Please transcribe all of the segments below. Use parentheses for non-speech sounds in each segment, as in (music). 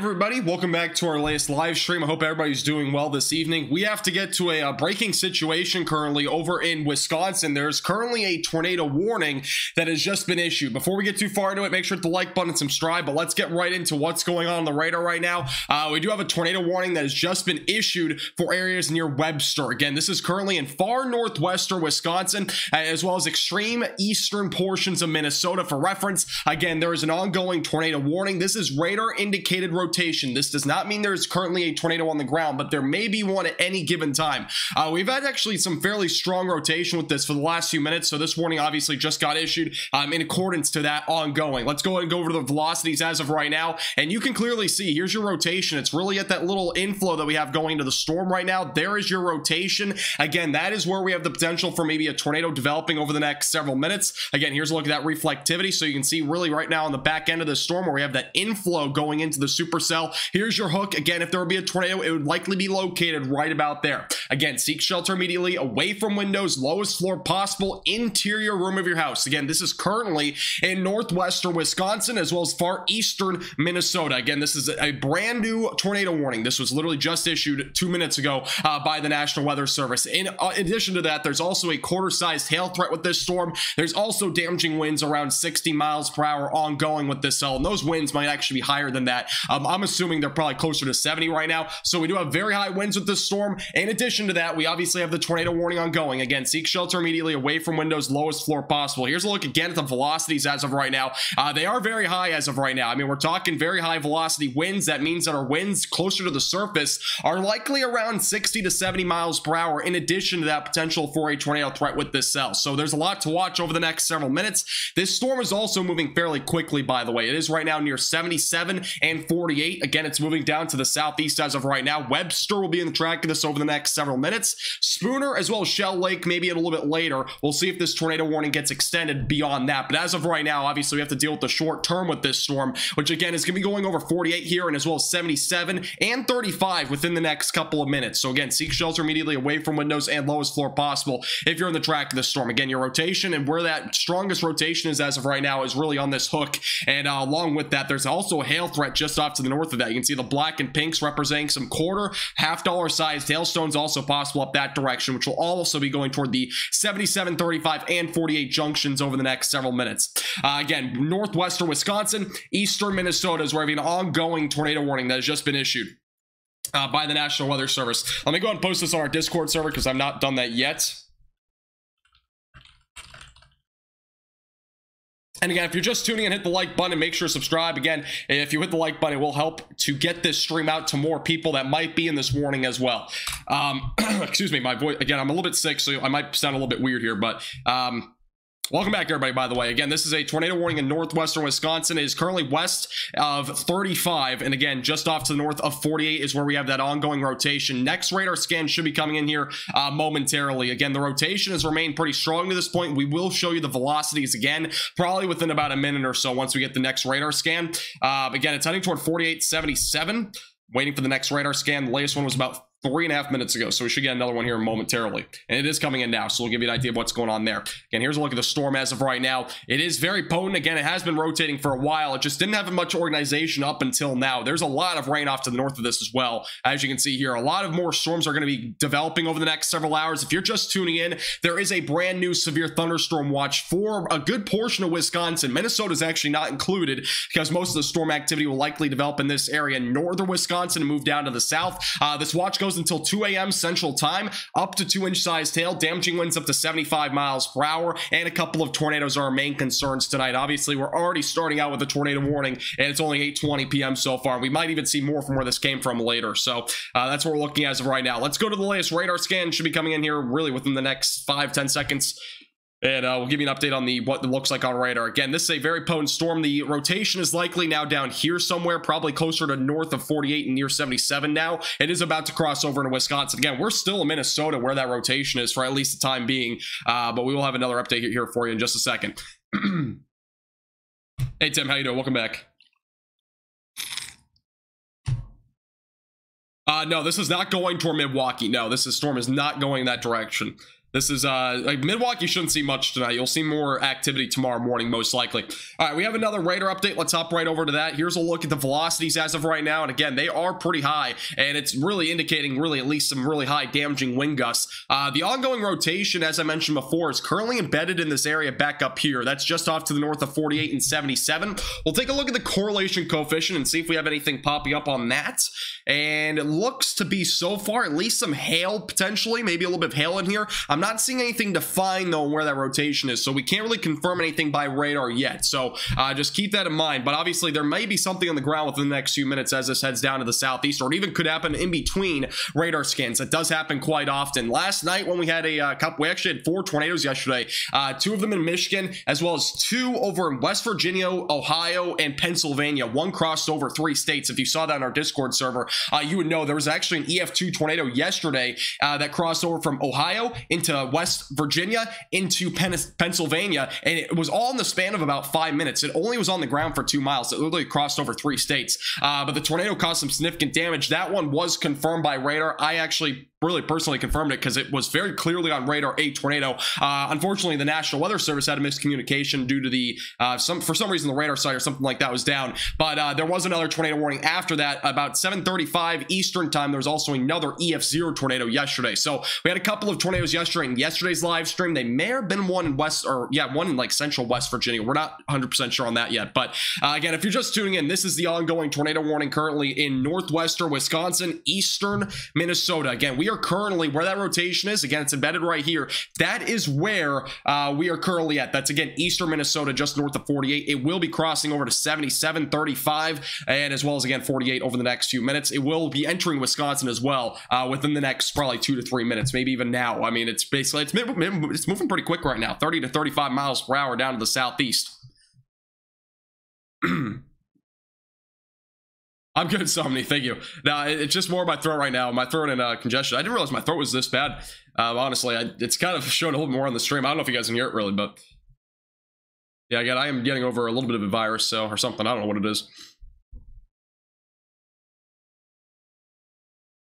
everybody, welcome back to our latest live stream. I hope everybody's doing well this evening. We have to get to a, a, breaking situation currently over in Wisconsin. There's currently a tornado warning that has just been issued. Before we get too far into it, make sure to like button and subscribe, but let's get right into what's going on on the radar right now. Uh, we do have a tornado warning that has just been issued for areas near Webster. Again, this is currently in far northwestern Wisconsin, as well as extreme eastern portions of Minnesota. For reference, again, there is an ongoing tornado warning. This is radar indicated indicated rotation. This does not mean there's currently a tornado on the ground, but there may be one at any given time. Uh, we've had actually some fairly strong rotation with this for the last few minutes, so this warning obviously just got issued um, in accordance to that ongoing. Let's go and go over the velocities as of right now, and you can clearly see here's your rotation. It's really at that little inflow that we have going into the storm right now. There is your rotation. Again, that is where we have the potential for maybe a tornado developing over the next several minutes. Again, here's a look at that reflectivity, so you can see really right now on the back end of the storm where we have that inflow going into the supercell. Here's your hook. Again, if there would be a tornado, it would likely be located right about there. Again, seek shelter immediately away from windows, lowest floor possible, interior room of your house. Again, this is currently in northwestern Wisconsin as well as far eastern Minnesota. Again, this is a brand new tornado warning. This was literally just issued two minutes ago uh, by the National Weather Service. In, uh, addition to that, there's also a quarter-sized hail threat with this storm. There's also damaging winds around 60 miles per hour ongoing with this cell, and those winds might actually be higher than that. Um, I'm assuming they're probably closer to 70 right now. So we do have very high winds with this storm. In addition to that, we obviously have the tornado warning ongoing. Again, seek shelter immediately away from windows, lowest floor possible. Here's a look again at the velocities as of right now. Uh, they are very high as of right now. I mean, we're talking very high velocity winds. That means that our winds closer to the surface are likely around 60 to 70 miles per hour, in addition to that potential for a tornado threat with this cell. So there's a lot to watch over the next several minutes. This storm is also moving fairly quickly, by the way. It is right now near 77 and 48. Again, it's moving down to the southeast as of right now. Webster will be in the track of this over the next several minutes. Spooner as well as Shell Lake, maybe a little bit later. We'll see if this tornado warning gets extended beyond that. But as of right now, obviously, we have to deal with the short term with this storm, which again is going to be going over 48 here and as well as 77 and 35 within the next couple of minutes. So again, seek shelter immediately away from windows and lowest floor possible if you're in the track of the storm. Again, your rotation and where that strongest rotation is as of right now is really on this hook. And uh, along with that, there's also a hail threat just off to the north of that. You can see the black and pinks representing some quarter, half dollar sized hailstones also possible up that direction, which will also be going toward the 77, 35, and 48 junctions over the next several minutes. Uh, again, northwestern Wisconsin, eastern Minnesota is where we have an ongoing tornado warning that has just been issued. Uh, by the National Weather Service. Let me go and post this on our Discord server because I've not done that yet. And again, if you're just tuning in, hit the like button and make sure to subscribe. Again, if you hit the like button, it will help to get this stream out to more people that might be in this warning as well. Um, (clears throat) excuse me, my voice, again, I'm a little bit sick, so I might sound a little bit weird here, but um, Welcome back, everybody, by the way. Again, this is a tornado warning in northwestern Wisconsin. It is currently west of 35, and again, just off to the north of 48 is where we have that ongoing rotation. Next radar scan should be coming in here uh, momentarily. Again, the rotation has remained pretty strong to this point. We will show you the velocities again, probably within about a minute or so once we get the next radar scan. Uh, again, it's heading toward 4877 waiting for the next radar scan. The latest one was about three and a half minutes ago. So we should get another one here momentarily. And it is coming in now. So we'll give you an idea of what's going on there. Again, here's a look at the storm as of right now. It is very potent. Again, it has been rotating for a while. It just didn't have much organization up until now. There's a lot of rain off to the north of this as well. As you can see here, a lot of more storms are going to be developing over the next several hours. If you're just tuning in, there is a brand new severe thunderstorm watch for a good portion of Wisconsin. Minnesota is actually not included because most of the storm activity will likely develop in this area, northern Wisconsin, and move down to the south. Uh, this watch goes until 2 a.m. Central Time, up to 2 inch size hail, damaging winds up to 75 miles per hour, and a couple of tornadoes are our main concerns tonight. Obviously, we're already starting out with a tornado warning, and it's only 8:20 p.m. so far. We might even see more from where this came from later. So uh, that's what we're looking at as of right now. Let's go to the latest radar scan. Should be coming in here really within the next five ten seconds. And uh, we'll give you an update on the what it looks like on radar. Again, this is a very potent storm. The rotation is likely now down here somewhere, probably closer to north of 48 and near 77 now. It is about to cross over into Wisconsin. Again, we're still in Minnesota where that rotation is for at least the time being. Uh, but we will have another update here for you in just a second. (clears throat) hey, Tim, how you doing? Welcome back. Uh, no, this is not going toward Milwaukee. No, this is, storm is not going that direction. This is uh like Midwalk, you shouldn't see much tonight. You'll see more activity tomorrow morning, most likely. All right, we have another radar update. Let's hop right over to that. Here's a look at the velocities as of right now. And again, they are pretty high, and it's really indicating really at least some really high damaging wind gusts. Uh, the ongoing rotation, as I mentioned before, is currently embedded in this area back up here. That's just off to the north of 48 and 77. We'll take a look at the correlation coefficient and see if we have anything popping up on that. And it looks to be so far at least some hail potentially, maybe a little bit of hail in here. I'm I'm not seeing anything defined though where that rotation is, so we can't really confirm anything by radar yet. So uh, just keep that in mind. But obviously, there may be something on the ground within the next few minutes as this heads down to the southeast, or it even could happen in between radar scans. It does happen quite often. Last night when we had a uh, couple, we actually had four tornadoes yesterday. Uh, two of them in Michigan, as well as two over in West Virginia, Ohio, and Pennsylvania. One crossed over three states. If you saw that on our Discord server, uh, you would know there was actually an EF2 tornado yesterday uh, that crossed over from Ohio into into West Virginia, into Pen Pennsylvania, and it was all in the span of about five minutes. It only was on the ground for two miles. It literally crossed over three states. Uh, but the tornado caused some significant damage. That one was confirmed by radar. I actually really personally confirmed it because it was very clearly on radar a tornado. Uh, unfortunately, the National Weather Service had a miscommunication due to the uh, some for some reason the radar site or something like that was down. But uh, there was another tornado warning after that. About 7:35 Eastern time, there was also another EF0 tornado yesterday. So we had a couple of tornadoes yesterday. In yesterday's live stream, they may have been one in West or yeah, one in like Central West Virginia. We're not 100% sure on that yet. But uh, again, if you're just tuning in, this is the ongoing tornado warning currently in northwestern Wisconsin, eastern Minnesota. Again, we are currently where that rotation is. Again, it's embedded right here. That is where uh, we are currently at. That's again eastern Minnesota, just north of 48. It will be crossing over to 77, 35, and as well as again 48 over the next few minutes. It will be entering Wisconsin as well uh, within the next probably two to three minutes, maybe even now. I mean, it's basically it's it's moving pretty quick right now, 30 to 35 miles per hour down to the southeast. (clears throat) I'm good, Somni. Thank you. Now it's just more my throat right now. My throat and uh, congestion. I didn't realize my throat was this bad. Um, honestly, I, it's kind of (laughs) showing a little bit more on the stream. I don't know if you guys can hear it really, but yeah, again, I am getting over a little bit of a virus, so or something. I don't know what it is.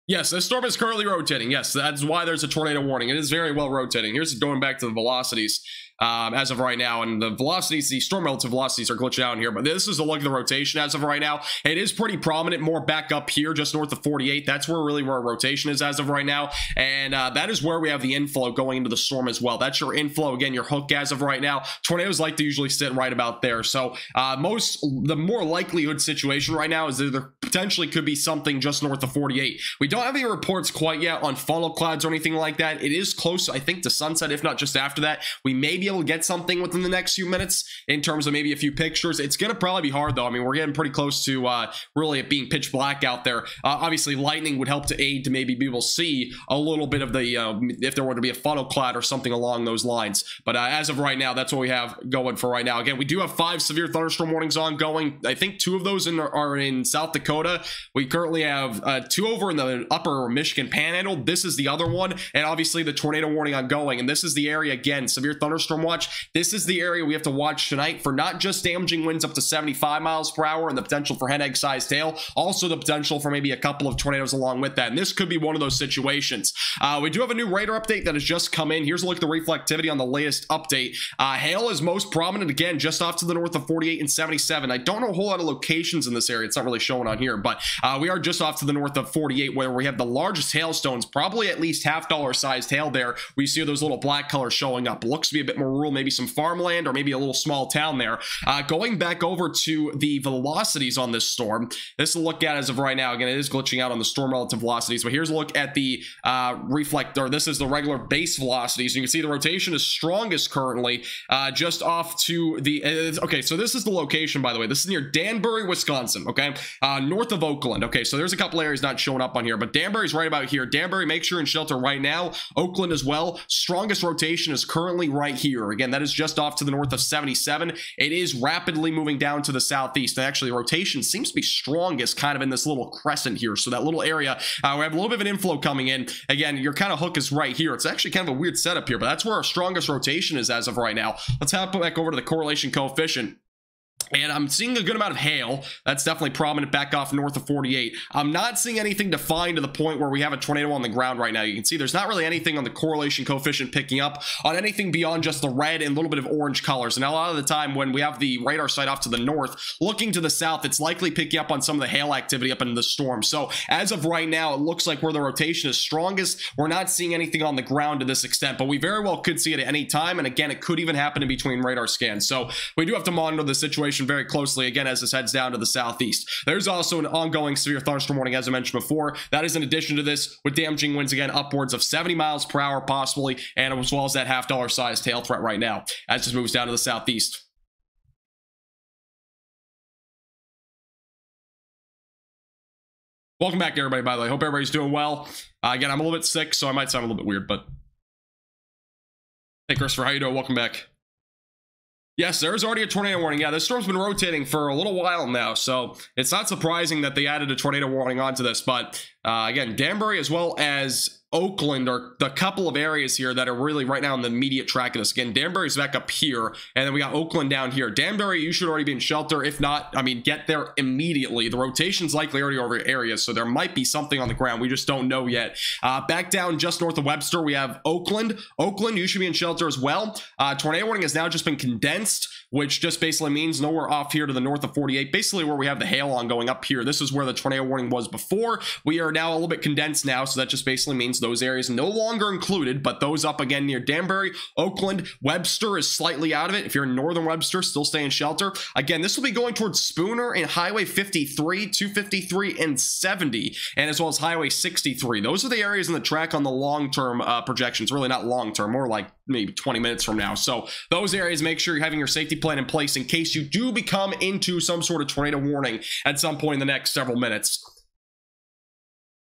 Yes, this storm is currently rotating. Yes, that's why there's a tornado warning. It is very well rotating. Here's going back to the velocities um, as of right now. And the velocities, the storm relative velocities are glitching out in here. But this is the look of the rotation as of right now. It is pretty prominent, more back up here, just north of 48. That's where really where our rotation is as of right now. And uh, that is where we have the inflow going into the storm as well. That's your inflow. Again, your hook as of right now. Tornadoes like to usually sit right about there. So uh, most, the more likelihood situation right now is that there potentially could be something just north of 48. We don't have any reports quite yet on funnel clouds or anything like that. It is close, I think, to sunset, if not just after that. We may be able to get something within the next few minutes in terms of maybe a few pictures. It's going to probably be hard, though. I mean, we're getting pretty close to uh, really it being pitch black out there. Uh, obviously, lightning would help to aid to maybe be able to see a little bit of the, uh, if there were to be a funnel cloud or something along those lines. But uh, as of right now, that's what we have going for right now. Again, we do have five severe thunderstorm warnings ongoing. I think two of those in, are in South Dakota. We currently have uh, two over in the upper Michigan panhandle. This is the other one. And obviously, the tornado warning ongoing. And this is the area, again, severe thunderstorm watch. This is the area we have to watch tonight for not just damaging winds up to 75 miles per hour and the potential for head egg sized hail, also the potential for maybe a couple of tornadoes along with that. And this could be one of those situations. Uh, we do have a new radar update that has just come in. Here's a look at the reflectivity on the latest update. Uh, hail is most prominent again, just off to the north of 48 and 77. I don't know a whole lot of locations in this area. It's not really showing on here, but uh, we are just off to the north of 48 where we have the largest hailstones, probably at least half dollar sized hail there. We see those little black colors showing up. Looks to be a bit more rural, maybe some farmland or maybe a little small town there. Uh, going back over to the velocities on this storm, this is look at as of right now. Again, it is glitching out on the storm relative velocities, but here's a look at the uh, reflector. This is the regular base velocities. You can see the rotation is strongest currently, uh, just off to the. Uh, okay, so this is the location, by the way. This is near Danbury, Wisconsin. Okay, uh, north of Oakland. Okay, so there's a couple areas not showing up on here, but Danbury's right about here. Danbury, make sure and shelter right now. Oakland as well. Strongest rotation is currently right here. Again, that is just off to the north of 77. It is rapidly moving down to the southeast. And actually, rotation seems to be strongest kind of in this little crescent here. So that little area, uh, we have a little bit of an inflow coming in. Again, your kind of hook is right here. It's actually kind of a weird setup here, but that's where our strongest rotation is as of right now. Let's hop back over to the correlation coefficient. And I'm seeing a good amount of hail. That's definitely prominent back off north of 48. I'm not seeing anything defined to the point where we have a tornado on the ground right now. You can see there's not really anything on the correlation coefficient picking up on anything beyond just the red and a little bit of orange colors. And a lot of the time when we have the radar site off to the north, looking to the south, it's likely picking up on some of the hail activity up in the storm. So as of right now, it looks like where the rotation is strongest, we're not seeing anything on the ground to this extent, but we very well could see it at any time. And again, it could even happen in between radar scans. So we do have to monitor the situation very closely again as this heads down to the southeast. There's also an ongoing severe thunderstorm warning, as I mentioned before. That is in addition to this, with damaging winds again upwards of 70 miles per hour, possibly, and as well as that half dollar size tail threat right now as this moves down to the southeast. Welcome back, everybody, by the way. Hope everybody's doing well. Uh, again, I'm a little bit sick, so I might sound a little bit weird, but... Hey, Christopher, how you doing? Welcome back. Yes, there's already a tornado warning. Yeah, this storm's been rotating for a little while now, so it's not surprising that they added a tornado warning onto this. But uh, again, Danbury as well as Oakland are the couple of areas here that are really right now in the immediate track of this. Again, Danbury's back up here, and then we got Oakland down here. Danbury, you should already be in shelter. If not, I mean, get there immediately. The rotation's likely already over areas, so there might be something on the ground. We just don't know yet. Uh, back down just north of Webster, we have Oakland. Oakland, you should be in shelter as well. Uh, tornado warning has now just been condensed, which just basically means nowhere off here to the north of 48, basically where we have the hail on going up here. This is where the tornado warning was before. We are now a little bit condensed now, so that just basically means those areas no longer included, but those up again near Danbury, Oakland, Webster is slightly out of it. If you're in northern Webster, still stay in shelter. Again, this will be going towards Spooner and Highway 53, 253, and 70, and as well as Highway 63. Those are the areas in the track on the long-term uh, projections. Really not long-term, more like maybe 20 minutes from now. So those areas, make sure you're having your safety plan in place in case you do become into some sort of tornado warning at some point in the next several minutes.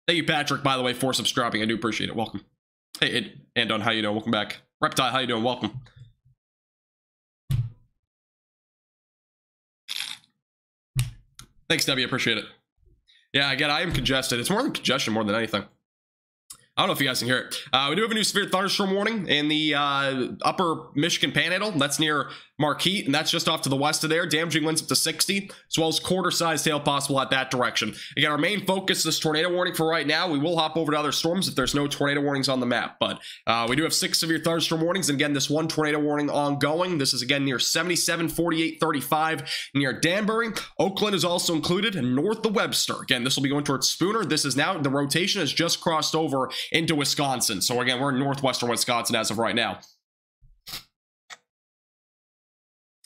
Thank you, Patrick, by the way, for subscribing. I do appreciate it. Welcome. Hey, and on how you doing? Welcome back. Reptile, how you doing? Welcome. Thanks, Debbie. Appreciate it. Yeah, again, I am congested. It's more than congestion more than anything. I don't know if you guys can hear it. Uh, we do have a new severe thunderstorm warning in the uh, upper Michigan Panhandle. That's near Marquette, and that's just off to the west of there. Damaging winds up to 60, as well as quarter-sized hail possible at that direction. Again, our main focus is tornado warning for right now. We will hop over to other storms if there's no tornado warnings on the map, but uh, we do have six severe thunderstorm warnings, and again, this one tornado warning ongoing. This is again near 77, 48, 35 near Danbury. Oakland is also included, and north of Webster. Again, this will be going towards Spooner. This is now, the rotation has just crossed over into Wisconsin. So again, we're in northwestern Wisconsin as of right now.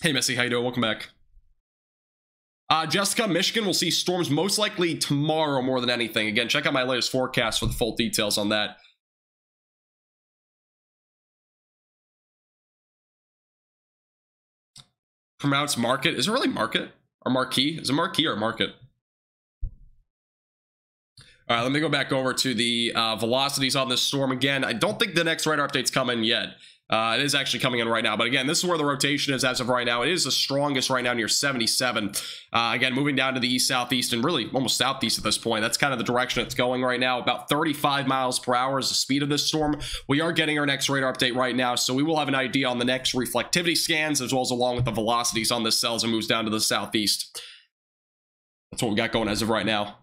Hey, Missy, how you doing? Welcome back. Uh, Jessica, Michigan will see storms most likely tomorrow more than anything. Again, check out my latest forecast for the full details on that. Pronounce market. Is it really market? Or marquee? Is it marquee or market? All right, let me go back over to the uh, velocities on this storm again. I don't think the next radar update's coming yet. Uh, it is actually coming in right now. But again, this is where the rotation is as of right now. It is the strongest right now near 77. Uh, again, moving down to the east, southeast, and really almost southeast at this point. That's kind of the direction it's going right now. About 35 miles per hour is the speed of this storm. We are getting our next radar update right now, so we will have an idea on the next reflectivity scans as well as along with the velocities on this cell as it moves down to the southeast. That's what we got going as of right now.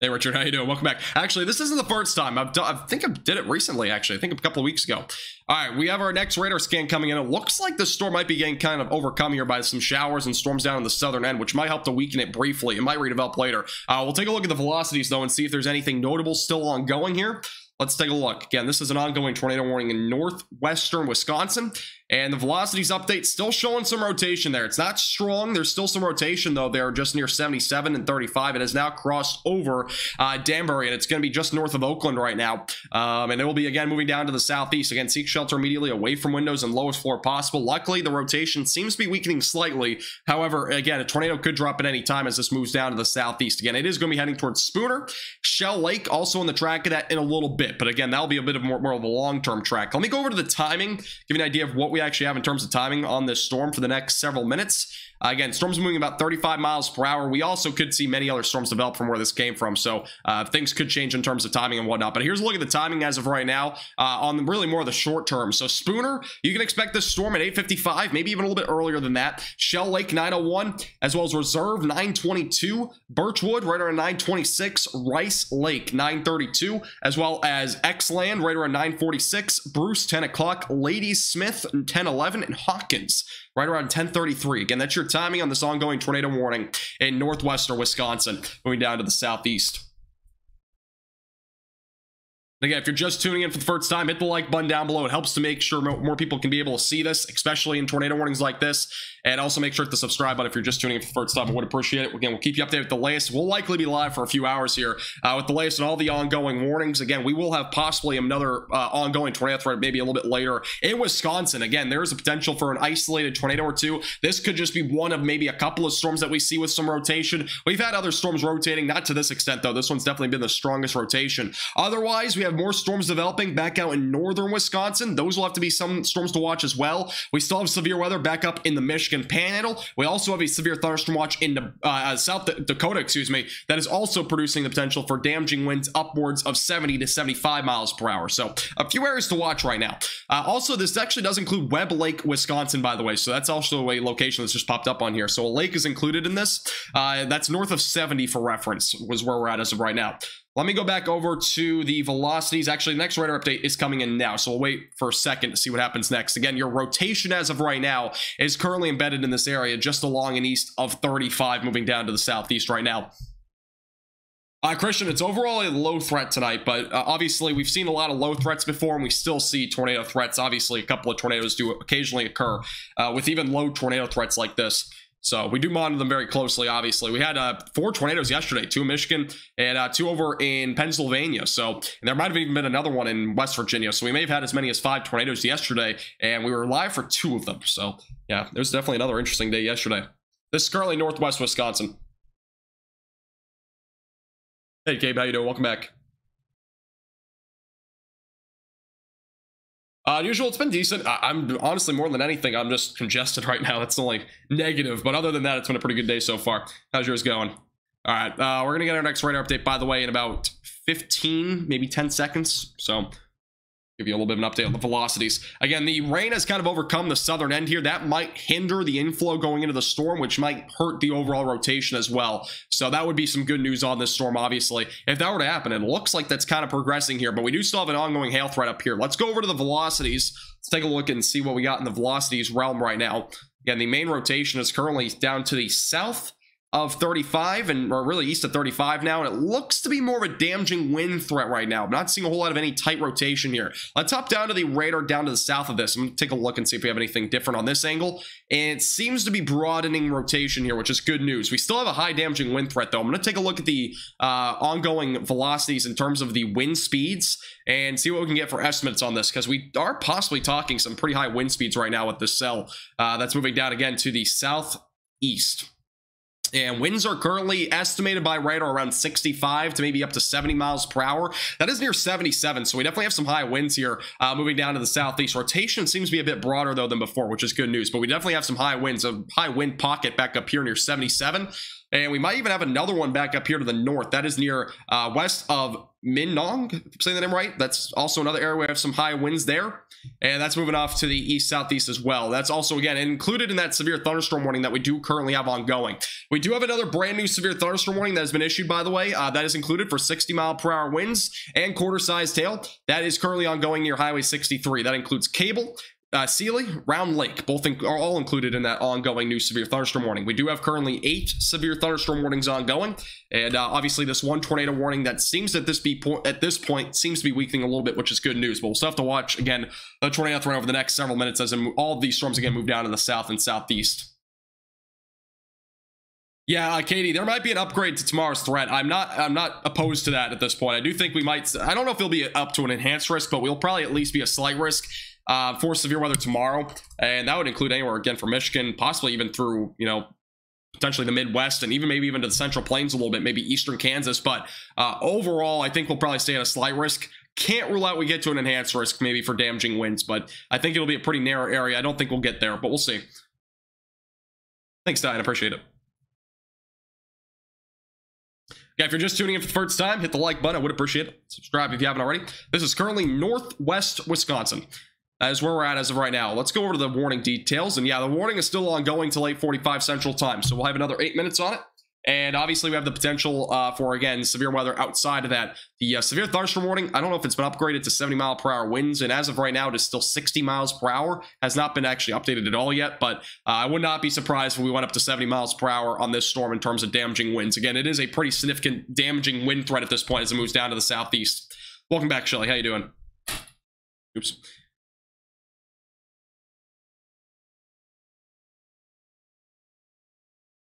Hey Richard, how you doing? Welcome back. Actually, this isn't the first time. I've done, I think I did it recently, actually. I think a couple of weeks ago. All right, we have our next radar scan coming in. It looks like the storm might be getting kind of overcome here by some showers and storms down in the southern end, which might help to weaken it briefly. It might redevelop later. Uh, we'll take a look at the velocities, though, and see if there's anything notable still ongoing here. Let's take a look. Again, this is an ongoing tornado warning in northwestern Wisconsin. And the velocities update still showing some rotation there. It's not strong. There's still some rotation, though. They're just near 77 and 35. It has now crossed over uh, Danbury, and it's going to be just north of Oakland right now. Um, and it will be, again, moving down to the southeast. Again, seek shelter immediately away from windows and lowest floor possible. Luckily, the rotation seems to be weakening slightly. However, again, a tornado could drop at any time as this moves down to the southeast. Again, it is going to be heading towards Spooner. Shell Lake also on the track of that in a little bit. But again, that'll be a bit of more, more of a long-term track. Let me go over to the timing, give you an idea of what we actually have in terms of timing on this storm for the next several minutes. Uh, again, storms moving about 35 miles per hour. We also could see many other storms develop from where this came from. So uh, things could change in terms of timing and whatnot. But here's a look at the timing as of right now uh, on really more the short term. So Spooner, you can expect this storm at 8:55, maybe even a little bit earlier than that. Shell Lake 901, as well as Reserve 922, Birchwood right around 926, Rice Lake 932, as well as Exeland right around 946, Bruce 10 o'clock, Ladysmith 1011, and Hawkins right around 1033. Again, that's your timing on this ongoing tornado warning in northwestern Wisconsin, moving down to the southeast. Again, if you're just tuning in for the first time, hit the like button down below. It helps to make sure more people can be able to see this, especially in tornado warnings like this. And also make sure to subscribe button if you're just tuning in for the first time. I would appreciate it. Again, we'll keep you updated with the latest. We'll likely be live for a few hours here uh, with the latest and all the ongoing warnings. Again, we will have possibly another uh, ongoing tornado threat maybe a little bit later in Wisconsin. Again, there is a potential for an isolated tornado or two. This could just be one of maybe a couple of storms that we see with some rotation. We've had other storms rotating, not to this extent though. This one's definitely been the strongest rotation. Otherwise, we have more storms developing back out in northern Wisconsin. Those will have to be some storms to watch as well. We still have severe weather back up in the Michigan Panhandle. We also have a severe thunderstorm watch in the, uh, South Dakota, excuse me, that is also producing the potential for damaging winds upwards of 70 to 75 miles per hour. So a few areas to watch right now. Uh, also, this actually does include Webb Lake, Wisconsin, by the way. So that's also a location that's just popped up on here. So a lake is included in this. Uh, that's north of 70 for reference was where we're at as of right now. Let me go back over to the velocities. Actually, the next radar update is coming in now, so we'll wait for a second to see what happens next. Again, your rotation as of right now is currently embedded in this area just along and east of 35, moving down to the southeast right now. Uh, Christian, it's overall a low threat tonight, but uh, obviously we've seen a lot of low threats before, and we still see tornado threats. Obviously, a couple of tornadoes do occasionally occur uh, with even low tornado threats like this. So we do monitor them very closely, obviously. We had uh, four tornadoes yesterday, two in Michigan and uh, two over in Pennsylvania. So there might have even been another one in West Virginia. So we may have had as many as five tornadoes yesterday, and we were live for two of them. So yeah, it was definitely another interesting day yesterday. This is currently Northwest Wisconsin. Hey, Gabe, how you doing? Welcome back. Uh, usual, it's been decent. I- am honestly more than anything, I'm just congested right now. (laughs) That's the only negative. But other than that, it's been a pretty good day so far. How's yours going? All right, uh, we're gonna get our next radar update, by the way, in about 15, maybe 10 seconds. So give you a little bit of an update on the velocities. Again, the rain has kind of overcome the southern end here. That might hinder the inflow going into the storm, which might hurt the overall rotation as well. So that would be some good news on this storm, obviously. If that were to happen, it looks like that's kind of progressing here, but we do still have an ongoing hail threat up here. Let's go over to the velocities. Let's take a look and see what we got in the velocities realm right now. Again, the main rotation is currently down to the south of 35 and or really east of 35 now and it looks to be more of a damaging wind threat right now. I'm not seeing a whole lot of any tight rotation here. Let's hop down to the radar down to the south of this. I'm gonna take a look and see if we have anything different on this angle. And it seems to be broadening rotation here which is good news. We still have a high damaging wind threat though. I'm gonna take a look at the uh, ongoing velocities in terms of the wind speeds and see what we can get for estimates on this because we are possibly talking some pretty high wind speeds right now with this cell uh, that's moving down again to the southeast and winds are currently estimated by radar around 65 to maybe up to 70 miles per hour. That is near 77, so we definitely have some high winds here uh, moving down to the southeast. Rotation seems to be a bit broader, though, than before, which is good news. But we definitely have some high winds, a high wind pocket back up here near 77. And we might even have another one back up here to the north. That is near uh, west of Minong, I'm saying the name right. That's also another area where we have some high winds there. And that's moving off to the east southeast as well. That's also, again, included in that severe thunderstorm warning that we do currently have ongoing. We do have another brand new severe thunderstorm warning that has been issued, by the way. Uh, that is included for 60 mile per hour winds and quarter size tail. That is currently ongoing near Highway 63. That includes Cable, uh, Seeley, Round Lake, both in, are all included in that ongoing new severe thunderstorm warning. We do have currently eight severe thunderstorm warnings ongoing, and uh, obviously this one tornado warning that seems at this be at this point seems to be weakening a little bit, which is good news. But we'll still have to watch again the tornado threat over the next several minutes as all these storms again move down to the south and southeast. Yeah, uh, Katie, there might be an upgrade to tomorrow's threat. I'm not I'm not opposed to that at this point. I do think we might I don't know if it'll be up to an enhanced risk, but we'll probably at least be a slight risk uh, for severe weather tomorrow, and that would include anywhere again from Michigan, possibly even through you know potentially the Midwest and even maybe even to the Central Plains a little bit, maybe Eastern Kansas. But uh, overall, I think we'll probably stay at a slight risk. Can't rule out we get to an enhanced risk maybe for damaging winds, but I think it'll be a pretty narrow area. I don't think we'll get there, but we'll see. Thanks, Diane. Appreciate it. Yeah, if you're just tuning in for the first time, hit the like button. I would appreciate it. Subscribe if you haven't already. This is currently northwest Wisconsin. That is where we're at as of right now. Let's go over to the warning details. And yeah, the warning is still ongoing till 8:45 Central Time. So we'll have another eight minutes on it. And obviously, we have the potential uh, for, again, severe weather outside of that. The uh, severe thunderstorm warning, I don't know if it's been upgraded to 70 mile per hour winds. And as of right now, it is still 60 miles per hour. Has not been actually updated at all yet. But uh, I would not be surprised if we went up to 70 miles per hour on this storm in terms of damaging winds. Again, it is a pretty significant damaging wind threat at this point as it moves down to the southeast. Welcome back, Shelly. How you doing? Oops.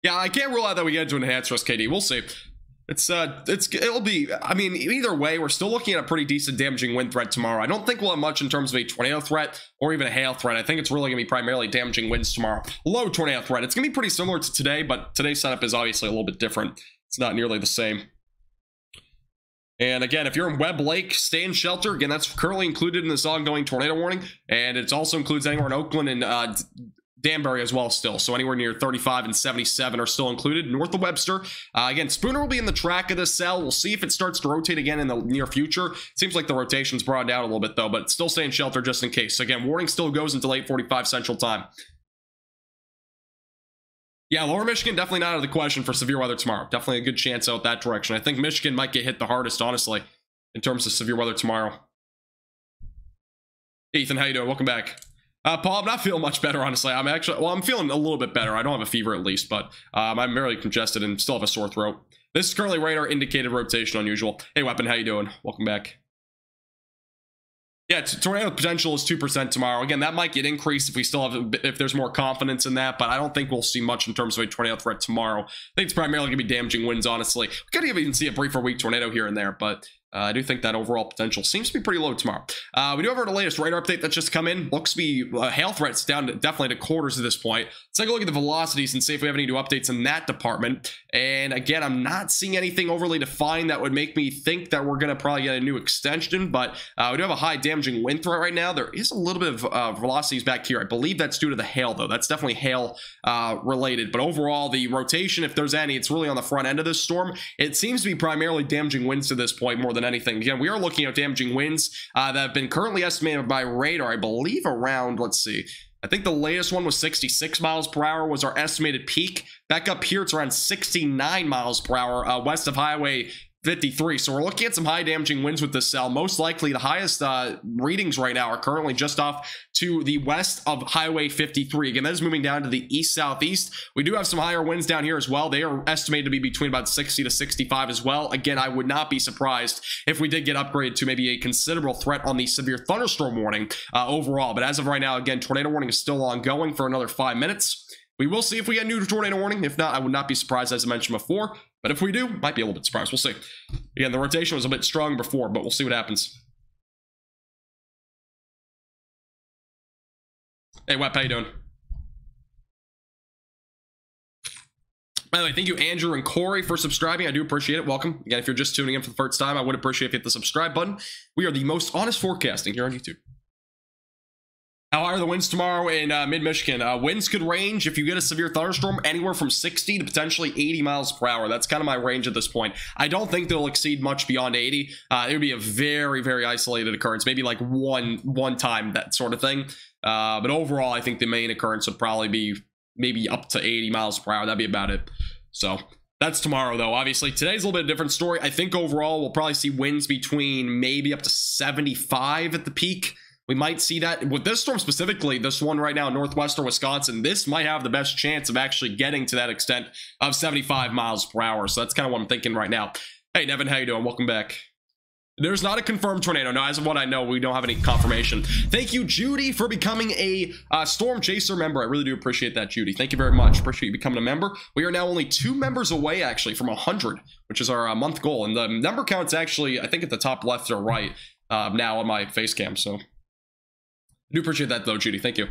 Yeah, I can't rule out that we get into enhanced risk KD. We'll see. It's uh it's it'll be I mean either way we're still looking at a pretty decent damaging wind threat tomorrow. I don't think we'll have much in terms of a tornado threat or even a hail threat. I think it's really to be primarily damaging winds tomorrow. Low tornado threat. It's to be pretty similar to today, but today's setup is obviously a little bit different. It's not nearly the same. And again, if you're in Webb Lake, stay in shelter. Again, that's currently included in this ongoing tornado warning. And it also includes anywhere in Oakland and uh, Danbury as well still. So anywhere near 35 and 77 are still included. North of Webster. Uh, again, Spooner will be in the track of this cell. We'll see if it starts to rotate again in the near future. Seems like the rotation's broadened out a little bit though, but still stay in shelter just in case. So again, warning still goes until 845 Central Time. Yeah, Lower Michigan definitely not out of the question for severe weather tomorrow. Definitely a good chance out that direction. I think Michigan might get hit the hardest, honestly, in terms of severe weather tomorrow. Ethan, how you doing? Welcome back. Uh, Paul, I'm not feeling much better, honestly. I'm actually, well, I'm feeling a little bit better. I don't have a fever at least, but um, I'm merely congested and still have a sore throat. This is currently radar indicated rotation unusual. Hey, Weapon, how you doing? Welcome back. Yeah, tornado potential is 2% tomorrow. Again, that might get increased if we still have, if there's more confidence in that, but I don't think we'll see much in terms of a tornado threat tomorrow. I think it's primarily going to be damaging winds, honestly. We could even see a briefer weak tornado here and there, but uh, I do think that overall potential seems to be pretty low tomorrow. Uh, we do have our latest radar update that's just come in. Looks to be uh, hail threats down to, definitely to quarters at this point. Let's take a look at the velocities and see if we have any new updates in that department. And again, I'm not seeing anything overly defined that would make me think that we're going to probably get a new extension, but uh, we do have a high damaging wind threat right now. There is a little bit of uh, velocities back here. I believe that's due to the hail, though. That's definitely hail uh, related. But overall, the rotation, if there's any, it's really on the front end of this storm. It seems to be primarily damaging winds to this point more than than anything. Again, we are looking at damaging winds uh, that have been currently estimated by radar, I believe around, let's see, I think the latest one was 66 miles per hour was our estimated peak. Back up here, it's around 69 miles per hour uh, west of Highway 53. So we're looking at some high damaging winds with this cell. Most likely the highest uh, readings right now are currently just off to the west of Highway 53. Again, that is moving down to the east-southeast. We do have some higher winds down here as well. They are estimated to be between about 60 to 65 as well. Again, I would not be surprised if we did get upgraded to maybe a considerable threat on the severe thunderstorm warning uh, overall. But as of right now, again, tornado warning is still ongoing for another five minutes. We will see if we get a new tornado warning. If not, I would not be surprised, as I mentioned before. But if we do, might be a little bit surprised. We'll see. Again, the rotation was a bit strong before, but we'll see what happens. Hey, Web, how you doing? By the way, thank you, Andrew and Corey, for subscribing. I do appreciate it. Welcome. Again, if you're just tuning in for the first time, I would appreciate if you hit the subscribe button. We are the most honest forecasting here on YouTube. How high are the winds tomorrow in uh, mid-Michigan? Uh, winds could range, if you get a severe thunderstorm, anywhere from 60 to potentially 80 miles per hour. That's kind of my range at this point. I don't think they'll exceed much beyond 80. Uh, it would be a very, very isolated occurrence, maybe like one one time, that sort of thing. Uh, but overall, I think the main occurrence would probably be maybe up to 80 miles per hour. That'd be about it. So that's tomorrow, though. Obviously, today's a little bit different story. I think overall, we'll probably see winds between maybe up to 75 at the peak. We might see that with this storm specifically, this one right now in northwestern Wisconsin, this might have the best chance of actually getting to that extent of 75 miles per hour. So that's kind of what I'm thinking right now. Hey, Nevin, how you doing? Welcome back. There's not a confirmed tornado. No, as of what I know, we don't have any confirmation. Thank you, Judy, for becoming a uh, Storm Chaser member. I really do appreciate that, Judy. Thank you very much. Appreciate you becoming a member. We are now only two members away, actually, from 100, which is our uh, month goal. And the number count's actually, I think, at the top left or right uh, now on my face cam. So do appreciate that, though, Judy. Thank you.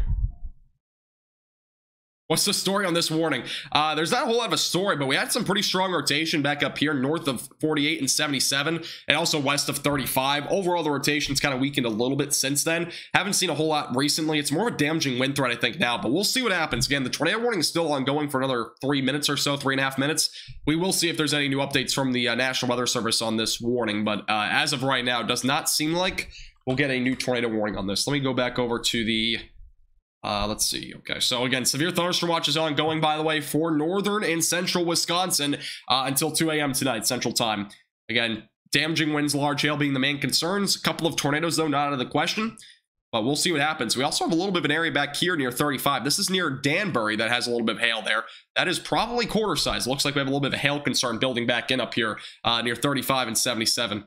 What's the story on this warning? Uh, there's not a whole lot of a story, but we had some pretty strong rotation back up here north of 48 and 77, and also west of 35. Overall, the rotation's kind of weakened a little bit since then. Haven't seen a whole lot recently. It's more of a damaging wind threat, I think, now, but we'll see what happens. Again, the tornado warning is still ongoing for another three minutes or so, three and a half minutes. We will see if there's any new updates from the uh, National Weather Service on this warning, but uh, as of right now, it does not seem like we'll get a new tornado warning on this. Let me go back over to the uh, let's see. Okay, so again, severe thunderstorm watch is ongoing, by the way, for northern and central Wisconsin uh, until 2 a.m. tonight, central time. Again, damaging winds, large hail being the main concerns. A couple of tornadoes, though, not out of the question. But we'll see what happens. We also have a little bit of an area back here near 35. This is near Danbury that has a little bit of hail there. That is probably quarter size. Looks like we have a little bit of a hail concern building back in up here uh, near 35 and 77.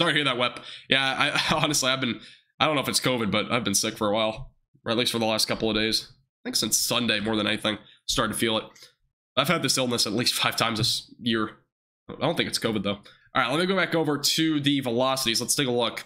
Sorry to hear that, Wep. Yeah, I (laughs) honestly, I've been, I don't know if it's COVID, but I've been sick for a while or at least for the last couple of days. I think since Sunday more than anything, started to feel it. I've had this illness at least (laughs) five times this year. I don't think it's COVID though. All right, let me go back over to the velocities. Let's take a look.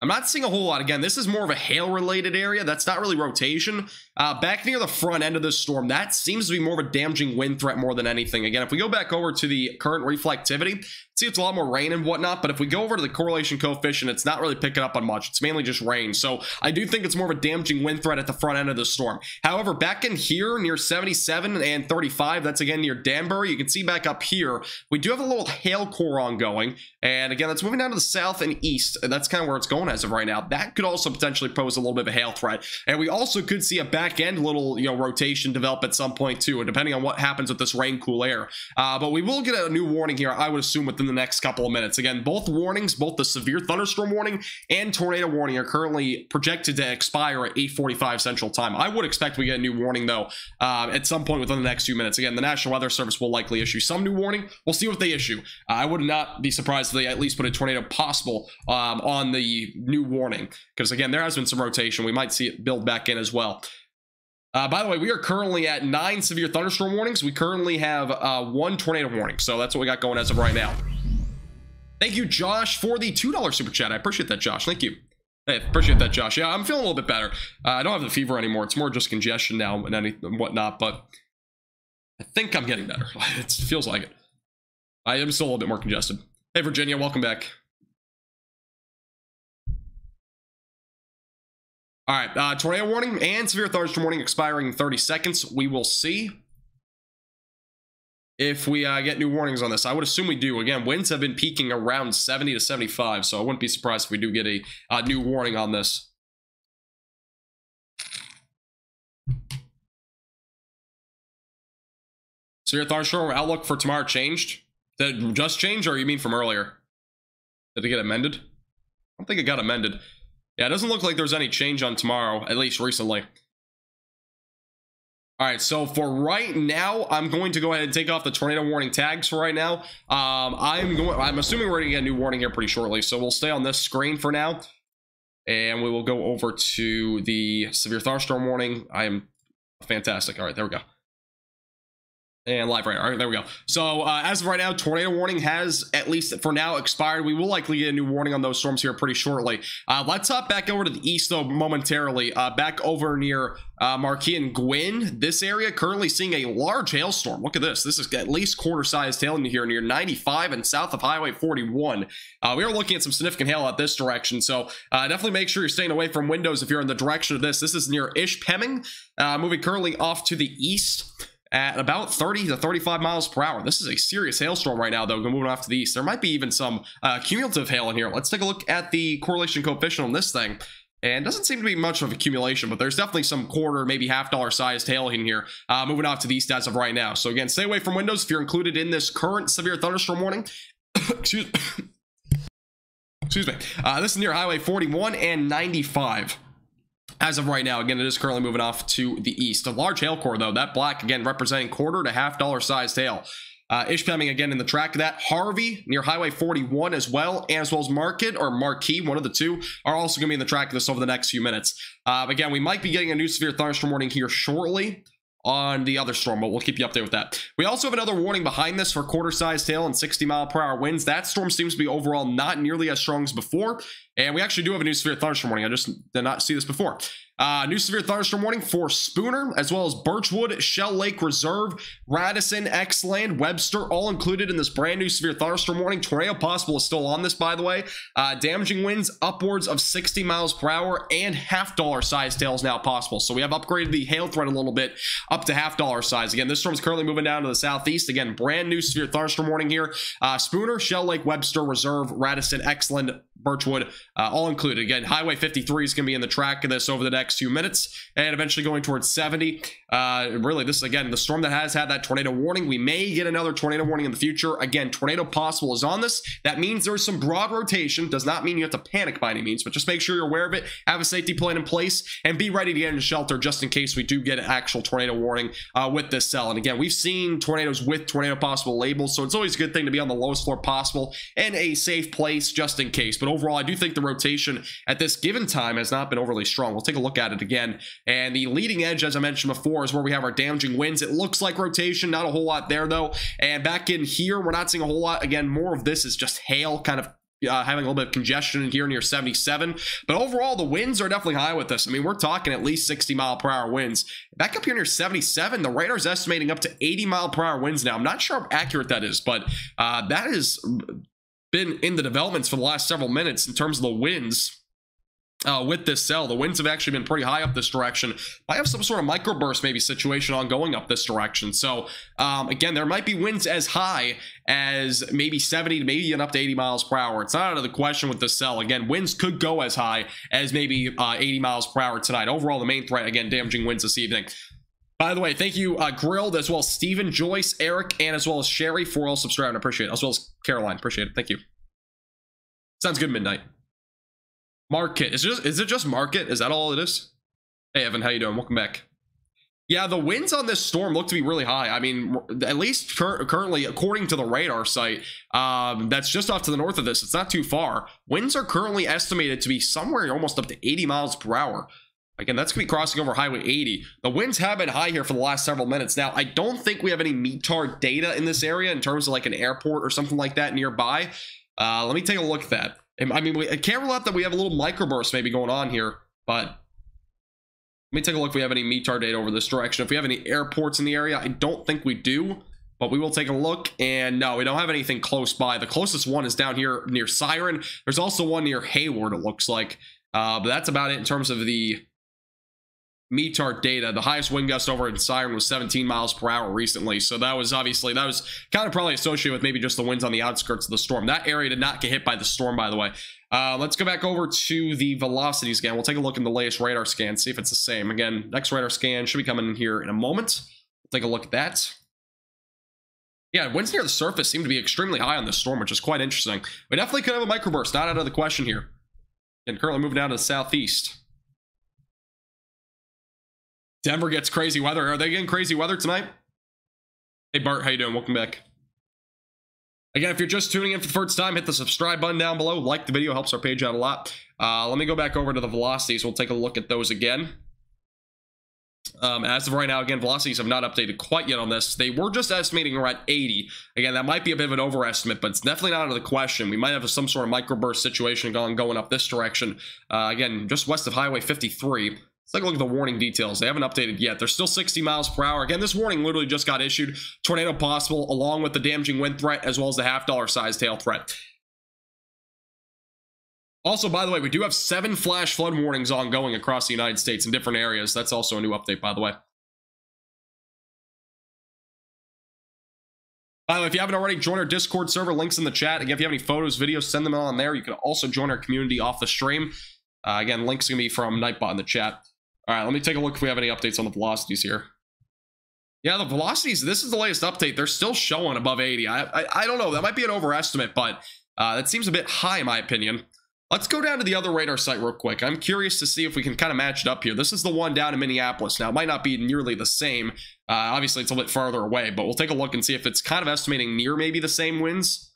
I'm not seeing a whole lot. Again, this is more of a hail-related area. That's not really rotation. Uh, back near the front end of this storm, that seems to be more of a damaging wind threat more than anything. Again, if we go back over to the current reflectivity, see it's a lot more rain and whatnot, but if we go over to the correlation coefficient, it's not really picking up on much. It's mainly just rain. So I do think it's more of a damaging wind threat at the front end of the storm. However, back in here near 77 and 35, that's again near Danbury, you can see back up here, we do have a little hail core ongoing. And again, that's moving down to the south and east. And that's kind of where it's going as of right now. That could also potentially pose a little bit of a hail threat. And we also could see a back end little, you know, rotation develop at some point too, depending on what happens with this rain cool air. Uh, but we will get a new warning here, I would assume, within the next couple of minutes. Again, both warnings, both the severe thunderstorm warning and tornado warning are currently projected to expire at 8:45 Central Time. I would expect we get a new warning though uh, at some point within the next few minutes. Again, the National Weather Service will likely issue some new warning. We'll see what they issue. Uh, I would not be surprised if they at least put a tornado possible um, on the new warning because again, there has been some rotation. We might see it build back in as well. Uh, by the way, we are currently at nine severe thunderstorm warnings. We currently have uh, one tornado warning. So that's what we got going as of right now. Thank you, Josh, for the $2 super chat. I appreciate that, Josh. Thank you. Hey, appreciate that, Josh. Yeah, I'm feeling a little bit better. Uh, I don't have the fever anymore. It's more just congestion now and, any, and whatnot, but I think I'm getting better. (laughs) It feels like it. I am still a little bit more congested. Hey, Virginia, welcome back. All right, uh, tornado warning and severe thunderstorm warning expiring in 30 seconds. We will see if we uh, get new warnings on this. I would assume we do. Again, winds have been peaking around 70 to 75, so I wouldn't be surprised if we do get a uh, new warning on this. Severe thunderstorm outlook for tomorrow changed? Did it just change, or you mean from earlier? Did it get amended? I don't think it got amended. Yeah, it doesn't look like there's any change on tomorrow, at least recently. All right, so for right now, I'm going to go ahead and take off the tornado warning tags for right now. Um, I'm going. I'm assuming we're going to get a new warning here pretty shortly, so we'll stay on this screen for now, and we will go over to the severe thunderstorm warning. I am fantastic. All right, there we go and live right. All right, there we go. So uh, as of right now, tornado warning has at least for now expired. We will likely get a new warning on those storms here pretty shortly. Uh, let's hop back over to the east though momentarily. Uh, back over near uh, Marquis and Gwinn, this area currently seeing a large hailstorm. Look at this. This is at least quarter-sized hail in here near 95 and south of Highway 41. Uh, we are looking at some significant hail out this direction, so uh, definitely make sure you're staying away from windows if you're in the direction of this. This is near Ishpeming, uh, moving currently off to the east at about 30 to 35 miles per hour. This is a serious hailstorm right now, though, moving off to the east. There might be even some uh, cumulative hail in here. Let's take a look at the correlation coefficient on this thing. And doesn't seem to be much of accumulation, but there's definitely some quarter, maybe half dollar sized hail in here, uh, moving off to the east as of right now. So again, stay away from windows if you're included in this current severe thunderstorm warning. (coughs) Excuse (coughs) Excuse me. Uh, this is near Highway 41 and 95 as of right now. Again, it is currently moving off to the east. A large hail core, though. That black, again, representing quarter to half dollar sized hail. Uh, Ishpeming again in the track of that. Harvey near Highway 41 as well, as well as Market or Marquee, one of the two, are also going to be in the track of this over the next few minutes. Uh, again, we might be getting a new severe thunderstorm warning here shortly on the other storm, but we'll keep you updated with that. We also have another warning behind this for quarter-sized hail and 60 mile per hour winds. That storm seems to be overall not nearly as strong as before. And we actually do have a new severe thunderstorm warning. I just did not see this before. Uh, new severe thunderstorm warning for Spooner, as well as Birchwood, Shell Lake Reserve, Radisson, Exeland, Webster, all included in this brand new severe thunderstorm warning. Tornado possible is still on this, by the way. Uh, damaging winds upwards of 60 miles per hour and half dollar size tails now possible. So we have upgraded the hail threat a little bit up to half dollar size. Again, this storm is currently moving down to the southeast. Again, brand new severe thunderstorm warning here. Uh, Spooner, Shell Lake, Webster, Reserve, Radisson, Exeland, Birchwood, uh, all included. Again, Highway 53 is going to be in the track of this over the next few minutes and eventually going towards 70. Uh, really, this again, the storm that has had that tornado warning. We may get another tornado warning in the future. Again, tornado possible is on this. That means there's some broad rotation. Does not mean you have to panic by any means, but just make sure you're aware of it, have a safety plan in place, and be ready to get into shelter just in case we do get an actual tornado warning uh, with this cell. And again, we've seen tornadoes with tornado possible labels, so it's always a good thing to be on the lowest floor possible and a safe place just in case. But overall, I do think the rotation at this given time has not been overly strong. We'll take a look at it again. And the leading edge, as I mentioned before, is where we have our damaging winds. It looks like rotation, not a whole lot there though. And back in here, we're not seeing a whole lot. Again, more of this is just hail kind of uh, having a little bit of congestion here near 77. But overall, the winds are definitely high with this. I mean, we're talking at least 60 mile per hour winds. Back up here near 77, the radar's estimating up to 80 mile per hour winds now. I'm not sure how accurate that is, but uh, that is been in the developments for the last several minutes in terms of the winds uh, with this cell. The winds have actually been pretty high up this direction. I have some sort of microburst maybe situation on going up this direction. So um, again, there might be winds as high as maybe 70 to maybe even up to 80 miles per hour. It's not out of the question with this cell. Again, winds could go as high as maybe uh, 80 miles per hour tonight. Overall, the main threat, again, damaging winds this evening. By the way, thank you, uh, Grilled, as well as Stephen, Joyce, Eric, and as well as Sherry for all subscribing. I appreciate it. As well as Caroline. Appreciate it. Thank you. Sounds good, Midnight. Market. Is it just, is it just market? Is that all it is? Hey, Evan, how you doing? Welcome back. Yeah, the winds on this storm look to be really high. I mean, at least cur currently, according to the radar site, um, that's just off to the north of this. It's not too far. Winds are currently estimated to be somewhere almost up to 80 miles per hour. Again, that's going to be crossing over Highway 80. The winds have been high here for the last several minutes. Now, I don't think we have any METAR data in this area in terms of like an airport or something like that nearby. Uh, let me take a look at that. I mean, we, I can't rule out that we have a little microburst maybe going on here, but let me take a look if we have any METAR data over this direction. If we have any airports in the area, I don't think we do, but we will take a look. And no, we don't have anything close by. The closest one is down here near Siren. There's also one near Hayward, it looks like. Uh, but that's about it in terms of the METAR data. The highest wind gust over in Siren was 17 miles per hour recently. So that was obviously, that was kind of probably associated with maybe just the winds on the outskirts of the storm. That area did not get hit by the storm, by the way. Uh, let's go back over to the velocities again. We'll take a look in the latest radar scan, see if it's the same. Again, next radar scan should be coming in here in a moment. We'll take a look at that. Yeah, winds near the surface seem to be extremely high on this storm, which is quite interesting. We definitely could have a microburst, not out of the question here. And currently moving down to the southeast. Denver gets crazy weather. Are they getting crazy weather tonight? Hey Bart, how you doing? Welcome back. Again, if you're just tuning in for the first time, hit the subscribe button down below. Like the video, helps our page out a lot. Uh, let me go back over to the velocities. We'll take a look at those again. Um, as of right now, again, velocities have not updated quite yet on this. They were just estimating around 80. Again, that might be a bit of an overestimate, but it's definitely not out of the question. We might have some sort of microburst situation going, going up this direction. Uh, again, just west of Highway 53. Let's take a look at the warning details. They haven't updated yet. They're still 60 miles per hour. Again, this warning literally just got issued. Tornado possible, along with the damaging wind threat, as well as the half dollar size tail threat. Also, by the way, we do have seven flash flood warnings ongoing across the United States in different areas. That's also a new update, by the way. By the way, if you haven't already, join our Discord server. Links in the chat. Again, if you have any photos, videos, send them on there. You can also join our community off the stream. Uh, again, links going to be from Nightbot in the chat. All right, let me take a look if we have any updates on the velocities here. Yeah, the velocities, this is the latest update. They're still showing above 80. I, I, I don't know. That might be an overestimate, but uh, that seems a bit high in my opinion. Let's go down to the other radar site real quick. I'm curious to see if we can kind of match it up here. This is the one down in Minneapolis. Now, it might not be nearly the same. Uh, obviously, it's a bit farther away, but we'll take a look and see if it's kind of estimating near maybe the same winds.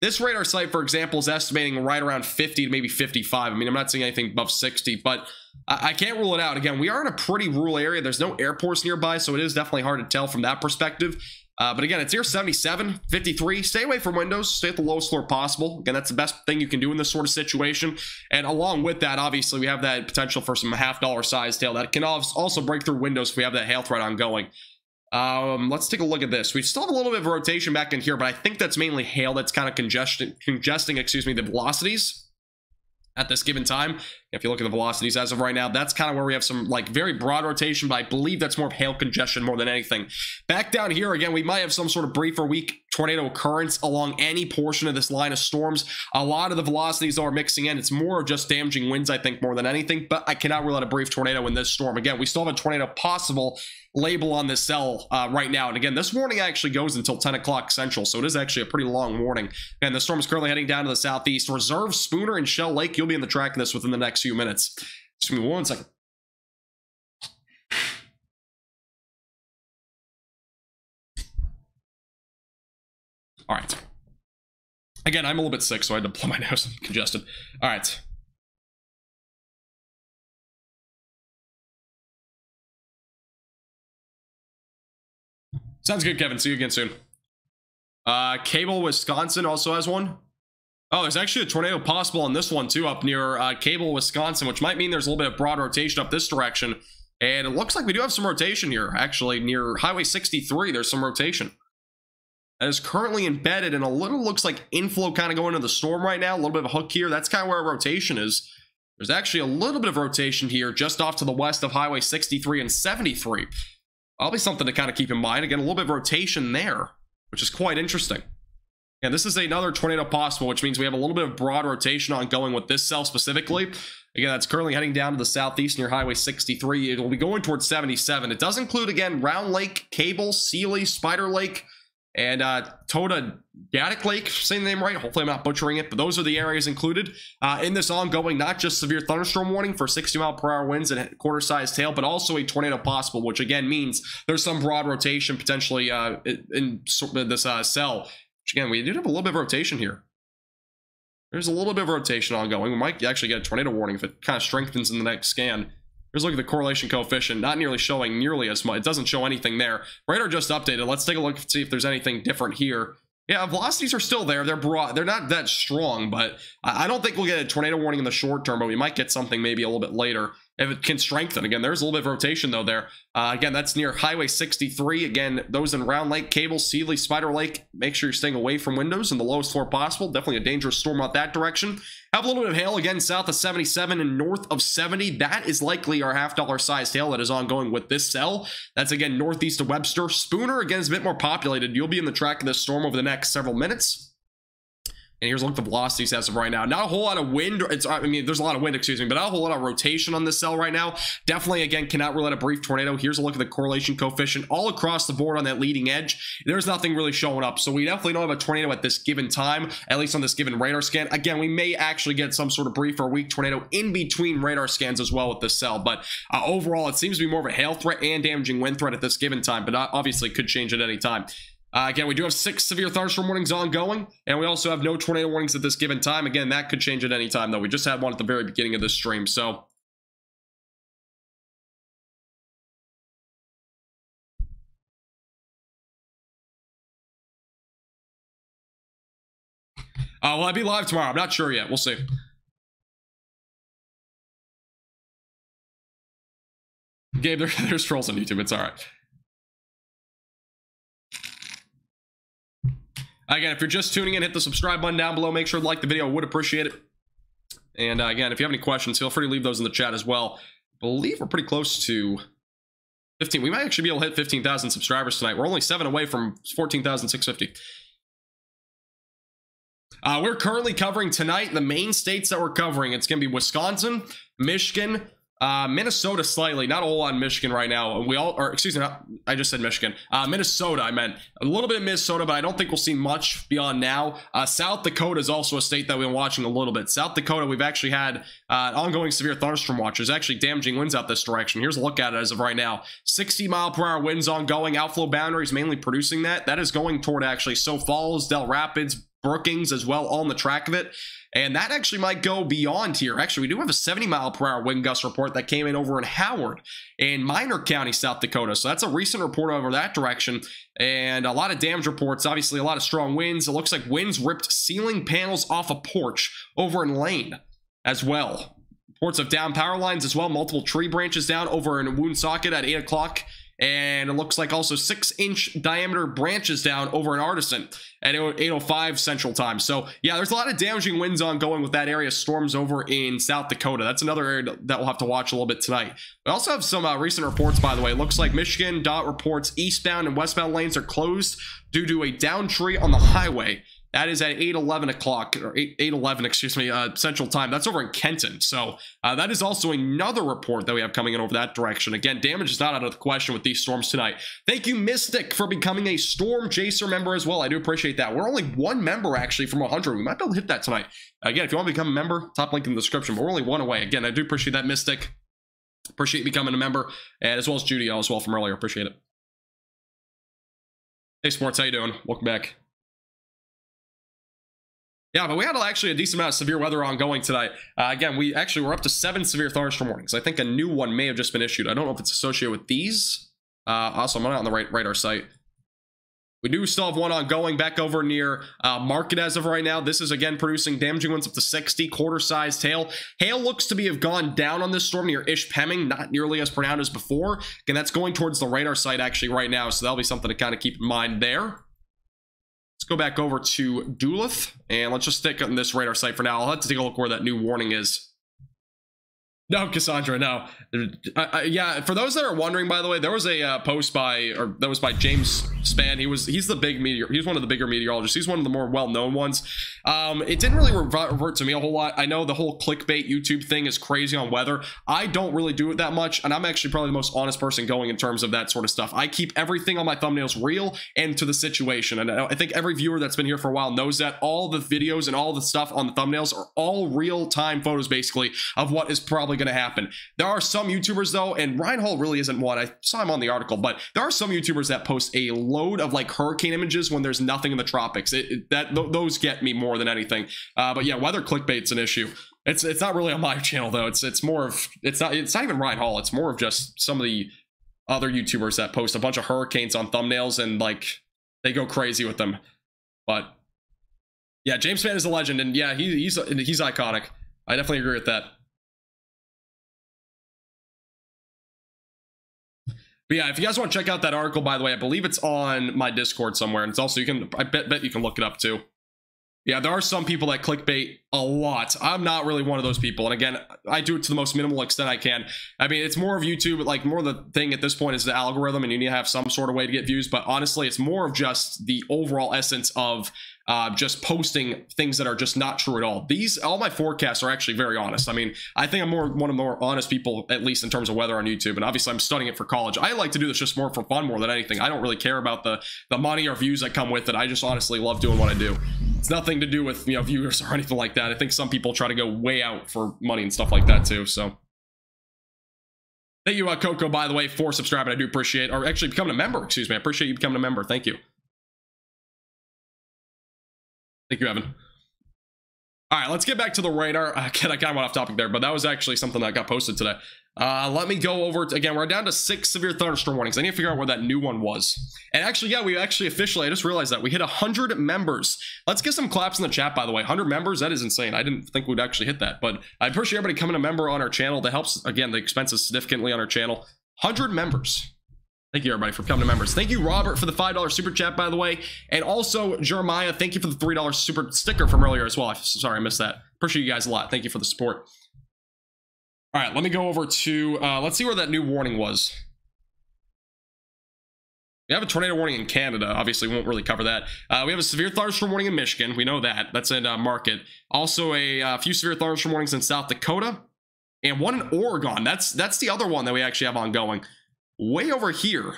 This radar site, for example, is estimating right around 50 to maybe 55. I mean, I'm not seeing anything above 60, but I, can't rule it out. Again, we are in a pretty rural area. There's no airports nearby, so it is definitely hard to tell from that perspective. Uh, but again, it's here 77, 53. Stay away from windows. Stay at the lowest floor possible. Again, that's the best thing you can do in this sort of situation. And along with that, obviously, we have that potential for some half dollar size tail that can also break through windows if we have that hail threat ongoing. Um, let's take a look at this. We still have a little bit of rotation back in here, but I think that's mainly hail that's kind of congestion, congesting, excuse me, the velocities at this given time. If you look at the velocities as of right now, that's kind of where we have some like very broad rotation, but I believe that's more of hail congestion more than anything. Back down here again, we might have some sort of brief or weak tornado occurrence along any portion of this line of storms. A lot of the velocities are mixing in. It's more of just damaging winds, I think, more than anything, but I cannot rule out a brief tornado in this storm. Again, we still have a tornado possible label on this cell uh, right now. And again, this warning actually goes until 10 o'clock central, so it is actually a pretty long warning. And the storm is currently heading down to the southeast. Reserve, Spooner, and Shell Lake, you'll be in the track of this within the next few minutes. Give me one second. All right. Again, I'm a little bit sick, so I had to blow my (laughs) nose and congested. All right. Sounds good, Kevin. See you again soon. Uh, Cable, Wisconsin also has one. Oh, there's actually a tornado possible on this one too, up near uh, Cable, Wisconsin, which might mean there's a little bit of broad rotation up this direction. And it looks like we do have some rotation here, actually, near Highway 63. There's some rotation. That is currently embedded and a little looks like inflow kind of going into the storm right now. A little bit of a hook here. That's kind of where our rotation is. There's actually a little bit of rotation here just off to the west of Highway 63 and 73. Probably something to kind of keep in mind. Again, a little bit of rotation there, which is quite interesting. And this is another tornado possible, which means we have a little bit of broad rotation ongoing with this cell specifically. Again, that's currently heading down to the southeast near Highway 63. It'll be going towards 77. It does include, again, Round Lake, Cable, Seeley, Spider Lake, and uh, Toda Gaddick Lake, saying the name right. Hopefully, I'm not butchering it, but those are the areas included uh, in this ongoing, not just severe thunderstorm warning for 60 mile per hour winds and quarter size tail, but also a tornado possible, which again means there's some broad rotation potentially uh, in this uh, cell. Which again, we did have a little bit of rotation here. There's a little bit of rotation ongoing. We might actually get a tornado warning if it kind of strengthens in the next scan. Here's look at the correlation coefficient, not nearly showing nearly as much. It doesn't show anything there. Radar just updated. Let's take a look and see if there's anything different here. Yeah, velocities are still there. They're broad. They're not that strong, but I don't think we'll get a tornado warning in the short term, but we might get something maybe a little bit later if it can strengthen. Again, there's a little bit of rotation though there. Uh, again, that's near Highway 63. Again, those in Round Lake, Cable, Seeley, Spider Lake, make sure you're staying away from windows in the lowest floor possible. Definitely a dangerous storm out that direction. Have a little bit of hail again south of 77 and north of 70. That is likely our half dollar sized hail that is ongoing with this cell. That's again northeast of Webster. Spooner, again, is a bit more populated. You'll be in the track of this storm over the next several minutes. And here's a look at the velocities as of right now. Not a whole lot of wind. It's I mean, there's a lot of wind, excuse me, but not a whole lot of rotation on this cell right now. Definitely, again, cannot rule out a brief tornado. Here's a look at the correlation coefficient all across the board on that leading edge. There's nothing really showing up. So we definitely don't have a tornado at this given time, at least on this given radar scan. Again, we may actually get some sort of brief or weak tornado in between radar scans as well with this cell. But uh, overall, it seems to be more of a hail threat and damaging wind threat at this given time, but obviously could change at any time. Uh, again, we do have six severe thunderstorm warnings ongoing, and we also have no tornado warnings at this given time. Again, that could change at any time, though. We just had one at the very beginning of this stream, so... Uh, will I be live tomorrow? I'm not sure yet. We'll see. Gabe, there, (laughs) there's trolls on YouTube. It's all right. Again, if you're just tuning in, hit the subscribe button down below. Make sure to like the video. I would appreciate it. And uh, again, if you have any questions, feel free to leave those in the chat as well. I believe we're pretty close to 15. We might actually be able to hit 15,000 subscribers tonight. We're only seven away from 14,650. Uh, we're currently covering tonight the main states that we're covering. It's going to be Wisconsin, Michigan, uh, Minnesota slightly, not all on Michigan right now. And we all, or excuse me, I just said Michigan. Uh, Minnesota, I meant a little bit of Minnesota, but I don't think we'll see much beyond now. Uh, South Dakota is also a state that we've been watching a little bit. South Dakota, we've actually had uh, ongoing severe thunderstorm watches, actually damaging winds out this direction. Here's a look at it as of right now 60 mile per hour winds ongoing, outflow boundaries mainly producing that. That is going toward actually Sioux Falls, Dell Rapids, Brookings as well on the track of it. And that actually might go beyond here. Actually, we do have a 70 mile per hour wind gust report that came in over in Howard in Miner County, South Dakota. So that's a recent report over that direction. And a lot of damage reports, obviously, a lot of strong winds. It looks like winds ripped ceiling panels off a porch over in Lane as well. Reports of down power lines as well, multiple tree branches down over in Woonsocket at 8 o'clock and it looks like also six inch diameter branches down over an Artesian at 805 central time. So yeah there's a lot of damaging winds ongoing with that area. Storms over in south dakota. That's another area that we'll have to watch a little bit tonight. We also have some uh, recent reports by the way. It looks like michigan dot reports eastbound and westbound lanes are closed due to a down tree on the highway that is at 8 11 o'clock, or 8 11, excuse me, uh, Central Time. That's over in Kenton. So uh, that is also another report that we have coming in over that direction. Again, damage is not out of the question with these storms tonight. Thank you, Mystic, for becoming a Storm Chaser member as well. I do appreciate that. We're only one member actually from 100. We might be able to hit that tonight. Again, if you want to become a member, top link in the description. But we're only one away. Again, I do appreciate that, Mystic. Appreciate becoming a member, and as well as Judy as well from earlier. Appreciate it. Hey, Sports, how you doing? Welcome back. Yeah, but we had actually a decent amount of severe weather ongoing tonight. Uh, again, we actually were up to seven severe thunderstorm warnings. I think a new one may have just been issued. I don't know if it's associated with these. Uh, also, I'm not on the right radar site. We do still have one ongoing back over near uh, Marquette as of right now. This is again producing damaging winds up to 60, quarter-sized hail. Hail looks to be have gone down on this storm near Ishpeming, not nearly as pronounced as before. Again, that's going towards the radar site actually right now, so that'll be something to kind of keep in mind there. Let's go back over to Duluth, and let's just stick on this radar site for now. I'll have to take a look where that new warning is. No, Cassandra, no. Uh, uh, yeah, for those that are wondering, by the way, there was a uh, post by, or that was by James Spann. He was, he's the big meteor, he's one of the bigger meteorologists. He's one of the more well-known ones. Um, it didn't really revert, revert to me a whole lot. I know the whole clickbait YouTube thing is crazy on weather. I don't really do it that much, and I'm actually probably the most honest person going in terms of that sort of stuff. I keep everything on my thumbnails real and to the situation, and I think every viewer that's been here for a while knows that all the videos and all the stuff on the thumbnails are all real-time photos, basically, of what is probably going to happen. There are some YouTubers though, and Ryan Hall really isn't one. I saw him on the article, but there are some YouTubers that post a load of like hurricane images when there's nothing in the tropics. It, it, that th those get me more than anything. Uh, but yeah, weather clickbait's an issue. It's it's not really on my (laughs) channel though. It's it's more of it's not it's not even Ryan Hall. It's more of just some of the other YouTubers that post a bunch of hurricanes on thumbnails and like they go crazy with them. But yeah, James Spann is a legend, and yeah, he, he's he's iconic. I definitely agree with that. But yeah, if you guys want to check out that article, by the way, I believe it's on my Discord somewhere. And it's also, you can, I bet, bet you can look it up too. Yeah, there are some people that clickbait a lot. I'm not really one of those people. And again, I do it to the most minimal extent I can. I mean, it's more of YouTube, like more the thing at this point is the algorithm and you need to have some sort of way to get views. But honestly, it's more of just the overall essence of uh, just posting things that are just not true at all. These, all my forecasts are actually very honest. I mean, I think I'm more one of the more honest people, at least in terms of weather on YouTube. And obviously, I'm studying it for college. I like to do this just more for fun more than anything. I don't really care about the the money or views that come with it. I just honestly love doing what I do. It's nothing to do with, you know, viewers or (laughs) anything like that. I think some people try to go way out for money and stuff like that too, so. Thank you, uh, Coco, by the way, for subscribing. I do appreciate, or actually becoming a member, excuse me. I appreciate you becoming a member. Thank you. Thank you, Evan. All right, let's get back to the radar. Again, (laughs) I kind of went off topic there, but that was actually something that got posted today. Uh, let me go over to, again. We're down to six severe thunderstorm warnings. I need to figure out where that new one was. And actually, yeah, we actually officially. I just realized that we hit hundred members. Let's get some claps in the chat. By the way, hundred members. That is insane. I didn't think we'd actually hit that, but I appreciate everybody coming a member on our channel. That helps again the expenses significantly on our channel. Hundred members. Thank you, everybody, for coming to members. Thank you, Robert, for the $5 super chat, by the way. And also, Jeremiah, thank you for the $3 super sticker from earlier as well. Sorry, I missed that. Appreciate you guys a lot. Thank you for the support. All right, let me go over to, uh, let's see where that new warning was. We have a tornado warning in Canada. Obviously, we won't really cover that. Uh, we have a severe thunderstorm warning in Michigan. We know that. That's in uh, Marquette. Also, a uh, few severe thunderstorm warnings in South Dakota. And one in Oregon. That's that's the other one that we actually have ongoing way over here.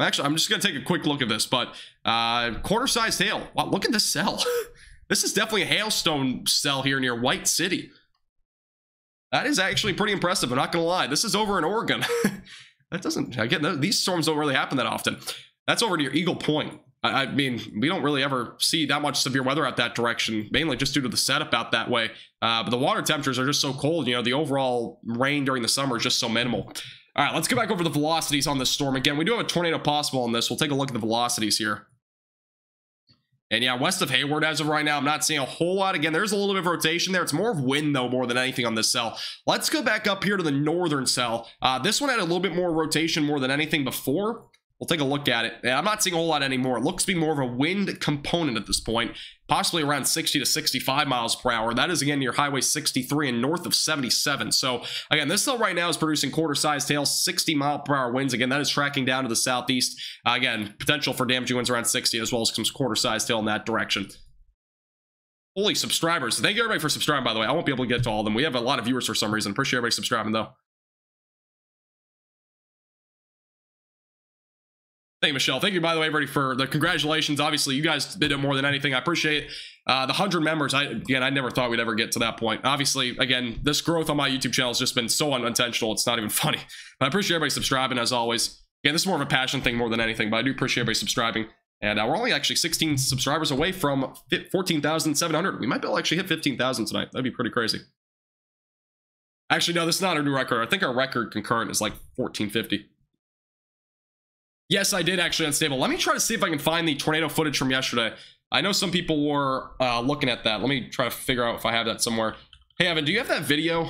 Actually, I'm just going to take a quick look at this, but uh, quarter-sized hail. Wow, look at this cell. (laughs) this is definitely a hailstone cell here near White City. That is actually pretty impressive. I'm not going to lie. This is over in Oregon. (laughs) that doesn't, again, these storms don't really happen that often. That's over near Eagle Point. I, I mean, we don't really ever see that much severe weather out that direction, mainly just due to the setup out that way. Uh, but the water temperatures are just so cold. You know, the overall rain during the summer is just so minimal. All right, let's go back over the velocities on this storm again. We do have a tornado possible on this. We'll take a look at the velocities here. And yeah, west of Hayward as of right now, I'm not seeing a whole lot. Again, there's a little bit of rotation there. It's more of wind, though, more than anything on this cell. Let's go back up here to the northern cell. Uh, this one had a little bit more rotation more than anything before. We'll take a look at it. I'm not seeing a whole lot anymore. It looks to be more of a wind component at this point, possibly around 60 to 65 miles per hour. That is, again, near Highway 63 and north of 77. So, again, this cell right now is producing quarter-size tails, 60 mile per hour winds. Again, that is tracking down to the southeast. Uh, again, potential for damaging winds around 60 as well as some quarter-size tail in that direction. Holy subscribers. Thank you, everybody, for subscribing, by the way. I won't be able to get to all of them. We have a lot of viewers for some reason. Appreciate everybody subscribing, though. Thank you, Michelle. Thank you, by the way, everybody, for the congratulations. Obviously, you guys did it more than anything. I appreciate uh, the 100 members. I Again, I never thought we'd ever get to that point. Obviously, again, this growth on my YouTube channel has just been so unintentional. It's not even (laughs) funny. But I appreciate everybody subscribing, as always. Again, this is more of a passion thing more than anything, but I do appreciate everybody subscribing. And uh, we're only actually 16 subscribers away from 14,700. We might be able to actually hit 15,000 tonight. That'd be pretty crazy. Actually, no, this is not our new record. I think our record concurrent is like 1450. Yes, I did actually unstable. Let me try to see if I can find the tornado footage from yesterday. I know some people were uh, looking at that. Let me try to figure out if I have that somewhere. Hey, Evan, do you have that video?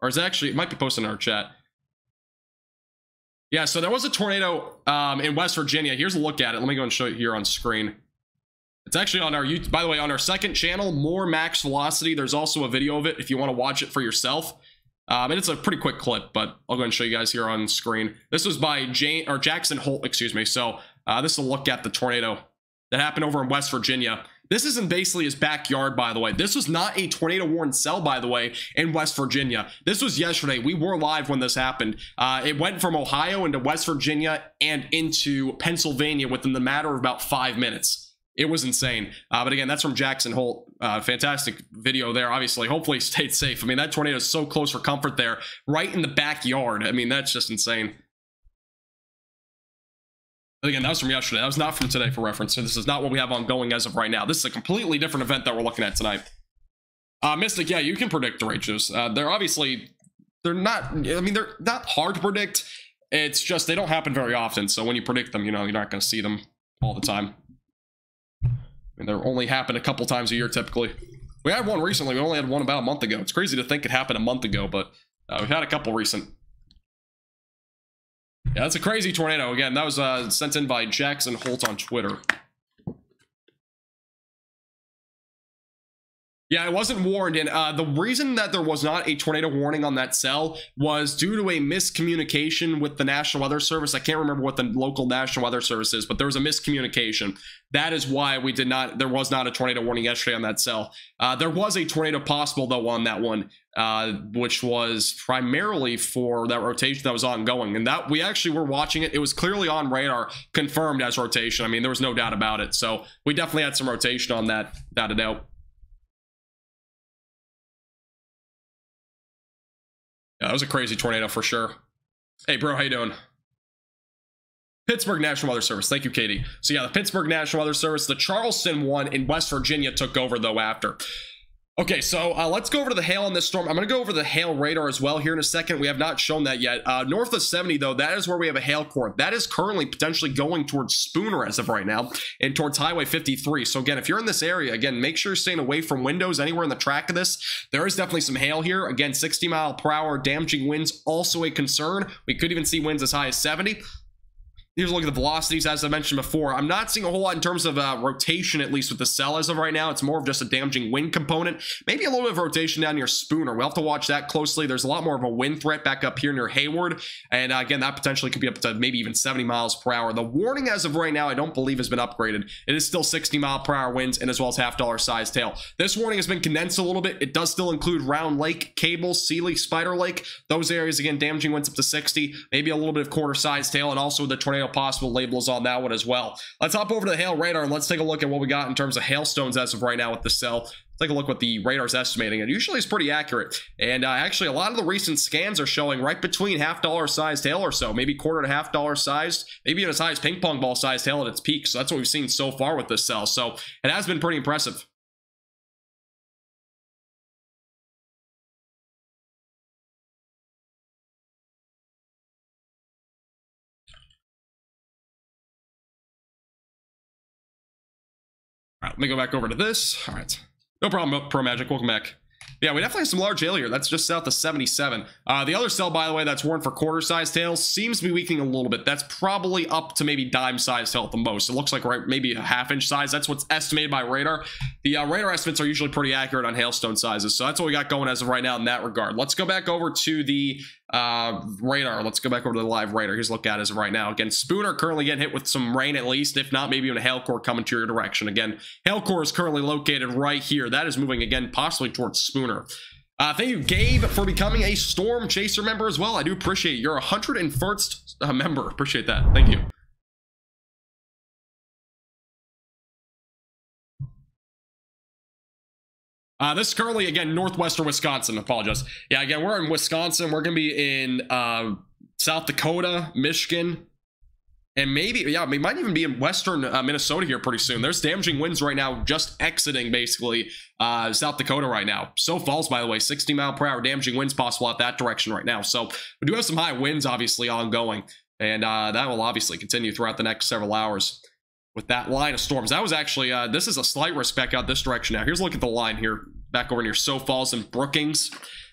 Or is it actually, it might be posted in our chat. Yeah, so there was a tornado um, in West Virginia. Here's a look at it. Let me go and show it here on screen. It's actually on our YouTube, by the way, on our second channel, More Max Velocity. There's also a video of it if you want to watch it for yourself. Um, and it's a pretty quick clip, but I'll go and show you guys here on screen. This was by Jane or Jackson Holt, excuse me. So uh, this is a look at the tornado that happened over in West Virginia. This isn't basically his backyard, by the way. This was not a tornado warned cell, by the way, in West Virginia. This was yesterday. We were live when this happened. Uh, it went from Ohio into West Virginia and into Pennsylvania within the matter of about five minutes it was insane. Uh, but again, that's from Jackson Holt. Uh, fantastic video there. Obviously, hopefully, stayed safe. I mean, that tornado is so close for comfort there, right in the backyard. I mean, that's just insane. Again, that was from yesterday. That was not from today for reference. So this is not what we have ongoing as of right now. This is a completely different event that we're looking at tonight. Uh, Mystic, yeah, you can predict derechos. Uh, they're obviously, they're not, I mean, they're not hard to predict. It's just, they don't happen very often. So when you predict them, you know, you're not going to see them all the time. And they're only happen a couple times a year typically. We had one recently. We only had one about a month ago. It's crazy to think it happened a month ago, but uh, we've had a couple recent. Yeah, that's a crazy tornado. Again, that was uh, sent in by Jackson Holt on Twitter. Yeah, I wasn't warned, and uh, the reason that there was not a tornado warning on that cell was due to a miscommunication with the National Weather Service. I can't remember what the local National Weather Service is, but there was a miscommunication. That is why we did not. There was not a tornado warning yesterday on that cell. Uh, there was a tornado possible though on that one, uh, which was primarily for that rotation that was ongoing, and that we actually were watching it. It was clearly on radar, confirmed as rotation. I mean, there was no doubt about it. So we definitely had some rotation on that, without a doubt. Yeah, that was a crazy tornado for sure. Hey, bro, how you doing? Pittsburgh National Weather Service. Thank you, Katie. So yeah, the Pittsburgh National Weather Service, the Charleston one in West Virginia took over though after. Okay, so uh, let's go over to the hail on this storm. I'm going to go over the hail radar as well here in a second. We have not shown that yet. Uh, north of 70, though, that is where we have a hail core. That is currently potentially going towards Spooner as of right now and towards Highway 53. So again, if you're in this area, again, make sure you're staying away from windows anywhere in the track of this. There is definitely some hail here. Again, 60 mile per hour damaging winds also a concern. We could even see winds as high as 70. Here's a look at the velocities, as I mentioned before. I'm not seeing a whole lot in terms of uh, rotation, at least with the cell as of right now. It's more of just a damaging wind component. Maybe a little bit of rotation down near Spooner. We'll have to watch that closely. There's a lot more of a wind threat back up here near Hayward. And uh, again, that potentially could be up to maybe even 70 miles per hour. The warning as of right now, I don't believe has been upgraded. It is still 60 mile per hour winds and as well as half dollar size tail. This warning has been condensed a little bit. It does still include Round Lake, Cable, Seeley, Spider Lake. Those areas, again, damaging winds up to 60, maybe a little bit of quarter size tail, and also the tornado possible labels on that one as well. Let's hop over to the hail radar and let's take a look at what we got in terms of hailstones as of right now with the cell. Take a look what the radar's estimating and usually it's pretty accurate. And uh, actually a lot of the recent scans are showing right between half dollar sized hail or so maybe quarter to half dollar sized maybe even as high as ping pong ball sized hail at its peak. So that's what we've seen so far with this cell. So it has been pretty impressive let me go back over to this. All right. No problem, Pro Magic. Welcome back. Yeah, we definitely have some large hail here. That's just south of 77. Uh, the other cell, by the way, that's worn for quarter-sized tails, seems to be weakening a little bit. That's probably up to maybe dime-sized tail at the most. It looks like right maybe a half-inch size. That's what's estimated by radar. The uh, radar estimates are usually pretty accurate on hailstone sizes, so that's what we got going as of right now in that regard. Let's go back over to the uh, radar. Let's go back over to the live radar. Here's look at as of right now. Again, Spooner currently getting hit with some rain at least, if not maybe even a hail core coming to your direction. Again, hail core is currently located right here. That is moving again, possibly towards Spooner. Uh, thank you, Gabe, for becoming a Storm Chaser member as well. I do appreciate it. You're a 101st uh, member. Appreciate that. Thank you. Uh, this is currently, again, northwestern Wisconsin. Apologize. Yeah, again, we're in Wisconsin. We're going to be in uh, South Dakota, Michigan, and maybe, yeah, we might even be in western uh, Minnesota here pretty soon. There's damaging winds right now, just exiting basically uh, South Dakota right now. Sioux Falls, by the way, 60 mile per hour damaging winds possible out that direction right now. So we do have some high winds, obviously, ongoing. And uh, that will obviously continue throughout the next several hours with that line of storms. That was actually, uh, this is a slight respect out this direction now. Here's a look at the line here, back over near Sioux Falls and Brookings.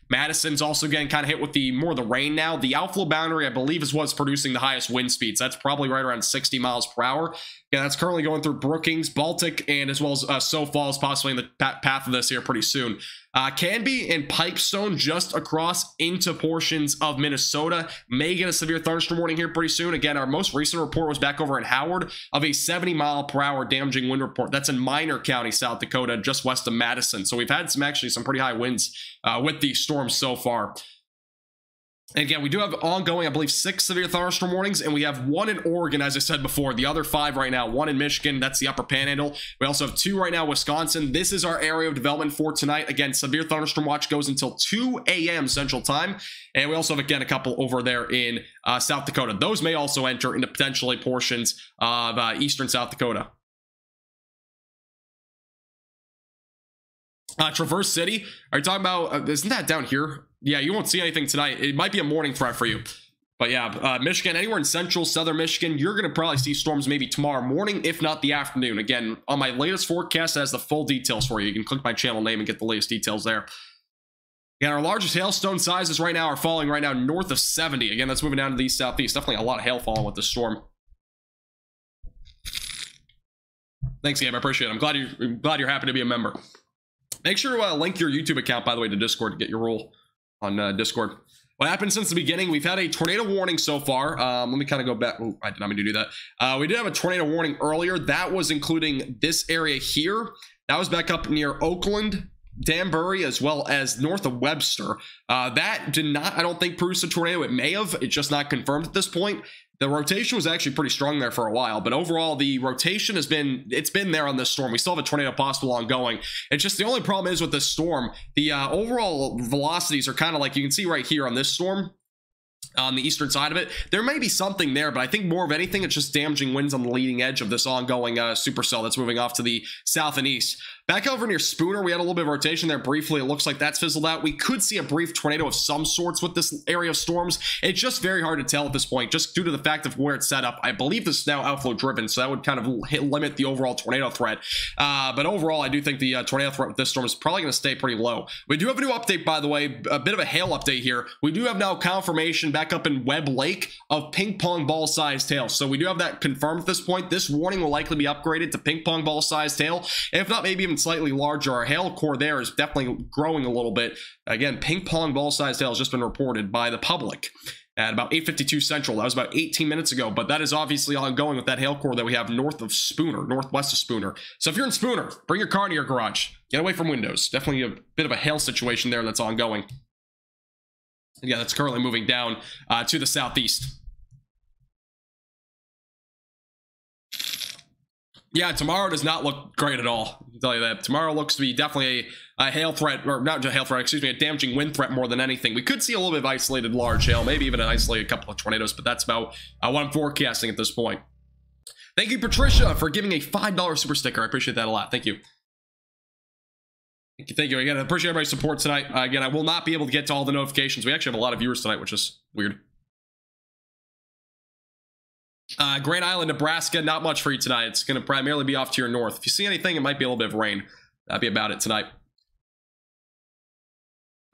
Madison's also getting kind of hit with the more the rain now. The outflow boundary, I believe, is what's producing the highest wind speeds. That's probably right around 60 miles per hour. Yeah, that's currently going through Brookings, Baltic, and as well as uh, Sioux Falls, possibly in the path of this here pretty soon. Uh, Canby and Pipestone just across into portions of Minnesota. May get a severe thunderstorm warning here pretty soon. Again, our most recent report was back over in Howard of a 70 mile per hour damaging wind report. That's in Miner County, South Dakota, just west of Madison. So we've had some actually some pretty high winds uh, with these storms so far. And again, we do have ongoing, I believe, six severe thunderstorm warnings, and we have one in Oregon, as I said before. The other five right now, one in Michigan, that's the upper panhandle. We also have two right now, Wisconsin. This is our area of development for tonight. Again, severe thunderstorm watch goes until 2 a.m. Central Time. And we also have, again, a couple over there in uh, South Dakota. Those may also enter into potentially portions of uh, eastern South Dakota. Uh, Traverse City, are you talking about, uh, isn't that down here? Yeah, you won't see anything tonight. It might be a morning threat for you. But yeah, uh, Michigan, anywhere in central, southern Michigan, you're going to probably see storms maybe tomorrow morning, if not the afternoon. Again, on my latest forecast, has the full details for you. You can click my channel name and get the latest details there. Again, our largest hailstone sizes right now are falling right now north of 70. Again, that's moving down to the east southeast. Definitely a lot of hail falling with this storm. Thanks, Gabe. I appreciate it. I'm glad, you, I'm glad you're happy to be a member. Make sure to uh, link your YouTube account, by the way, to Discord to get your role on uh, Discord. What happened since the beginning? We've had a tornado warning so far. Um, let me kind of go back. Ooh, I did not mean to do that. Uh, we did have a tornado warning earlier. That was including this area here. That was back up near Oakland, Danbury, as well as north of Webster. Uh, that did not, I don't think, produce a tornado. It may have. It's just not confirmed at this point the rotation was actually pretty strong there for a while, but overall the rotation has been it's been there on this storm. We still have a tornado possible ongoing. It's just the only problem is with this storm, the uh, overall velocities are kind of like you can see right here on this storm on the eastern side of it. There may be something there, but I think more of anything, it's just damaging winds on the leading edge of this ongoing uh, supercell that's moving off to the south and east. Back over near Spooner, we had a little bit of rotation there briefly. It looks like that's fizzled out. We could see a brief tornado of some sorts with this area of storms. It's just very hard to tell at this point, just due to the fact of where it's set up. I believe this is now outflow driven, so that would kind of hit, limit the overall tornado threat. Uh, but overall, I do think the uh, tornado threat with this storm is probably going to stay pretty low. We do have a new update, by the way, a bit of a hail update here. We do have now confirmation back up in Webb Lake of ping pong ball sized hail. So we do have that confirmed at this point. This warning will likely be upgraded to ping pong ball sized hail, if not maybe even slightly larger. Our hail core there is definitely growing a little bit. Again, ping pong ball sized hail has just been reported by the public at about 8.52 Central. That was about 18 minutes ago, but that is obviously ongoing with that hail core that we have north of Spooner, northwest of Spooner. So if you're in Spooner, bring your car to your garage. Get away from windows. Definitely a bit of a hail situation there that's ongoing. Yeah, that's currently moving down uh, to the southeast. Yeah, tomorrow does not look great at all. I'll tell you that. Tomorrow looks to be definitely a, a hail threat, or not a hail threat, excuse me, a damaging wind threat more than anything. We could see a little bit of isolated large hail, maybe even an isolated couple of tornadoes, but that's about uh, what I'm forecasting at this point. Thank you, Patricia, for giving a $5 super sticker. I appreciate that a lot. Thank you. Thank you. Thank you. Again, I appreciate everybody's support tonight. Uh, again, I will not be able to get to all the notifications. We actually have a lot of viewers tonight, which is weird. Uh, Grand Island, Nebraska, not much for you tonight. It's going to primarily be off to your north. If you see anything, it might be a little bit of rain. That'd be about it tonight.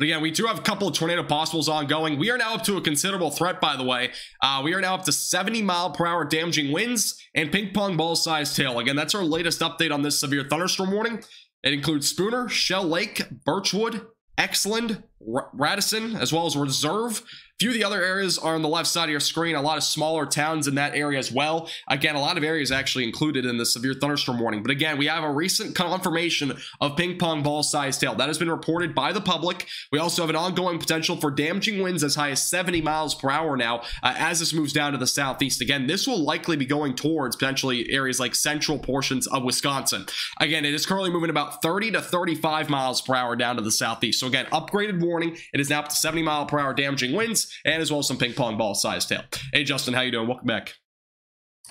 But again, we do have a couple of tornado possibles ongoing. We are now up to a considerable threat, by the way. Uh, we are now up to 70 mile per hour damaging winds and ping pong ball sized hail. Again, that's our latest update on this severe thunderstorm warning. It includes Spooner, Shell Lake, Birchwood, Exeland, Radisson, as well as Reserve, few of the other areas are on the left side of your screen. A lot of smaller towns in that area as well. Again, a lot of areas actually included in the severe thunderstorm warning. But again, we have a recent confirmation of ping pong ball sized hail. That has been reported by the public. We also have an ongoing potential for damaging winds as high as 70 miles per hour now uh, as this moves down to the southeast. Again, this will likely be going towards potentially areas like central portions of Wisconsin. Again, it is currently moving about 30 to 35 miles per hour down to the southeast. So again, upgraded warning. It is now up to 70 mile per hour damaging winds and as well as some ping pong ball sized tail. Hey, Justin, how you doing? Welcome back.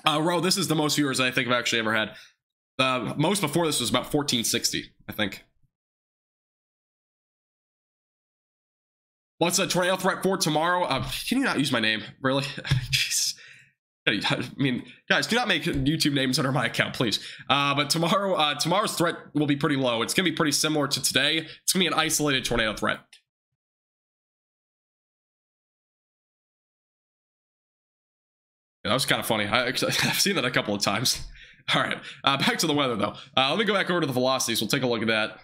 Uh, Ro, this is the most viewers I think I've actually ever had. The most before this was about 1460, I think. What's a tornado threat for tomorrow? Uh, can you not use my name? Really? (laughs) Jeez. I mean, guys, do not make YouTube names under my account, please. Uh, but tomorrow, uh, tomorrow's threat will be pretty low. It's going to be pretty similar to today. It's going to be an isolated tornado threat. That was kind of funny. I, have (laughs) seen that a couple of times. (laughs) All right, uh, back to the weather though. Uh, let me go back over to the velocities. We'll take a look at that.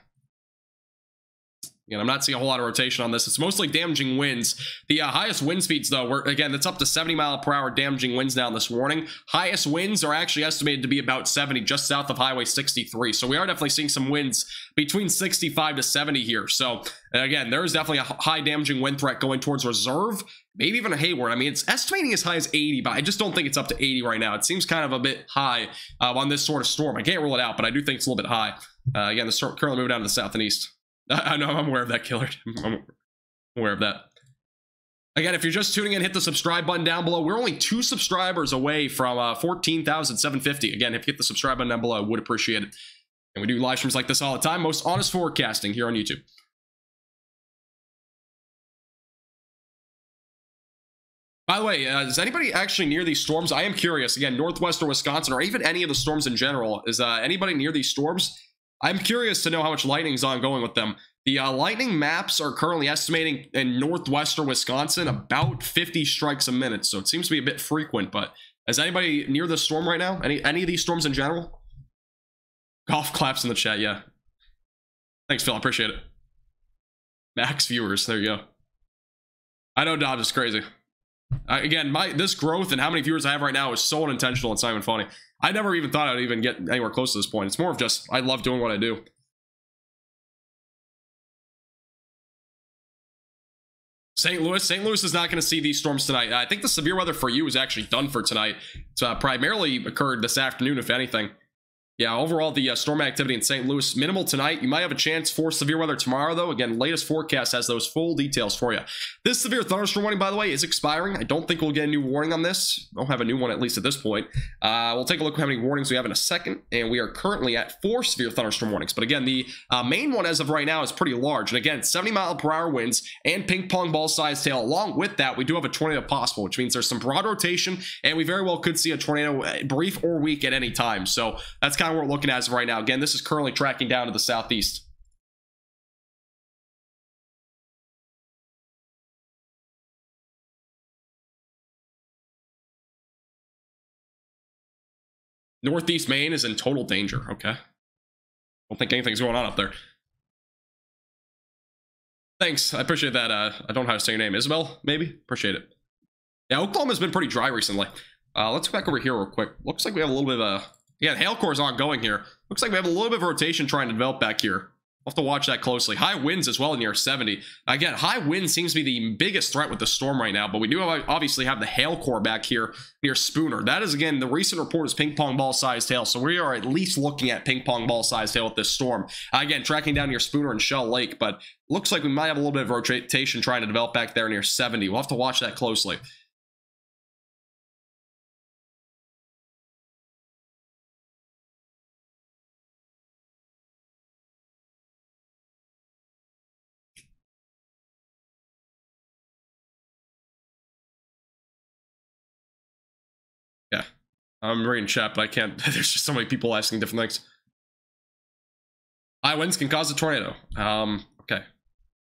Again, I'm not seeing a whole lot of rotation on this. It's mostly damaging winds. The uh, highest wind speeds, though, were again, that's up to 70 mile per hour damaging winds now this morning. Highest winds are actually estimated to be about 70 just south of Highway 63. So we are definitely seeing some winds between 65 to 70 here. So again, there is definitely a high damaging wind threat going towards reserve maybe even a Hayward. I mean, it's estimating as high as 80, but I just don't think it's up to 80 right now. It seems kind of a bit high uh, on this sort of storm. I can't rule it out, but I do think it's a little bit high. Uh, again, the storm currently moving down to the south and east. (laughs) I, know, I'm aware of that, Killer. (laughs) I'm aware of that. Again, if you're just tuning in, hit the subscribe button down below. We're only two subscribers away from uh, 14,750. Again, if you hit the subscribe button down below, I would appreciate it. And we do live streams like this all the time. Most honest forecasting here on YouTube. By the way, uh, is anybody actually near these storms? I am curious. Again, northwestern Wisconsin, or even any of the storms in general. Is uh, anybody near these storms? I'm curious to know how much lightning is ongoing with them. The uh, lightning maps are currently estimating in northwestern Wisconsin about 50 strikes a minute, so it seems to be a bit frequent. But is anybody near the storm right now? Any any of these storms in general? Golf claps in the chat, yeah. Thanks, Phil. I appreciate it. Max viewers, there you go. I know Dobbs is crazy. Uh, again, my this growth and how many viewers I have right now is so unintentional. and Simon funny. I never even thought I'd even get anywhere close to this point. It's more of just I love doing what I do. St. Louis. St. Louis is not going to see these storms tonight. I think the severe weather for you is actually done for tonight. It's uh, primarily occurred this afternoon, if anything. Yeah, overall, the uh, storm activity in St. Louis, minimal tonight. You might have a chance for severe weather tomorrow, though. Again, latest forecast has those full details for you. This severe thunderstorm warning, by the way, is expiring. I don't think we'll get a new warning on this. Don't have a new one, at least at this point. Uh, we'll take a look at how many warnings we have in a second, and we are currently at four severe thunderstorm warnings. But again, the uh, main one as of right now is pretty large. And again, 70 mile per hour winds and ping pong ball size tail. Along with that, we do have a tornado possible, which means there's some broad rotation, and we very well could see a tornado uh, brief or weak at any time. So that's kind of what we're looking at as right now. Again, this is currently tracking down to the southeast. Northeast Maine is in total danger. Okay. Don't think anything's going on up there. Thanks. I appreciate that. Uh, I don't know how to say your name. Isabel, maybe? Appreciate it. Yeah, Oklahoma's been pretty dry recently. Uh, let's go back over here real quick. Looks like we have a little bit of a... Yeah, hail core is ongoing here. Looks like we have a little bit of rotation trying to develop back here. We'll have to watch that closely. High winds as well near 70. Again, high wind seems to be the biggest threat with the storm right now, but we do obviously have the hail core back here near Spooner. That is, again, the recent report is ping pong ball sized hail, so we are at least looking at ping pong ball sized hail with this storm. again, tracking down near Spooner and Shell Lake, but looks like we might have a little bit of rotation trying to develop back there near 70. We'll have to watch that closely. I'm reading chat, but I can't. (laughs) There's just so many people asking different things. High winds can cause a tornado. Um, okay.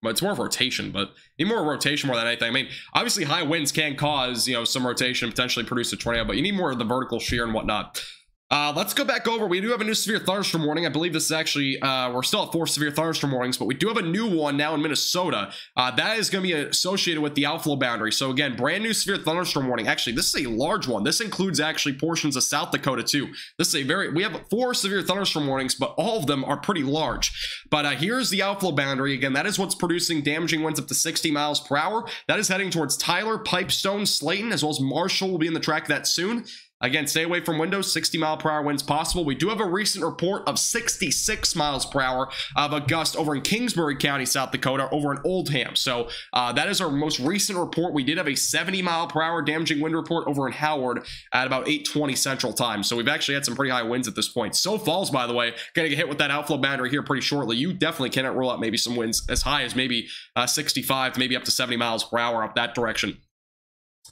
But it's more rotation, but need more rotation more than anything. I mean, obviously high winds can cause, you know, some rotation, potentially produce a tornado, but you need more of the vertical shear and whatnot. Uh, let's go back over. We do have a new severe thunderstorm warning. I believe this is actually, uh, we're still at four severe thunderstorm warnings, but we do have a new one now in Minnesota. Uh, that is going to be associated with the outflow boundary. So again, brand new severe thunderstorm warning. Actually, this is a large one. This includes actually portions of South Dakota too. This is a very, we have four severe thunderstorm warnings, but all of them are pretty large. But uh, here's the outflow boundary. Again, that is what's producing damaging winds up to 60 miles per hour. That is heading towards Tyler, Pipestone, Slayton, as well as Marshall will be in the track that soon. Again, stay away from windows, 60 mile per hour winds possible. We do have a recent report of 66 miles per hour of a gust over in Kingsbury County, South Dakota, over in Oldham. So uh, that is our most recent report. We did have a 70 mile per hour damaging wind report over in Howard at about 820 Central Time. So we've actually had some pretty high winds at this point. Sioux Falls, by the way, going to get hit with that outflow boundary here pretty shortly. You definitely cannot rule out maybe some winds as high as maybe uh, 65 to maybe up to 70 miles per hour up that direction.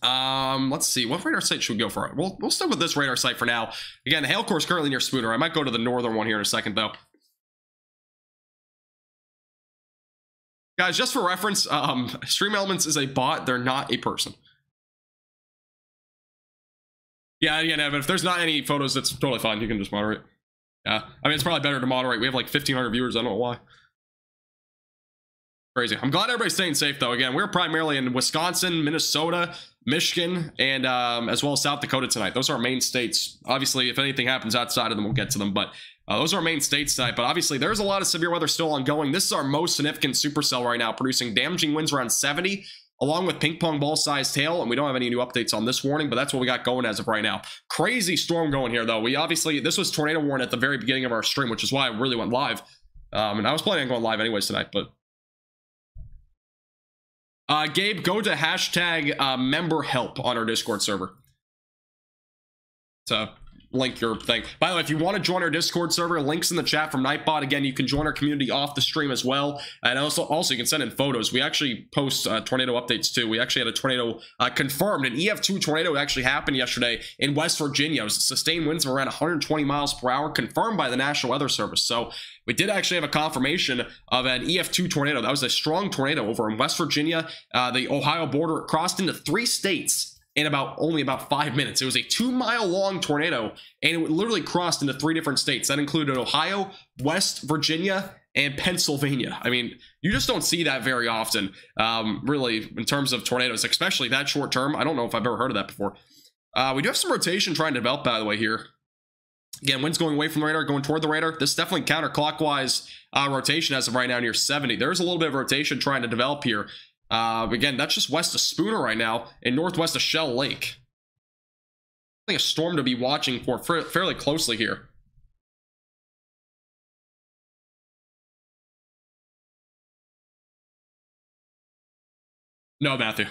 Um, let's see. What radar site should we go for? We'll, we'll stick with this radar site for now. Again, the hail core is currently near Spooner. I might go to the northern one here in a second, though. Guys, just for reference, um, Stream Elements is a bot. They're not a person. Yeah, again, Evan, if there's not any photos, that's totally fine. You can just moderate. Yeah, I mean, it's probably better to moderate. We have like 1,500 viewers. I don't know why. Crazy. I'm glad everybody's staying safe, though. Again, we're primarily in Wisconsin, Minnesota, Michigan, and um, as well as South Dakota tonight. Those are our main states. Obviously, if anything happens outside of them, we'll get to them. But uh, those are our main states tonight. But obviously, there's a lot of severe weather still ongoing. This is our most significant supercell right now, producing damaging winds around 70, along with ping pong ball sized hail. And we don't have any new updates on this warning, but that's what we got going as of right now. Crazy storm going here, though. We obviously, this was tornado warning at the very beginning of our stream, which is why I really went live. Um, and I was planning on going live anyways tonight, but uh, Gabe, go to hashtag uh, member help on our Discord server to link your thing. By the way, if you want to join our Discord server, links in the chat from Nightbot. Again, you can join our community off the stream as well. And also, also you can send in photos. We actually post uh, tornado updates too. We actually had a tornado uh, confirmed. An EF2 tornado actually happened yesterday in West Virginia. It was sustained winds of around 120 miles per hour, confirmed by the National Weather Service. So we did actually have a confirmation of an EF2 tornado. That was a strong tornado over in West Virginia. Uh, the Ohio border crossed into three states in about only about five minutes. It was a two mile long tornado and it literally crossed into three different states. That included Ohio, West Virginia, and Pennsylvania. I mean, you just don't see that very often, um, really, in terms of tornadoes, especially that short term. I don't know if I've ever heard of that before. Uh, we do have some rotation trying to develop, by the way, here. Again, winds going away from the radar, going toward the radar. This is definitely counterclockwise uh, rotation as of right now near 70. There's a little bit of rotation trying to develop here. Uh, again, that's just west of Spooner right now and northwest of Shell Lake. I think a storm to be watching for fairly closely here. No, Matthew.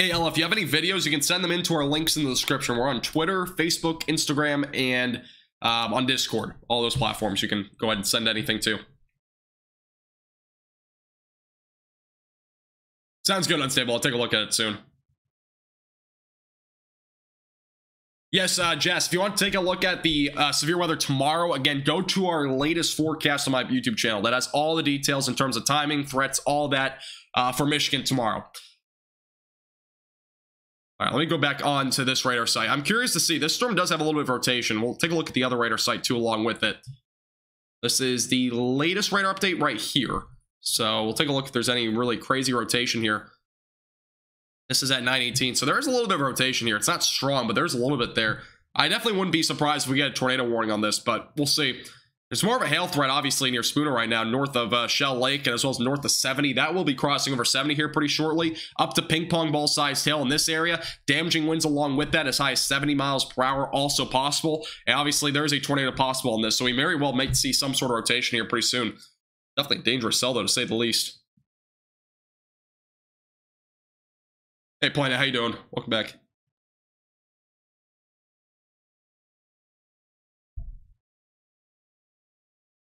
Hey, Ella, if you have any videos, you can send them into our links in the description. We're on Twitter, Facebook, Instagram, and um, on Discord. All those platforms you can go ahead and send anything to. Sounds good, Unstable. I'll take a look at it soon. Yes, uh, Jess, if you want to take a look at the uh, severe weather tomorrow, again, go to our latest forecast on my YouTube channel. That has all the details in terms of timing, threats, all that uh, for Michigan tomorrow. All right, let me go back on to this radar site. I'm curious to see. This storm does have a little bit of rotation. We'll take a look at the other radar site too along with it. This is the latest radar update right here. So we'll take a look if there's any really crazy rotation here. This is at 918. So there is a little bit of rotation here. It's not strong, but there's a little bit there. I definitely wouldn't be surprised if we get a tornado warning on this, but we'll see. There's more of a hail threat, obviously, near Spooner right now, north of uh, Shell Lake, and as well as north of 70. That will be crossing over 70 here pretty shortly, up to ping pong ball sized hail in this area. Damaging winds along with that, as high as 70 miles per hour, also possible. And obviously, there's a tornado possible in this, so we very well may see some sort of rotation here pretty soon. Definitely dangerous cell, though, to say the least. Hey, Planet, how you doing? Welcome back.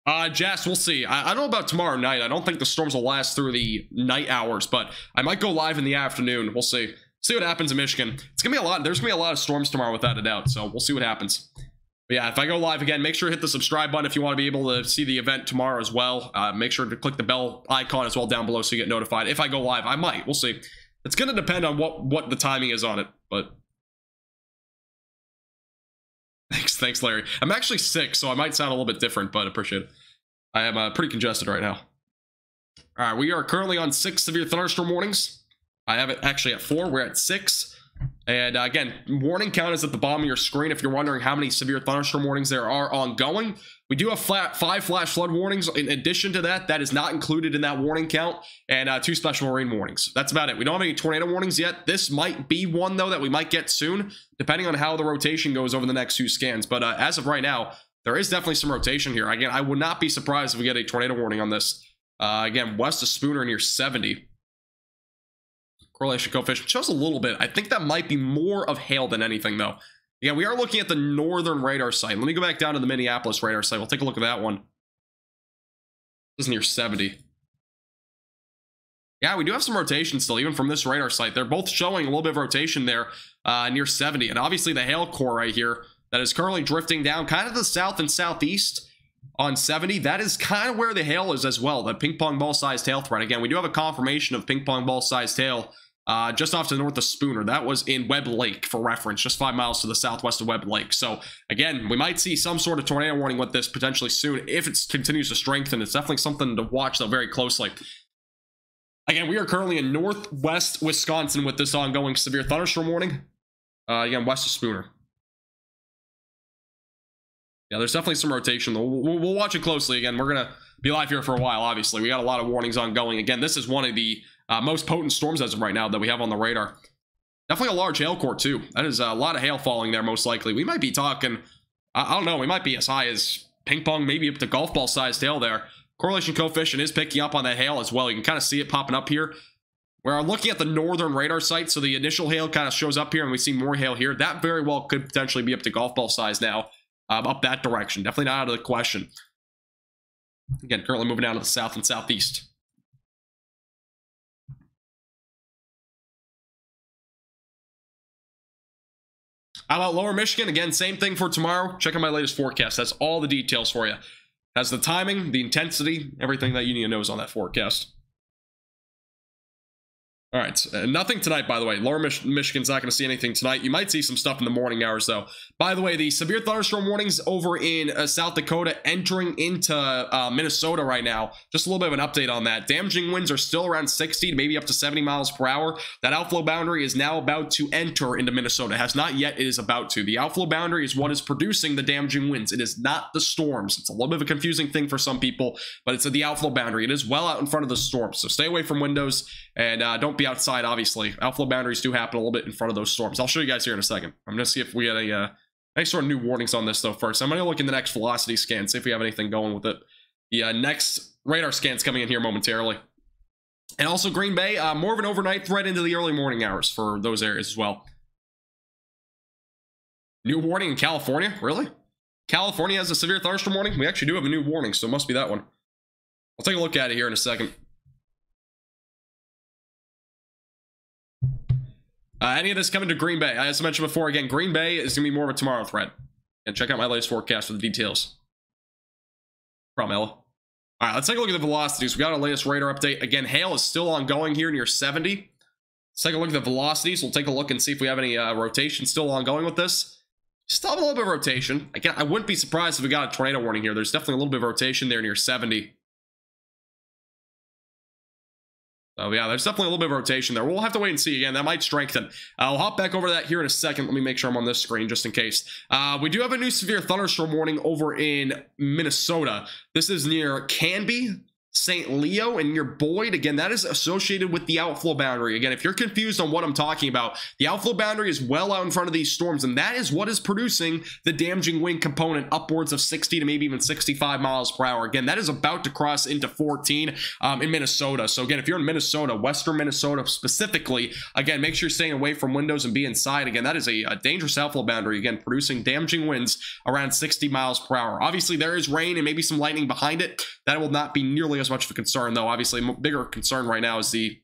Uh, Jess, we'll see. I, I, don't know about tomorrow night. I don't think the storms will last through the night hours, but I might go live in the afternoon. We'll see. See what happens in Michigan. It's gonna be a lot. There's gonna be a lot of storms tomorrow, without a doubt. So we'll see what happens. But yeah, if I go live again, make sure to hit the subscribe button if you want to be able to see the event tomorrow as well. Uh, make sure to click the bell icon as well down below so you get notified. If I go live, I might. We'll see. It's gonna depend on what what the timing is on it, but Thanks, Larry. I'm actually sick, so I might sound a little bit different, but appreciate it. I am uh, pretty congested right now. All right, we are currently on six severe thunderstorm warnings. I have it actually at four. We're at six. And uh, again, warning count is at the bottom of your screen if you're wondering how many severe thunderstorm warnings there are ongoing. We do have flat, five flash flood warnings. In addition to that, that is not included in that warning count, and uh, two special marine warnings. That's about it. We don't have any tornado warnings yet. This might be one, though, that we might get soon, depending on how the rotation goes over the next two scans. But uh, as of right now, there is definitely some rotation here. Again, I would not be surprised if we get a tornado warning on this. Uh, again, west of Spooner near 70. Correlation coefficient shows a little bit. I think that might be more of hail than anything, though. Yeah, we are looking at the northern radar site. Let me go back down to the Minneapolis radar site. We'll take a look at that one. This is near 70. Yeah, we do have some rotation still, even from this radar site. They're both showing a little bit of rotation there uh, near 70. And obviously the hail core right here that is currently drifting down kind of the south and southeast on 70. That is kind of where the hail is as well, the ping pong ball sized hail threat. Again, we do have a confirmation of ping pong ball sized hail uh, just off to the north of Spooner. That was in Webb Lake, for reference, just five miles to the southwest of Webb Lake. So, again, we might see some sort of tornado warning with this potentially soon if it continues to strengthen. It's definitely something to watch, though, very closely. Again, we are currently in northwest Wisconsin with this ongoing severe thunderstorm warning. Uh, again, west of Spooner. Yeah, there's definitely some rotation. We'll, we'll watch it closely. Again, we're going to be live here for a while, obviously. We got a lot of warnings ongoing. Again, this is one of the uh, most potent storms as of right now that we have on the radar. Definitely a large hail core, too. That is a lot of hail falling there, most likely. We might be talking, I, I don't know, we might be as high as ping pong, maybe up to golf ball sized hail there. Correlation coefficient is picking up on that hail as well. You can kind of see it popping up here. We're looking at the northern radar site, so the initial hail kind of shows up here, and we see more hail here. That very well could potentially be up to golf ball size now, um, up that direction. Definitely not out of the question. Again, currently moving down to the south and southeast. How about Lower Michigan? Again, same thing for tomorrow. Check out my latest forecast. That's all the details for you. That's the timing, the intensity, everything that you need to know is on that forecast. All right, uh, nothing tonight, by the way. Lower Mich Michigan's not going to see anything tonight. You might see some stuff in the morning hours, though. By the way, the severe thunderstorm warnings over in uh, South Dakota entering into uh, Minnesota right now. Just a little bit of an update on that. Damaging winds are still around 60 maybe up to 70 miles per hour. That outflow boundary is now about to enter into Minnesota. It has not yet. It is about to. The outflow boundary is what is producing the damaging winds. It is not the storms. It's a little bit of a confusing thing for some people, but it's at the outflow boundary. It is well out in front of the storm. So stay away from windows and uh, don't be outside, obviously. Outflow boundaries do happen a little bit in front of those storms. I'll show you guys here in a second. I'm going to see if we get a, uh, any sort of new warnings on this, though, first. I'm going to look in the next velocity scan, see if we have anything going with it. The uh, next radar scan's coming in here momentarily. And also Green Bay, uh, more of an overnight threat into the early morning hours for those areas as well. New warning in California? Really? California has a severe thunderstorm warning? We actually do have a new warning, so it must be that one. I'll take a look at it here in a second. Uh, any of this coming to Green Bay? As I mentioned before, again, Green Bay is going to be more of a tomorrow threat. And check out my latest forecast for the details. Problem, Ella. All right, let's take a look at the velocities. We got our latest radar update. Again, hail is still ongoing here near 70. Let's take a look at the velocities. We'll take a look and see if we have any uh, rotation still ongoing with this. Still have a little bit of rotation. Again, I wouldn't be surprised if we got a tornado warning here. There's definitely a little bit of rotation there near 70. So yeah, there's definitely a little bit of rotation there. We'll have to wait and see again. That might strengthen. Uh, I'll hop back over that here in a second. Let me make sure I'm on this screen just in case. Uh, we do have a new severe thunderstorm warning over in Minnesota. This is near Canby, St. Leo and your Boyd. Again, that is associated with the outflow boundary. Again, if you're confused on what I'm talking about, the outflow boundary is well out in front of these storms, and that is what is producing the damaging wind component upwards of 60 to maybe even 65 miles per hour. Again, that is about to cross into 14 um, in Minnesota. So again, if you're in Minnesota, western Minnesota specifically, again, make sure you're staying away from windows and be inside. Again, that is a, a dangerous outflow boundary. Again, producing damaging winds around 60 miles per hour. Obviously, there is rain and maybe some lightning behind it. That will not be nearly as much of a concern, though. Obviously, bigger concern right now is the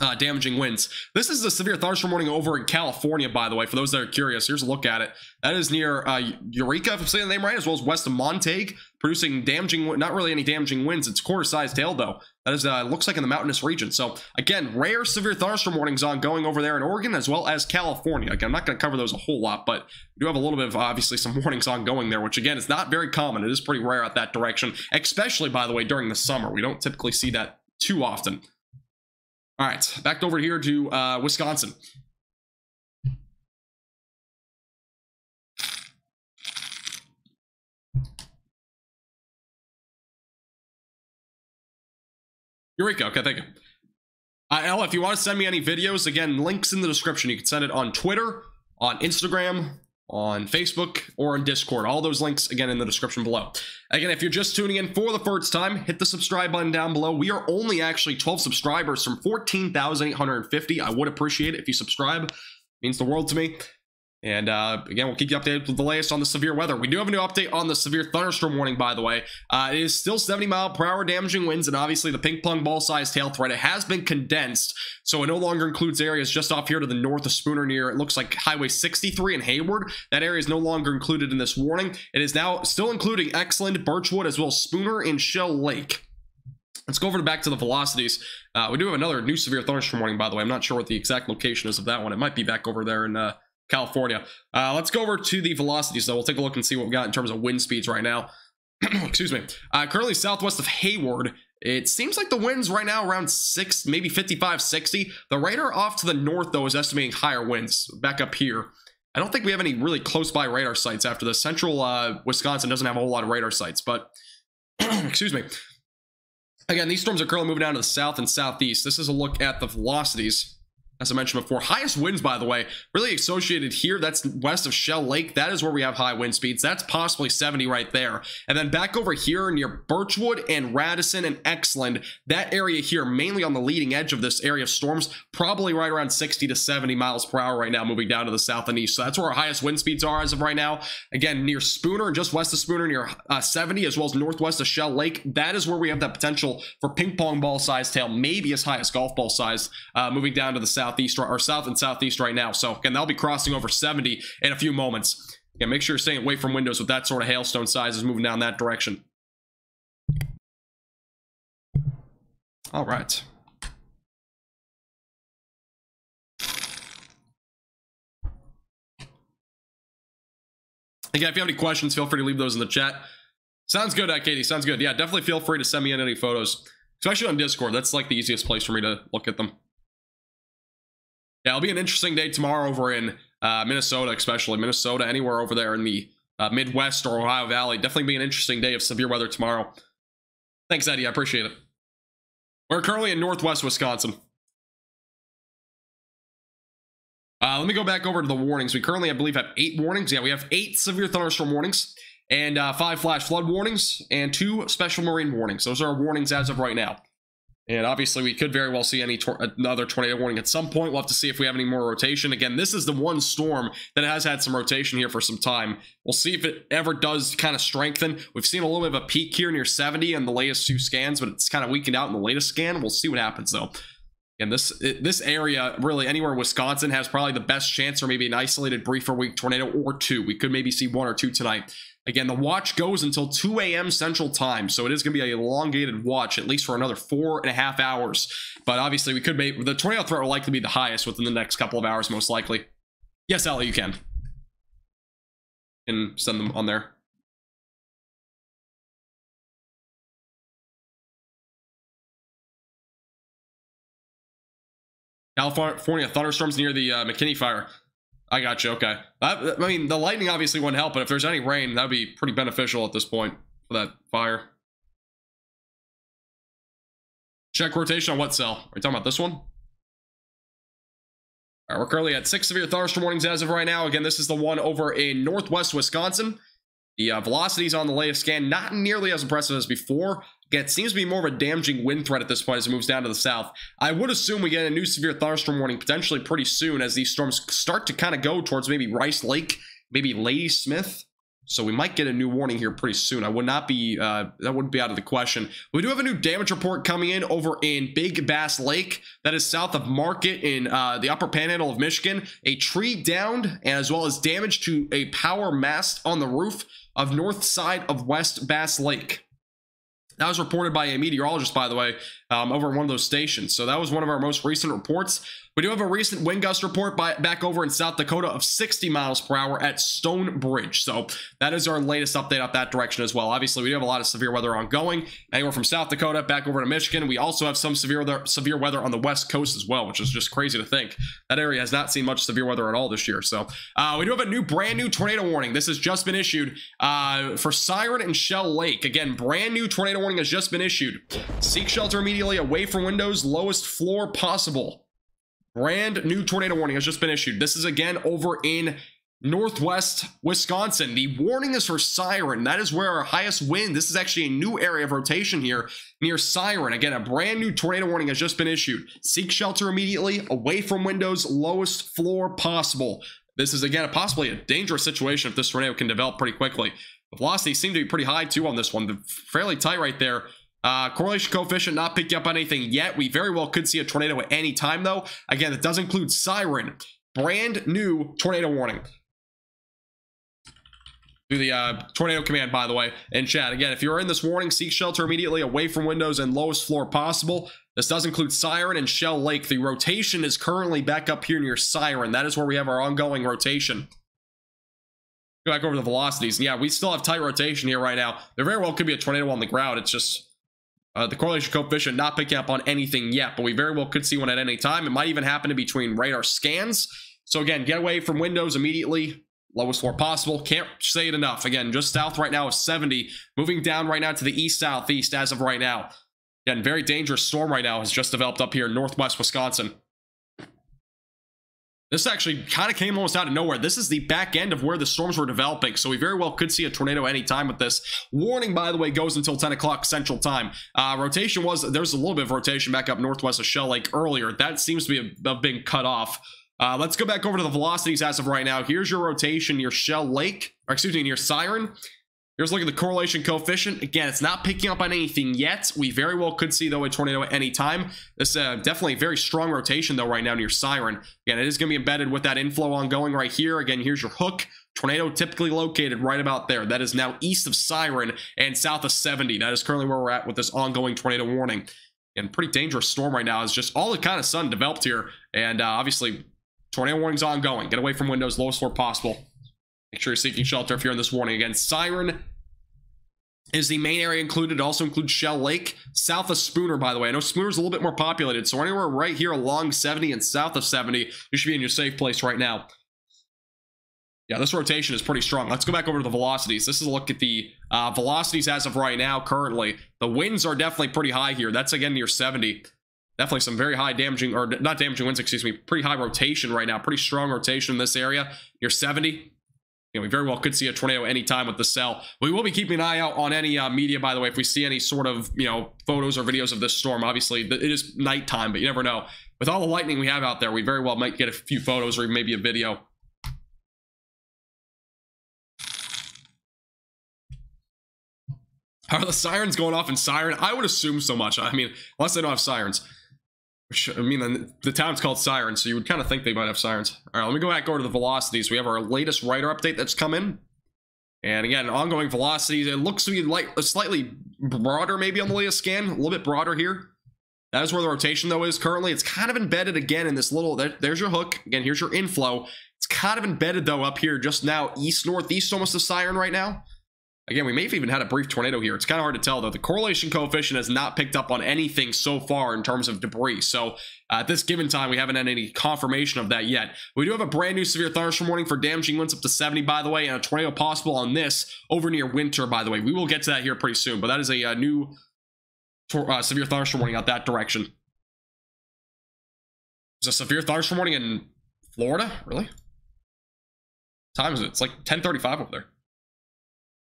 uh, damaging winds. This is a severe thunderstorm warning over in California, by the way, for those that are curious. Here's a look at it. That is near uh, Eureka, if I'm saying the name right, as well as west of Montague, producing damaging, not really any damaging winds. It's quarter-sized hail, though. That is, uh, looks like in the mountainous region. So, again, rare severe thunderstorm warnings ongoing over there in Oregon, as well as California. Again, I'm not going to cover those a whole lot, but we do have a little bit of, obviously, some (laughs) warnings ongoing there, which, again, is not very common. It is pretty rare at that direction, especially, by the way, during the summer. We don't typically see that too often. All right, back over here to uh, Wisconsin. Eureka. Okay, thank you. Uh, Ella, if you want to send me any videos, again, links in the description. You can send it on Twitter, on Instagram, on Facebook, or on Discord. All those links, again, in the description below. Again, if you're just tuning in for the first time, hit the subscribe button down below. We are only actually 12 subscribers from 14,850. I would appreciate it if you subscribe. It means the world to me. And uh, again, we'll keep you updated with the latest on the severe weather. We do have a new update on the severe thunderstorm warning, by the way. Uh, it is still 70 mile per hour damaging winds, and obviously the ping pong ball sized tail threat. It has been condensed, so it no longer includes areas just off here to the north of Spooner near, it looks like Highway 63 in Hayward. That area is no longer included in this warning. It is now still including Exeland, Birchwood, as well as Spooner and Shell Lake. Let's go over to back to the velocities. Uh, we do have another new severe thunderstorm warning, by the way. I'm not sure what the exact location is of that one. It might be back over there in uh, California. Uh, let's go over to the velocities, So We'll take a look and see what we got in terms of wind speeds right now. (clears throat) Excuse me. Uh, currently southwest of Hayward. It seems like the winds right now around 6, maybe 55, 60. The radar off to the north, though, is estimating higher winds back up here. I don't think we have any really close by radar sites after the central uh, Wisconsin doesn't have a whole lot of radar sites, but (clears throat) excuse me. Again, these storms are currently moving down to the south and southeast. This is a look at the velocities as I mentioned before. Highest winds, by the way, really associated here. That's west of Shell Lake. That is where we have high wind speeds. That's possibly 70 right there. And then back over here near Birchwood and Radisson and Exeland, that area here, mainly on the leading edge of this area of storms, probably right around 60 to 70 miles per hour right now, moving down to the south and east. So that's where our highest wind speeds are as of right now. Again, near Spooner and just west of Spooner near uh, 70, as well as northwest of Shell Lake. That is where we have that potential for ping pong ball size tail, maybe as high as golf ball size, uh, moving down to the south southeast or south and southeast right now. So again, they'll be crossing over 70 in a few moments. Again, make sure you're staying away from windows with that sort of hailstone sizes moving down that direction. All right. Again, if you have any questions, feel free to leave those in the chat. Sounds good, uh, Katie. Sounds good. Yeah, definitely feel free to send me in any photos, especially on Discord. That's like the easiest place for me to look at them. It'll be an interesting day tomorrow over in uh, Minnesota, especially Minnesota, anywhere over there in the uh, Midwest or Ohio Valley. Definitely be an interesting day of severe weather tomorrow. Thanks, Eddie. I appreciate it. We're currently in northwest Wisconsin. Uh, let me go back over to the warnings. We currently, I believe, have eight warnings. Yeah, we have eight severe thunderstorm warnings and uh, five flash flood warnings and two special marine warnings. Those are our warnings as of right now. And obviously, we could very well see any tor another tornado warning at some point. We'll have to see if we have any more rotation. Again, this is the one storm that has had some rotation here for some time. We'll see if it ever does kind of strengthen. We've seen a little bit of a peak here near 70 in the latest two scans, but it's kind of weakened out in the latest scan. We'll see what happens, though. And this this area, really anywhere in Wisconsin, has probably the best chance for maybe an isolated briefer weak tornado or two. We could maybe see one or two tonight. Again, the watch goes until 2 a.m. Central Time, so it is going to be an elongated watch, at least for another four and a half hours. But obviously, we could make the tornado threat will likely be the highest within the next couple of hours, most likely. Yes, Ali, you can. And send them on there. California thunderstorms near the uh, McKinney fire. I got you. Okay. That, I mean, the lightning obviously wouldn't help, but if there's any rain, that'd be pretty beneficial at this point for that fire. Check rotation on what cell? Are you talking about this one? All right, we're currently at six severe thunderstorm warnings as of right now. Again, this is the one over in northwest Wisconsin. The uh, velocities on the latest scan, not nearly as impressive as before. It seems to be more of a damaging wind threat at this point as it moves down to the south. I would assume we get a new severe thunderstorm warning potentially pretty soon as these storms start to kind of go towards maybe Rice Lake, maybe Ladysmith. So we might get a new warning here pretty soon. I would not be, uh, that wouldn't be out of the question. We do have a new damage report coming in over in Big Bass Lake. That is south of Marquette in uh, the upper panhandle of Michigan. A tree downed as well as damage to a power mast on the roof of north side of West Bass Lake. That was reported by a meteorologist, by the way, um, over one of those stations. So that was one of our most recent reports. We do have a recent wind gust report by, back over in South Dakota of 60 miles per hour at Stone Bridge. So that is our latest update up that direction as well. Obviously, we do have a lot of severe weather ongoing, anywhere from South Dakota back over to Michigan. We also have some severe weather, severe weather on the west coast as well, which is just crazy to think. That area has not seen much severe weather at all this year. So uh, we do have a new brand new tornado warning. This has just been issued uh, for Siren and Shell Lake. Again, brand new tornado warning has just been issued. Seek shelter immediately away from windows, lowest floor possible. Brand new tornado warning has just been issued. This is again over in northwest Wisconsin. The warning is for Siren. That is where our highest wind. This is actually a new area of rotation here near Siren. Again, a brand new tornado warning has just been issued. Seek shelter immediately, away from windows, lowest floor possible. This is again a possibly a dangerous situation if this tornado can develop pretty quickly. The velocity seemed to be pretty high too on this one. The fairly tight right there. Uh, correlation coefficient not picking up anything yet. We very well could see a tornado at any time, though. Again, it does include Siren. Brand new tornado warning. Do the uh, tornado command, by the way, in chat. Again, if you're in this warning, seek shelter immediately away from windows and lowest floor possible. This does include Siren and Shell Lake. The rotation is currently back up here near Siren. That is where we have our ongoing rotation. Go back over the velocities. Yeah, we still have tight rotation here right now. There very well could be a tornado on the ground. It's just uh, the correlation coefficient not picking up on anything yet, but we very well could see one at any time. It might even happen in between radar scans. So again, get away from windows immediately. Lowest floor possible. Can't say it enough. Again, just south right now is 70. Moving down right now to the east-southeast as of right now. Again, very dangerous storm right now has just developed up here in northwest Wisconsin. This actually kind of came almost out of nowhere. This is the back end of where the storms were developing, so we very well could see a tornado anytime with this. Warning, by the way, goes until 10 o'clock Central Time. Uh, rotation was, there's a little bit of rotation back up northwest of Shell Lake earlier. That seems to be a, a big cut off. Uh, let's go back over to the velocities as of right now. Here's your rotation near Shell Lake, or excuse me, near Siren. Here's a look at the correlation coefficient. Again, it's not picking up on anything yet. We very well could see, though, a tornado at any time. This uh, definitely a very strong rotation, though, right now near Siren. Again, it is going to be embedded with that inflow ongoing right here. Again, here's your hook. Tornado typically located right about there. That is now east of Siren and south of 70. That is currently where we're at with this ongoing tornado warning. And pretty dangerous storm right now is just all the kind of sun developed here. And uh, obviously, tornado warning's ongoing. Get away from windows, lowest floor possible. Make sure you're seeking shelter if you're in this warning. Again, Siren is the main area included. It also includes Shell Lake, south of Spooner, by the way. I know Spooner's a little bit more populated, so anywhere right here along 70 and south of 70, you should be in your safe place right now. Yeah, this rotation is pretty strong. Let's go back over to the velocities. This is a look at the uh, velocities as of right now, currently. The winds are definitely pretty high here. That's, again, near 70. Definitely some very high damaging, or not damaging winds, excuse me, pretty high rotation right now. Pretty strong rotation in this area. Near 70 we very well could see a tornado anytime with the cell. We will be keeping an eye out on any uh, media, by the way, if we see any sort of, you know, photos or videos of this storm. Obviously, it is nighttime, but you never know. With all the lightning we have out there, we very well might get a few photos or maybe a video. Are the sirens going off in siren? I would assume so much. I mean, unless they don't have sirens. I mean, the town's called Sirens, so you would kind of think they might have sirens. All right, let me go back over to the velocities. We have our latest writer update that's come in. And again, ongoing velocities. It looks to be like uh, slightly broader maybe on the latest scan. A little bit broader here. That is where the rotation, though, is currently. It's kind of embedded again in this little... There, there's your hook. Again, here's your inflow. It's kind of embedded, though, up here just now, east-northeast almost of Siren right now. Again, we may have even had a brief tornado here. It's kind of hard to tell, though. The correlation coefficient has not picked up on anything so far in terms of debris. So uh, at this given time, we haven't had any confirmation of that yet. We do have a brand new severe thunderstorm warning for damaging winds up to 70, by the way, and a tornado possible on this over near Winter, by the way. We will get to that here pretty soon, but that is a, a uh, new uh, severe thunderstorm warning out that direction. There's a severe thunderstorm warning in Florida? Really? What time is it? It's like 1035 over there.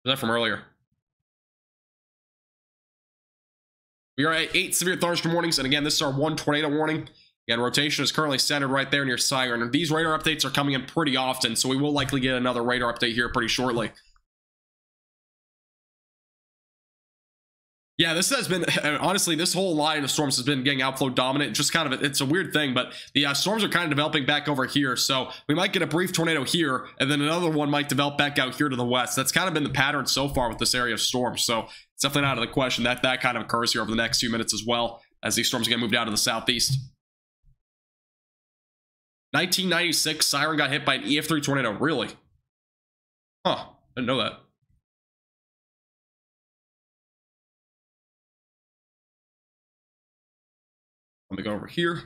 That from earlier? We are at eight severe thunderstorm warnings, and again, this is our one tornado warning. Again, rotation is currently centered right there near Siren. And these radar updates are coming in pretty often, so we will likely get another radar update here pretty shortly. Yeah, this has been (laughs) honestly this whole line of storms has been getting outflow dominant. Just kind of it's a weird thing, but the uh, storms are kind of developing back over here. So we might get a brief tornado here, and then another one might develop back out here to the west. That's kind of been the pattern so far with this area of storms. So it's definitely not out of the question that that kind of occurs here over the next few minutes as well as these storms get moved out to the southeast. 1996, Siren got hit by an EF3 tornado. Really? Huh? I didn't know that. Let me go over here.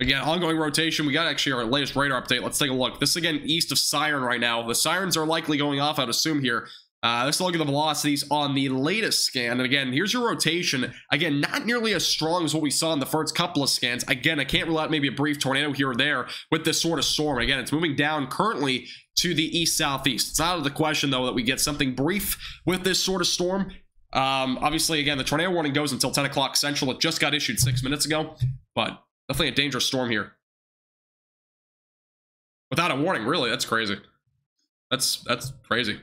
Again, ongoing rotation. We got actually our latest radar update. Let's take a look. This again east of Siren right now. The sirens are likely going off, I'd assume here. Uh, let's look at the velocities on the latest scan. And again, here's your rotation. Again, not nearly as strong as what we saw in the first couple of scans. Again, I can't rule out maybe a brief tornado here or there with this sort of storm. Again, it's moving down currently to the east-southeast. It's out of the question, though, that we get something brief with this sort of storm. Um, obviously, again, the tornado warning goes until 10 o'clock central. It just got issued six minutes ago, but definitely a dangerous storm here. Without a warning, really, that's crazy. That's that's crazy.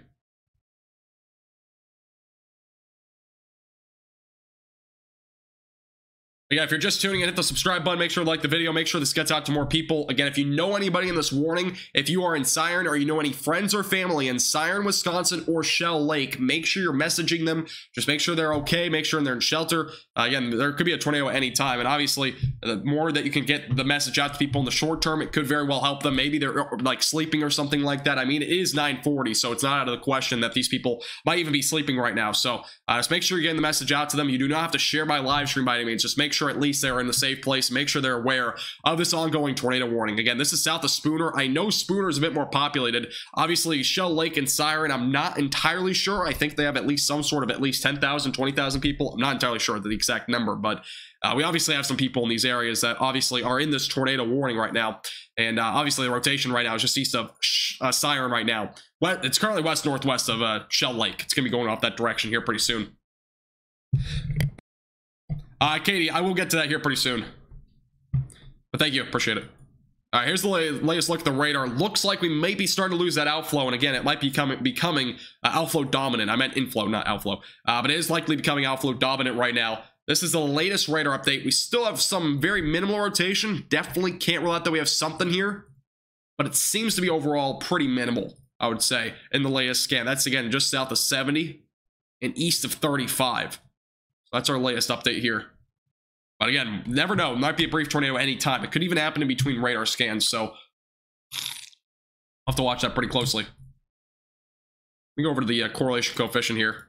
Yeah, if you're just tuning in, hit the subscribe button. Make sure to like the video. Make sure this gets out to more people. Again, if you know anybody in this warning, if you are in Siren or you know any friends or family in Siren, Wisconsin or Shell Lake, make sure you're messaging them. Just make sure they're okay. Make sure they're in shelter. Uh, again, there could be a tornado at any time. And obviously, the more that you can get the message out to people in the short term, it could very well help them. Maybe they're like sleeping or something like that. I mean, it is 940, so it's not out of the question that these people might even be sleeping right now. So uh, just make sure you're getting the message out to them. You do not have to share my live stream by any means. Just make sure sure at least they're in the safe place. Make sure they're aware of this ongoing tornado warning. Again, this is south of Spooner. I know Spooner is a bit more populated. Obviously, Shell Lake and Siren, I'm not entirely sure. I think they have at least some sort of at least 10,000, 20,000 people. I'm not entirely sure the exact number, but uh, we obviously have some people in these areas that obviously are in this tornado warning right now. And uh, obviously, the rotation right now is just east of uh, Siren right now. It's currently west northwest of uh, Shell Lake. It's going to be going off that direction here pretty soon. Uh, Katie, I will get to that here pretty soon. But thank you. Appreciate it. All right, here's the latest look at the radar. Looks like we may be starting to lose that outflow. And again, it might be becoming, becoming uh, outflow dominant. I meant inflow, not outflow. Uh, but it is likely becoming outflow dominant right now. This is the latest radar update. We still have some very minimal rotation. Definitely can't rule out that we have something here. But it seems to be overall pretty minimal, I would say, in the latest scan. That's, again, just south of 70 and east of 35. So that's our latest update here. But again, never know. Might be a brief tornado anytime. It could even happen in between radar scans. So I'll have to watch that pretty closely. Let me go over to the uh, correlation coefficient here.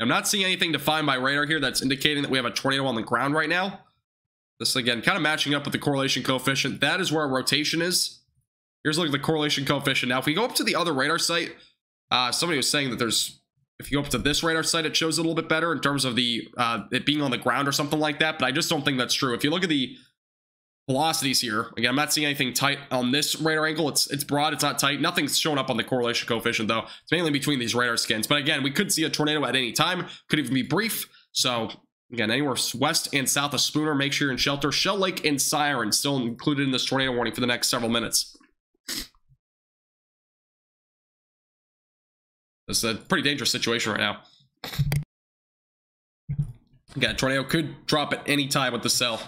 I'm not seeing anything defined by radar here that's indicating that we have a tornado on the ground right now. This again, kind of matching up with the correlation coefficient. That is where our rotation is. Here's look at the correlation coefficient. Now, if we go up to the other radar site, uh, somebody was saying that there's if you go up to this radar site, it shows a little bit better in terms of the uh, it being on the ground or something like that. But I just don't think that's true. If you look at the velocities here, again, I'm not seeing anything tight on this radar angle. It's it's broad, it's not tight. Nothing's showing up on the correlation coefficient though. It's mainly between these radar skins. But again, we could see a tornado at any time. Could even be brief. So again, anywhere west and south of Spooner, make sure you're in shelter. Shell Lake and Siren still included in this tornado warning for the next several minutes. Is a pretty dangerous situation right now. Again, tornado could drop at any time with the cell.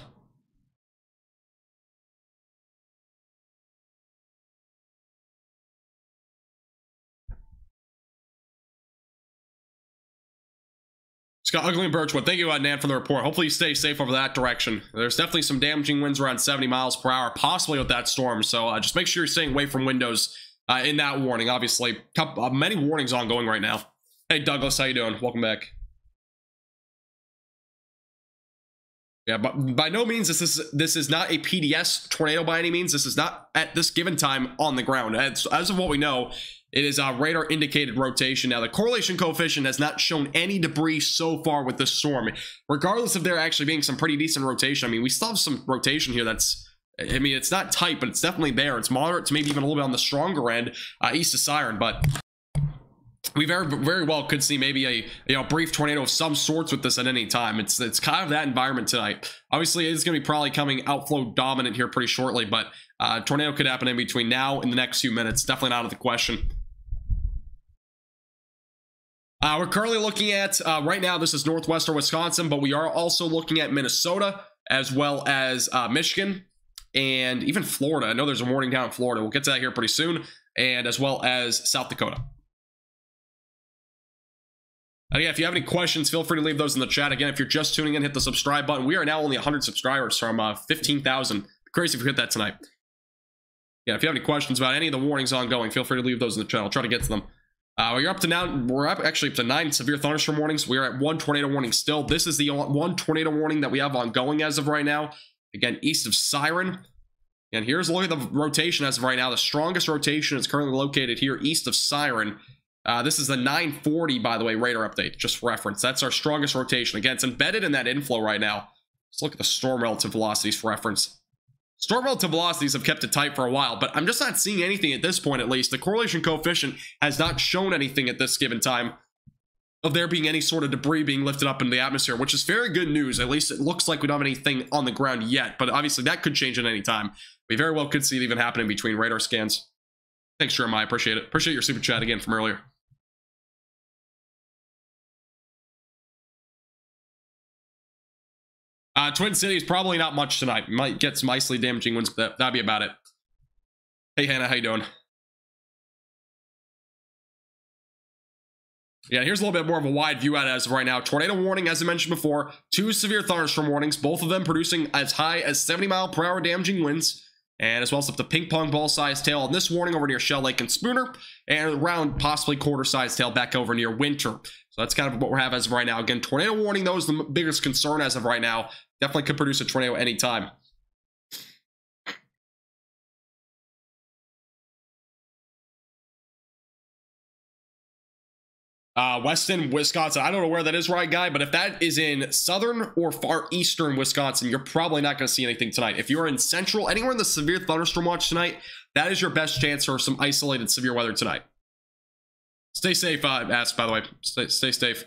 Scott Ugly and Birchwood, thank you, uh, Nan, for the report. Hopefully you stay safe over that direction. There's definitely some damaging winds around 70 miles per hour, possibly with that storm. So uh, just make sure you're staying away from windows uh, in that warning. Obviously, couple, uh, many warnings ongoing right now. Hey, Douglas, how you doing? Welcome back. Yeah, but by no means this is this is not a PDS tornado by any means. This is not at this given time on the ground. As, as of what we know, it is a radar indicated rotation. Now, the correlation coefficient has not shown any debris so far with this storm, regardless of there actually being some pretty decent rotation. I mean, we still have some rotation here that's I mean, it's not tight, but it's definitely there. It's moderate to maybe even a little bit on the stronger end, uh, east of Siren, but we very very well could see maybe a you know brief tornado of some sorts with this at any time. It's it's kind of that environment tonight. Obviously, it's going to be probably coming outflow dominant here pretty shortly, but uh, tornado could happen in between now and the next few minutes. Definitely not out of the question. Uh, we're currently looking at uh, right now. This is northwestern Wisconsin, but we are also looking at Minnesota as well as uh, Michigan and even Florida. I know there's a warning down in Florida. We'll get to that here pretty soon, and as well as South Dakota. Again, if you have any questions, feel free to leave those in the chat. Again, if you're just tuning in, hit the subscribe button. We are now only 100 subscribers from uh, 15,000. Crazy if we hit that tonight. Yeah, if you have any questions about any of the warnings ongoing, feel free to leave those in the chat. I'll try to get to them. Uh, we're up to now. We're up actually up to nine severe thunderstorm warnings. We are at one tornado warning still. This is the one tornado warning that we have ongoing as of right now. Again, east of Siren. And here's a look at the rotation as of right now. The strongest rotation is currently located here east of Siren. Uh, this is the 940, by the way, radar update, just for reference. That's our strongest rotation. Again, it's embedded in that inflow right now. Let's look at the storm relative velocities for reference. Storm relative velocities have kept it tight for a while, but I'm just not seeing anything at this point, at least. The correlation coefficient has not shown anything at this given time of there being any sort of debris being lifted up in the atmosphere, which is very good news. At least it looks like we don't have anything on the ground yet, but obviously that could change at any time. We very well could see it even happening between radar scans. Thanks, Jeremiah. Appreciate it. Appreciate your super chat again from earlier. Uh, Twin Cities, probably not much tonight. Might get some icily damaging winds, but that'd be about it. Hey, Hannah, how you doing? Yeah, here's a little bit more of a wide view at as of right now. Tornado warning, as I mentioned before. Two severe thunderstorm warnings, both of them producing as high as 70 mile per hour damaging winds. And as well as up to ping pong ball sized tail on this warning over near Shell Lake and Spooner. And around possibly quarter sized tail back over near Winter. So that's kind of what we have as of right now. Again, tornado warning, though, is the biggest concern as of right now. Definitely could produce a tornado anytime. Uh, Weston, Wisconsin. I don't know where that is, right, guy, but if that is in southern or far eastern Wisconsin, you're probably not going to see anything tonight. If you're in central, anywhere in the severe thunderstorm watch tonight, that is your best chance for some isolated severe weather tonight. Stay safe, uh, asked, by the way. Stay, stay safe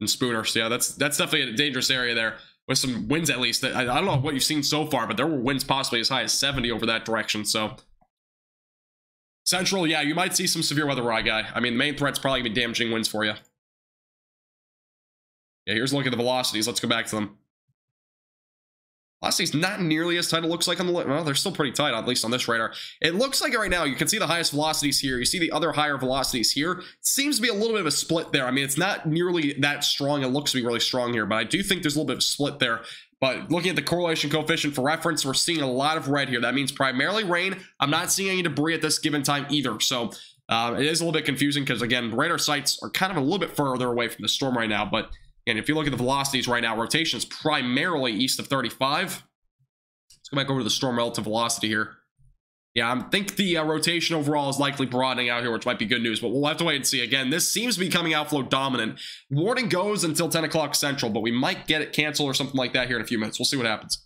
in Spooner. So, yeah, that's that's definitely a dangerous area there with some winds at least. I, I don't know what you've seen so far, but there were winds possibly as high as 70 over that direction. So Central, yeah, you might see some severe weather rye guy. I mean, the main threat's probably gonna be damaging winds for you. Yeah, here's a look at the velocities. Let's go back to them. Velocity's not nearly as tight it looks like on the well, they're still pretty tight, at least on this radar. It looks like right now. You can see the highest velocities here. You see the other higher velocities here. Seems to be a little bit of a split there. I mean, it's not nearly that strong. It looks to be really strong here, but I do think there's a little bit of a split there. But looking at the correlation coefficient for reference, we're seeing a lot of red here. That means primarily rain. I'm not seeing any debris at this given time either. So uh, it is a little bit confusing because, again, radar sites are kind of a little bit further away from the storm right now. But again, if you look at the velocities right now, rotation is primarily east of 35. Let's go back over to the storm relative velocity here. Yeah, I think the uh, rotation overall is likely broadening out here, which might be good news, but we'll have to wait and see. Again, this seems to be coming outflow dominant. Warning goes until 10 o'clock central, but we might get it canceled or something like that here in a few minutes. We'll see what happens.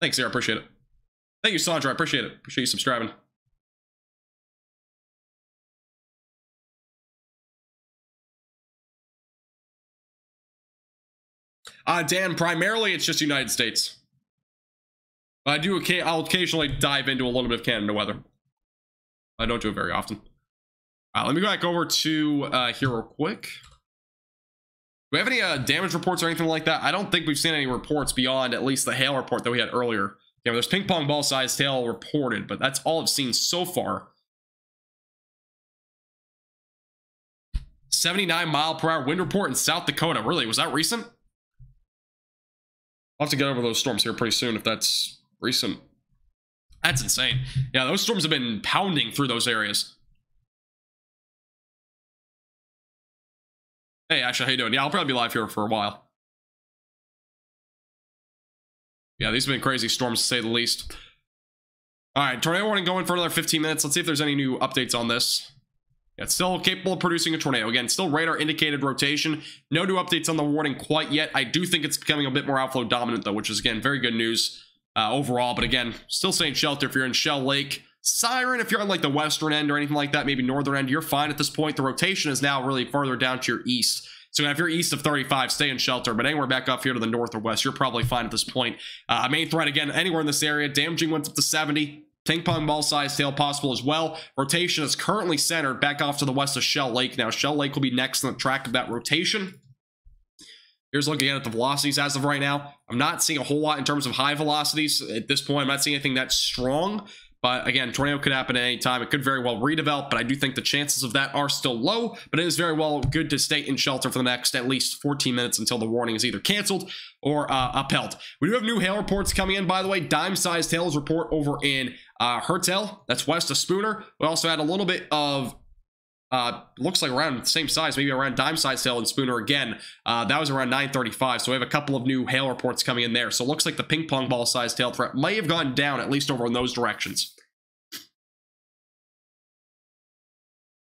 Thanks, Sarah. Appreciate it. Thank you, Sandra. I appreciate it. Appreciate you subscribing. Uh, Dan, primarily it's just United States. I do. I'll occasionally dive into a little bit of Canada weather. I don't do it very often. Uh, let me go back over to uh, here real quick. Do we have any uh, damage reports or anything like that? I don't think we've seen any reports beyond at least the hail report that we had earlier. Yeah, there's ping pong ball sized hail reported, but that's all I've seen so far. 79 mile per hour wind report in South Dakota. Really? Was that recent? I'll have to get over those storms here pretty soon if that's recent. That's insane. Yeah, those storms have been pounding through those areas. Hey, Asha, how you doing? Yeah, I'll probably be live here for a while. Yeah, these have been crazy storms to say the least. All right, tornado warning going for another 15 minutes. Let's see if there's any new updates on this. Yeah, it's still capable of producing a tornado. Again, still radar indicated rotation. No new updates on the warning quite yet. I do think it's becoming a bit more outflow dominant, though, which is, again, very good news uh, overall. But again, still saying shelter if you're in Shell Lake. Siren, if you're on like the western end or anything like that, maybe northern end, you're fine at this point. The rotation is now really further down to your east. So if you're east of 35, stay in shelter. But anywhere back up here to the north or west, you're probably fine at this point. Uh, main threat, again, anywhere in this area. Damaging went up to 70. Ping pong ball size tail possible as well. Rotation is currently centered back off to the west of Shell Lake. Now, Shell Lake will be next on the track of that rotation. Here's looking at the velocities as of right now. I'm not seeing a whole lot in terms of high velocities at this point. I'm not seeing anything that strong. But again, tornado could happen at any time. It could very well redevelop, but I do think the chances of that are still low. But it is very well good to stay in shelter for the next at least 14 minutes until the warning is either canceled or uh, upheld. We do have new hail reports coming in, by the way. Dime-sized hails report over in uh, Hertel. That's west of Spooner. We also had a little bit of uh, looks like around the same size, maybe around dime size hail in Spooner again. Uh, that was around 935. So we have a couple of new hail reports coming in there. So looks like the ping pong ball size tail threat may have gone down, at least over in those directions.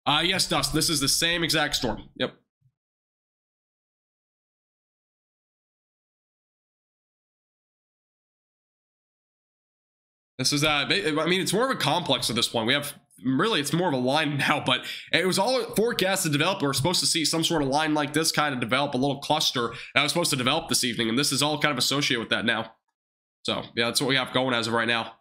Uh, yes, Dust, this is the same exact storm. Yep. This is, uh, I mean, it's more of a complex at this point. We have, really, it's more of a line (laughs) now, but it was all forecast develop. We are supposed to see some sort of line like this kind of develop, a little cluster that was supposed to develop this evening, and this is all kind of associated with that now. So, yeah, that's what we have going as of right now.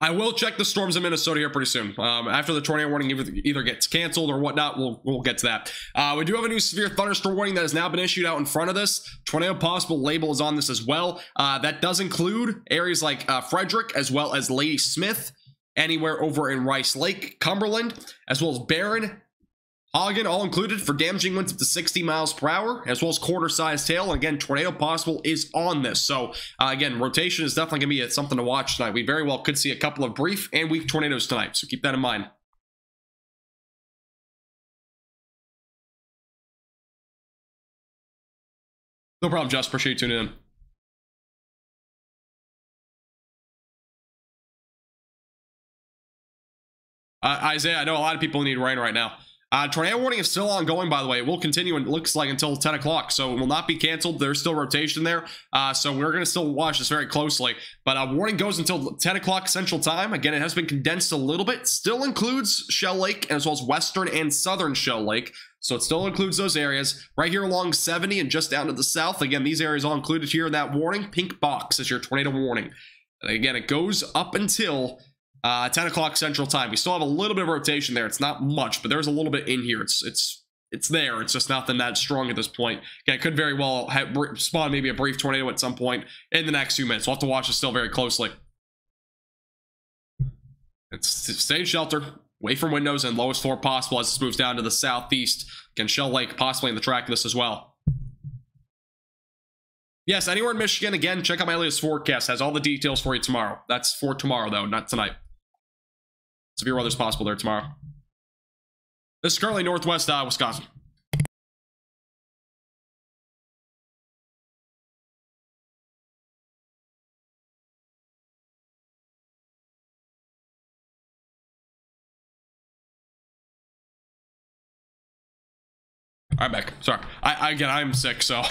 I will check the storms in Minnesota here pretty soon. Um, after the tornado warning either, gets canceled or whatnot, we'll, we'll get to that. Uh, we do have a new severe thunderstorm warning that has now been issued out in front of this. Tornado possible label is on this as well. Uh, that does include areas like uh, Frederick as well as Ladysmith, anywhere over in Rice Lake, Cumberland, as well as Barron, Hagen, all included for damaging winds up to 60 miles per hour, as well as quarter-sized tail. And again, tornado possible is on this. So uh, again, rotation is definitely going to be something to watch tonight. We very well could see a couple of brief and weak tornadoes tonight. So keep that in mind. No problem, Just. Appreciate you tuning in. Uh, Isaiah, I know a lot of people need rain right now. Uh, tornado warning is still ongoing, by the way. It will continue, and it looks like until 10 o'clock, so it will not be canceled. There's still rotation there, uh, so we're going to still watch this very closely. But uh, warning goes until 10 o'clock Central Time. Again, it has been condensed a little bit. Still includes Shell Lake, as well as Western and Southern Shell Lake. So it still includes those areas. Right here along 70 and just down to the south. Again, these areas all included here in that warning. Pink box is your tornado warning. And again, it goes up until uh, 10 o'clock Central Time. We still have a little bit of rotation there. It's not much, but there's a little bit in here. It's it's it's there. It's just nothing that strong at this point. Okay, it could very well have, spawn maybe a brief tornado at some point in the next few minutes. We'll have to watch this still very closely. It's stay in shelter, away from windows, and lowest floor possible as this moves down to the southeast. Again, Shell Lake possibly in the track of this as well. Yes, anywhere in Michigan, again, check out my latest forecast. Has all the details for you tomorrow. That's for tomorrow, though, not tonight. Severe weather's possible there tomorrow. This is currently northwest uh, Wisconsin. I'm back. Sorry. I, I again, I'm sick, so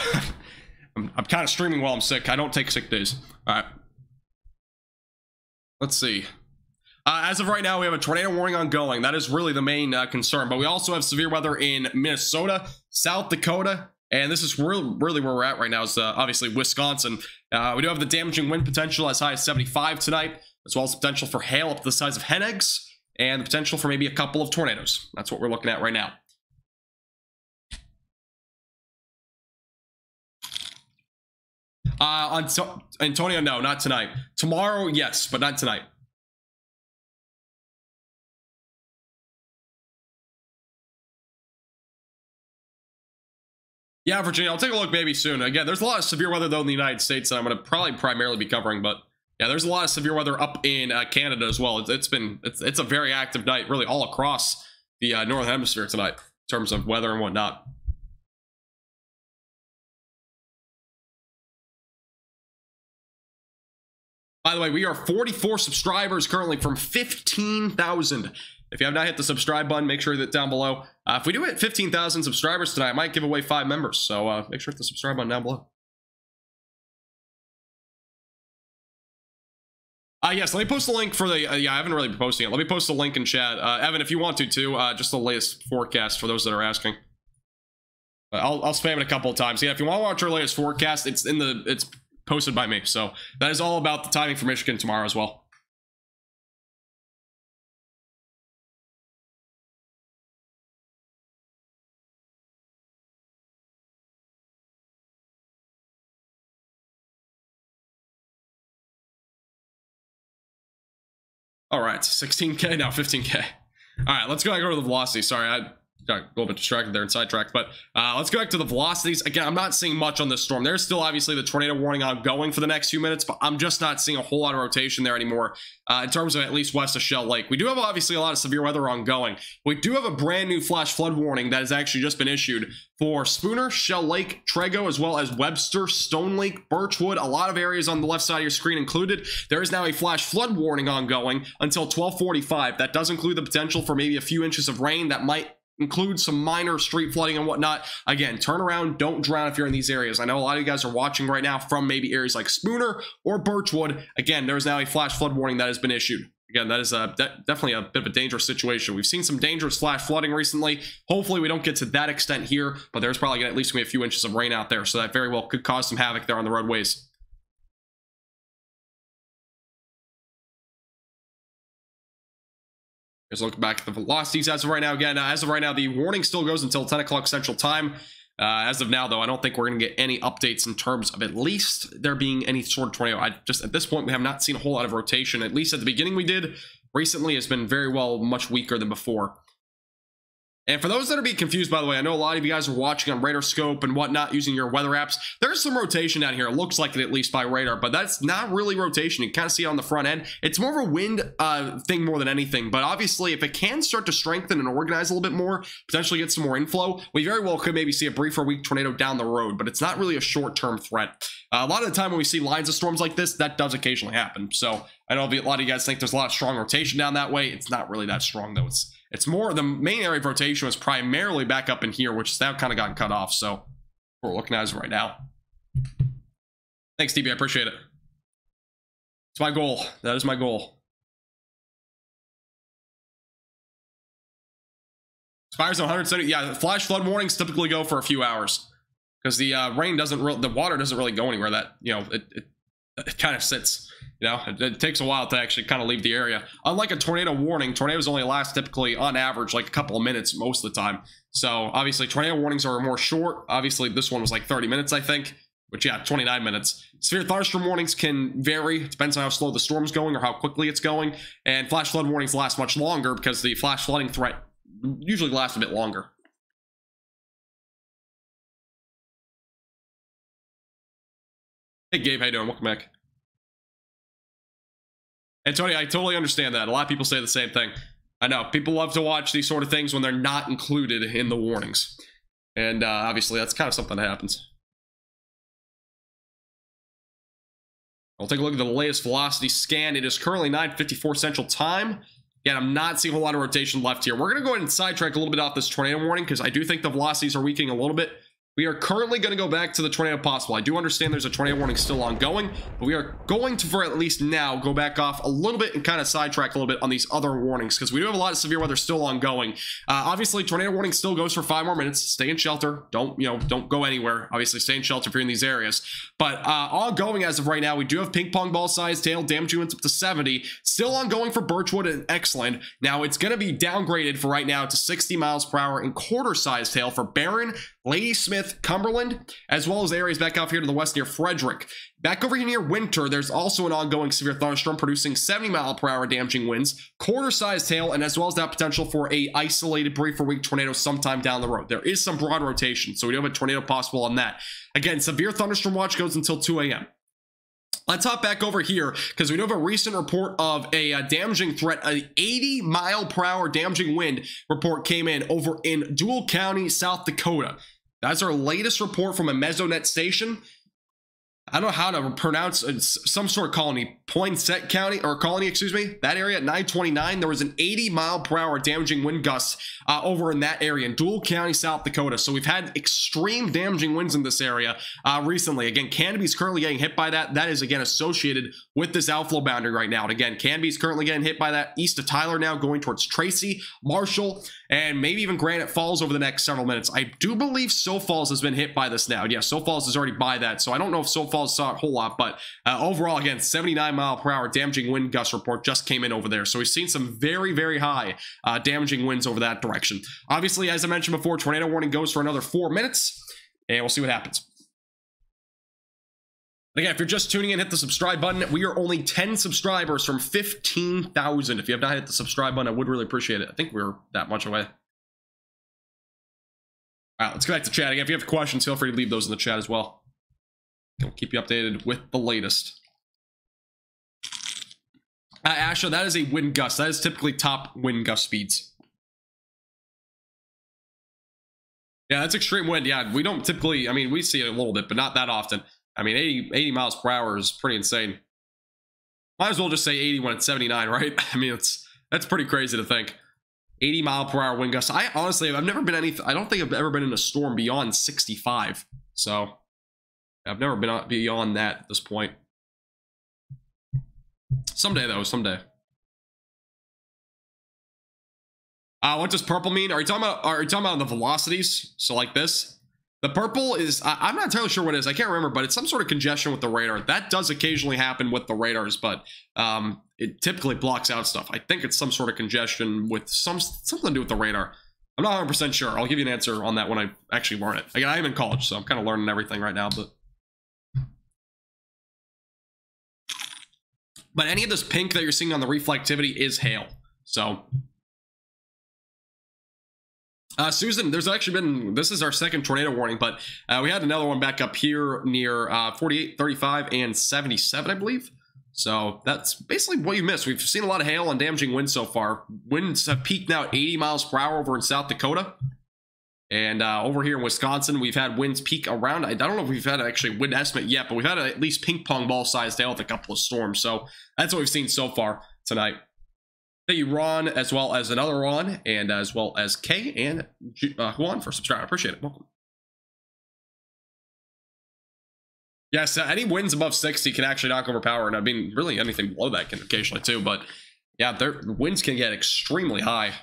(laughs) I'm, I'm kind of streaming while I'm sick. I don't take sick days. All right. Let's see. Uh, as of right now, we have a tornado warning ongoing. That is really the main uh, concern. But we also have severe weather in Minnesota, South Dakota, and this is really, really where we're at right now is uh, obviously Wisconsin. Uh, we do have the damaging wind potential as high as 75 tonight, as well as potential for hail up to the size of hen eggs, and the potential for maybe a couple of tornadoes. That's what we're looking at right now. Uh, Antonio, no, not tonight. Tomorrow, yes, but not tonight. Yeah, Virginia, I'll take a look maybe soon. Again, there's a lot of severe weather, though, in the United States that I'm going to probably primarily be covering, but yeah, there's a lot of severe weather up in uh, Canada as well. It's, it's been, it's, it's a very active night, really, all across the uh, Northern Hemisphere tonight in terms of weather and whatnot. By the way, we are 44 subscribers currently from 15,000. If you have not hit the subscribe button, make sure that down below. Uh, if we do hit 15,000 subscribers tonight, I might give away five members. So uh, make sure to hit the subscribe button down below. Uh, yes, let me post the link for the, uh, yeah, I haven't really been posting it. Let me post the link in chat. Uh, Evan, if you want to too, uh, just the latest forecast for those that are asking. Uh, I'll, I'll spam it a couple of times. Yeah, if you want to watch our latest forecast, it's in the, it's posted by me. So that is all about the timing for Michigan tomorrow as well. All right, 16K, now 15K. All right, let's go back over to the velocity. Sorry, I a little bit distracted there and sidetracked, but uh, let's go back to the velocities. Again, I'm not seeing much on this storm. There's still obviously the tornado warning ongoing for the next few minutes, but I'm just not seeing a whole lot of rotation there anymore uh, in terms of at least west of Shell Lake. We do have obviously a lot of severe weather ongoing. We do have a brand new flash flood warning that has actually just been issued for Spooner, Shell Lake, Trego, as well as Webster, Stone Lake, Birchwood, a lot of areas on the left side of your screen included. There is now a flash flood warning ongoing until 1245. That does include the potential for maybe a few inches of rain that might include some minor street flooding and whatnot. Again, turn around, don't drown if you're in these areas. I know a lot of you guys are watching right now from maybe areas like Spooner or Birchwood. Again, there's now a flash flood warning that has been issued. Again, that is a, de definitely a bit of a dangerous situation. We've seen some dangerous flash flooding recently. Hopefully, we don't get to that extent here, but there's probably at least going to be a few inches of rain out there, so that very well could cause some havoc there on the roadways. Let's look back at the velocities as of right now. Again, uh, as of right now, the warning still goes until 10 o'clock Central Time. Uh, as of now, though, I don't think we're going to get any updates in terms of at least there being any sort of tornado. I just at this point we have not seen a whole lot of rotation. At least at the beginning we did. Recently, it's been very well much weaker than before. And for those that are being confused, by the way, I know a lot of you guys are watching on Radar Scope and whatnot using your weather apps. There's some rotation down here. It looks like it at least by radar, but that's not really rotation. You kind of see on the front end. It's more of a wind uh, thing more than anything. But obviously, if it can start to strengthen and organize a little bit more, potentially get some more inflow, we very well could maybe see a briefer weak tornado down the road. But it's not really a short-term threat. Uh, a lot of the time when we see lines of storms like this, that does occasionally happen. So I know a lot of you guys think there's a lot of strong rotation down that way. It's not really that strong, though. It's it's more, the main area of rotation was primarily back up in here, which has now kind of gotten cut off. So we're looking at it right now. Thanks, DB. I appreciate it. It's my goal. That is my goal. Expires 170. Yeah, flash flood warnings typically go for a few hours because the uh, rain doesn't, the water doesn't really go anywhere. That you know, it, it, it kind of sits. You know, it, it, takes a while to actually kind of leave the area. Unlike a tornado warning, tornadoes only last typically on average like a couple of minutes most of the time. So obviously tornado warnings are more short. Obviously this one was like 30 minutes, I think. Which yeah, 29 minutes. Severe thunderstorm warnings can vary. It depends on how slow the storm's going or how quickly it's going. And flash flood warnings last much longer because the flash flooding threat usually lasts a bit longer. Hey Gabe, how you doing? Welcome back. And Tony, I totally understand that. A lot of people say the same thing. I know people love to watch these sort of things when they're not included in the warnings. And uh, obviously, that's kind of something that happens. I'll take a look at the latest velocity scan. It is currently 9.54 Central Time. Again, I'm not seeing a lot of rotation left here. We're going to go ahead and sidetrack a little bit off this tornado warning because I do think the velocities are weakening a little bit. We are currently going to go back to the tornado possible. I do understand there's a tornado warning still ongoing, but we are going to, for at least now, go back off a little bit and kind of sidetrack a little bit on these other warnings because we do have a lot of severe weather still ongoing. Uh, obviously, tornado warning still goes for five more minutes. Stay in shelter. Don't, you know, don't go anywhere. Obviously, stay in shelter if you're in these areas. But uh, ongoing as of right now, we do have ping pong ball size tail damage units up to 70. Still ongoing for Birchwood and Exeland. Now, it's going to be downgraded for right now to 60 miles per hour and quarter size tail for Barron, Ladysmith, Smith, Cumberland, as well as areas back off here to the west near Frederick. Back over here near Winter, there's also an ongoing severe thunderstorm producing 70 mile per hour damaging winds, quarter sized hail, and as well as that potential for a isolated brief or weak tornado sometime down the road. There is some broad rotation, so we do have a tornado possible on that. Again, severe thunderstorm watch goes until 2 a.m. Let's hop back over here because we do have a recent report of a, a damaging threat. An 80 mile per hour damaging wind report came in over in Deuel County, South Dakota. That's our latest report from a Mesonet station. I don't know how to pronounce some sort of colony, Poinsett County or colony, excuse me. That area at 929, there was an 80 mile per hour damaging wind gust uh, over in that area in Deuel County, South Dakota. So we've had extreme damaging winds in this area uh, recently. Again, Canby's currently getting hit by that. That is again associated with this outflow boundary right now. And again, Canby's currently getting hit by that east of Tyler now, going towards Tracy, Marshall, and maybe even Granite Falls over the next several minutes. I do believe Sioux Falls has been hit by this now. Yeah, Sioux Falls is already by that. So I don't know if Sioux Falls saw a whole lot, but uh, overall, again, 79 mile per hour damaging wind gust report just came in over there. So we've seen some very, very high uh, damaging winds over that direction. Obviously, as I mentioned before, tornado warning goes for another four minutes, and we'll see what happens. Again, if you're just tuning in, hit the subscribe button. We are only 10 subscribers from 15,000. If you have not hit the subscribe button, I would really appreciate it. I think we're that much away. All right, let's go back to chat again. If you have questions, feel free to leave those in the chat as well. We'll keep you updated with the latest. Uh, Asha, that is a wind gust. That is typically top wind gust speeds. Yeah, that's extreme wind. Yeah, we don't typically, I mean, we see it a little bit, but not that often. I mean, 80, 80 miles per hour is pretty insane. Might as well just say 80 when it's 79, (laughs) right? I mean, it's that's pretty crazy to think. 80 mile per hour wind gust. I honestly, I've never been any, I don't think I've ever been in a storm beyond 65. So I've never been beyond that at this point. Someday, though, someday. Uh, what does purple mean? Are you talking about, are you talking about the velocities? So like this? The purple is, I, am not entirely sure what it is. I can't remember, but it's some sort of congestion with the radar. That does occasionally happen with the radars, but um, it typically blocks out stuff. I think it's some sort of congestion with some something to do with the radar. I'm not 100% sure. I'll give you an answer on that when I actually learn it. Again, I am in college, so I'm kind of learning everything right now, but... But any of this pink that you're seeing on the reflectivity is hail. So uh, Susan, there's actually been, this is our second tornado warning, but uh, we had another one back up here near uh, 48, 35, and 77, I believe. So that's basically what you missed. We've seen a lot of hail and damaging winds so far. Winds have peaked now at 80 miles per hour over in South Dakota. And uh, over here in Wisconsin, we've had winds peak around, I don't know if we've had actually wind estimate yet, but we've had at least ping pong ball sized hail with a couple of storms. So that's what we've seen so far tonight. Thank you, Ron, as well as another Ron, and as well as Kay and uh, Juan for subscribing. I appreciate it. Welcome. Yes, uh, any winds above 60 can actually knock over power, and I mean, really anything below that can occasionally too, but yeah, their winds can get extremely high.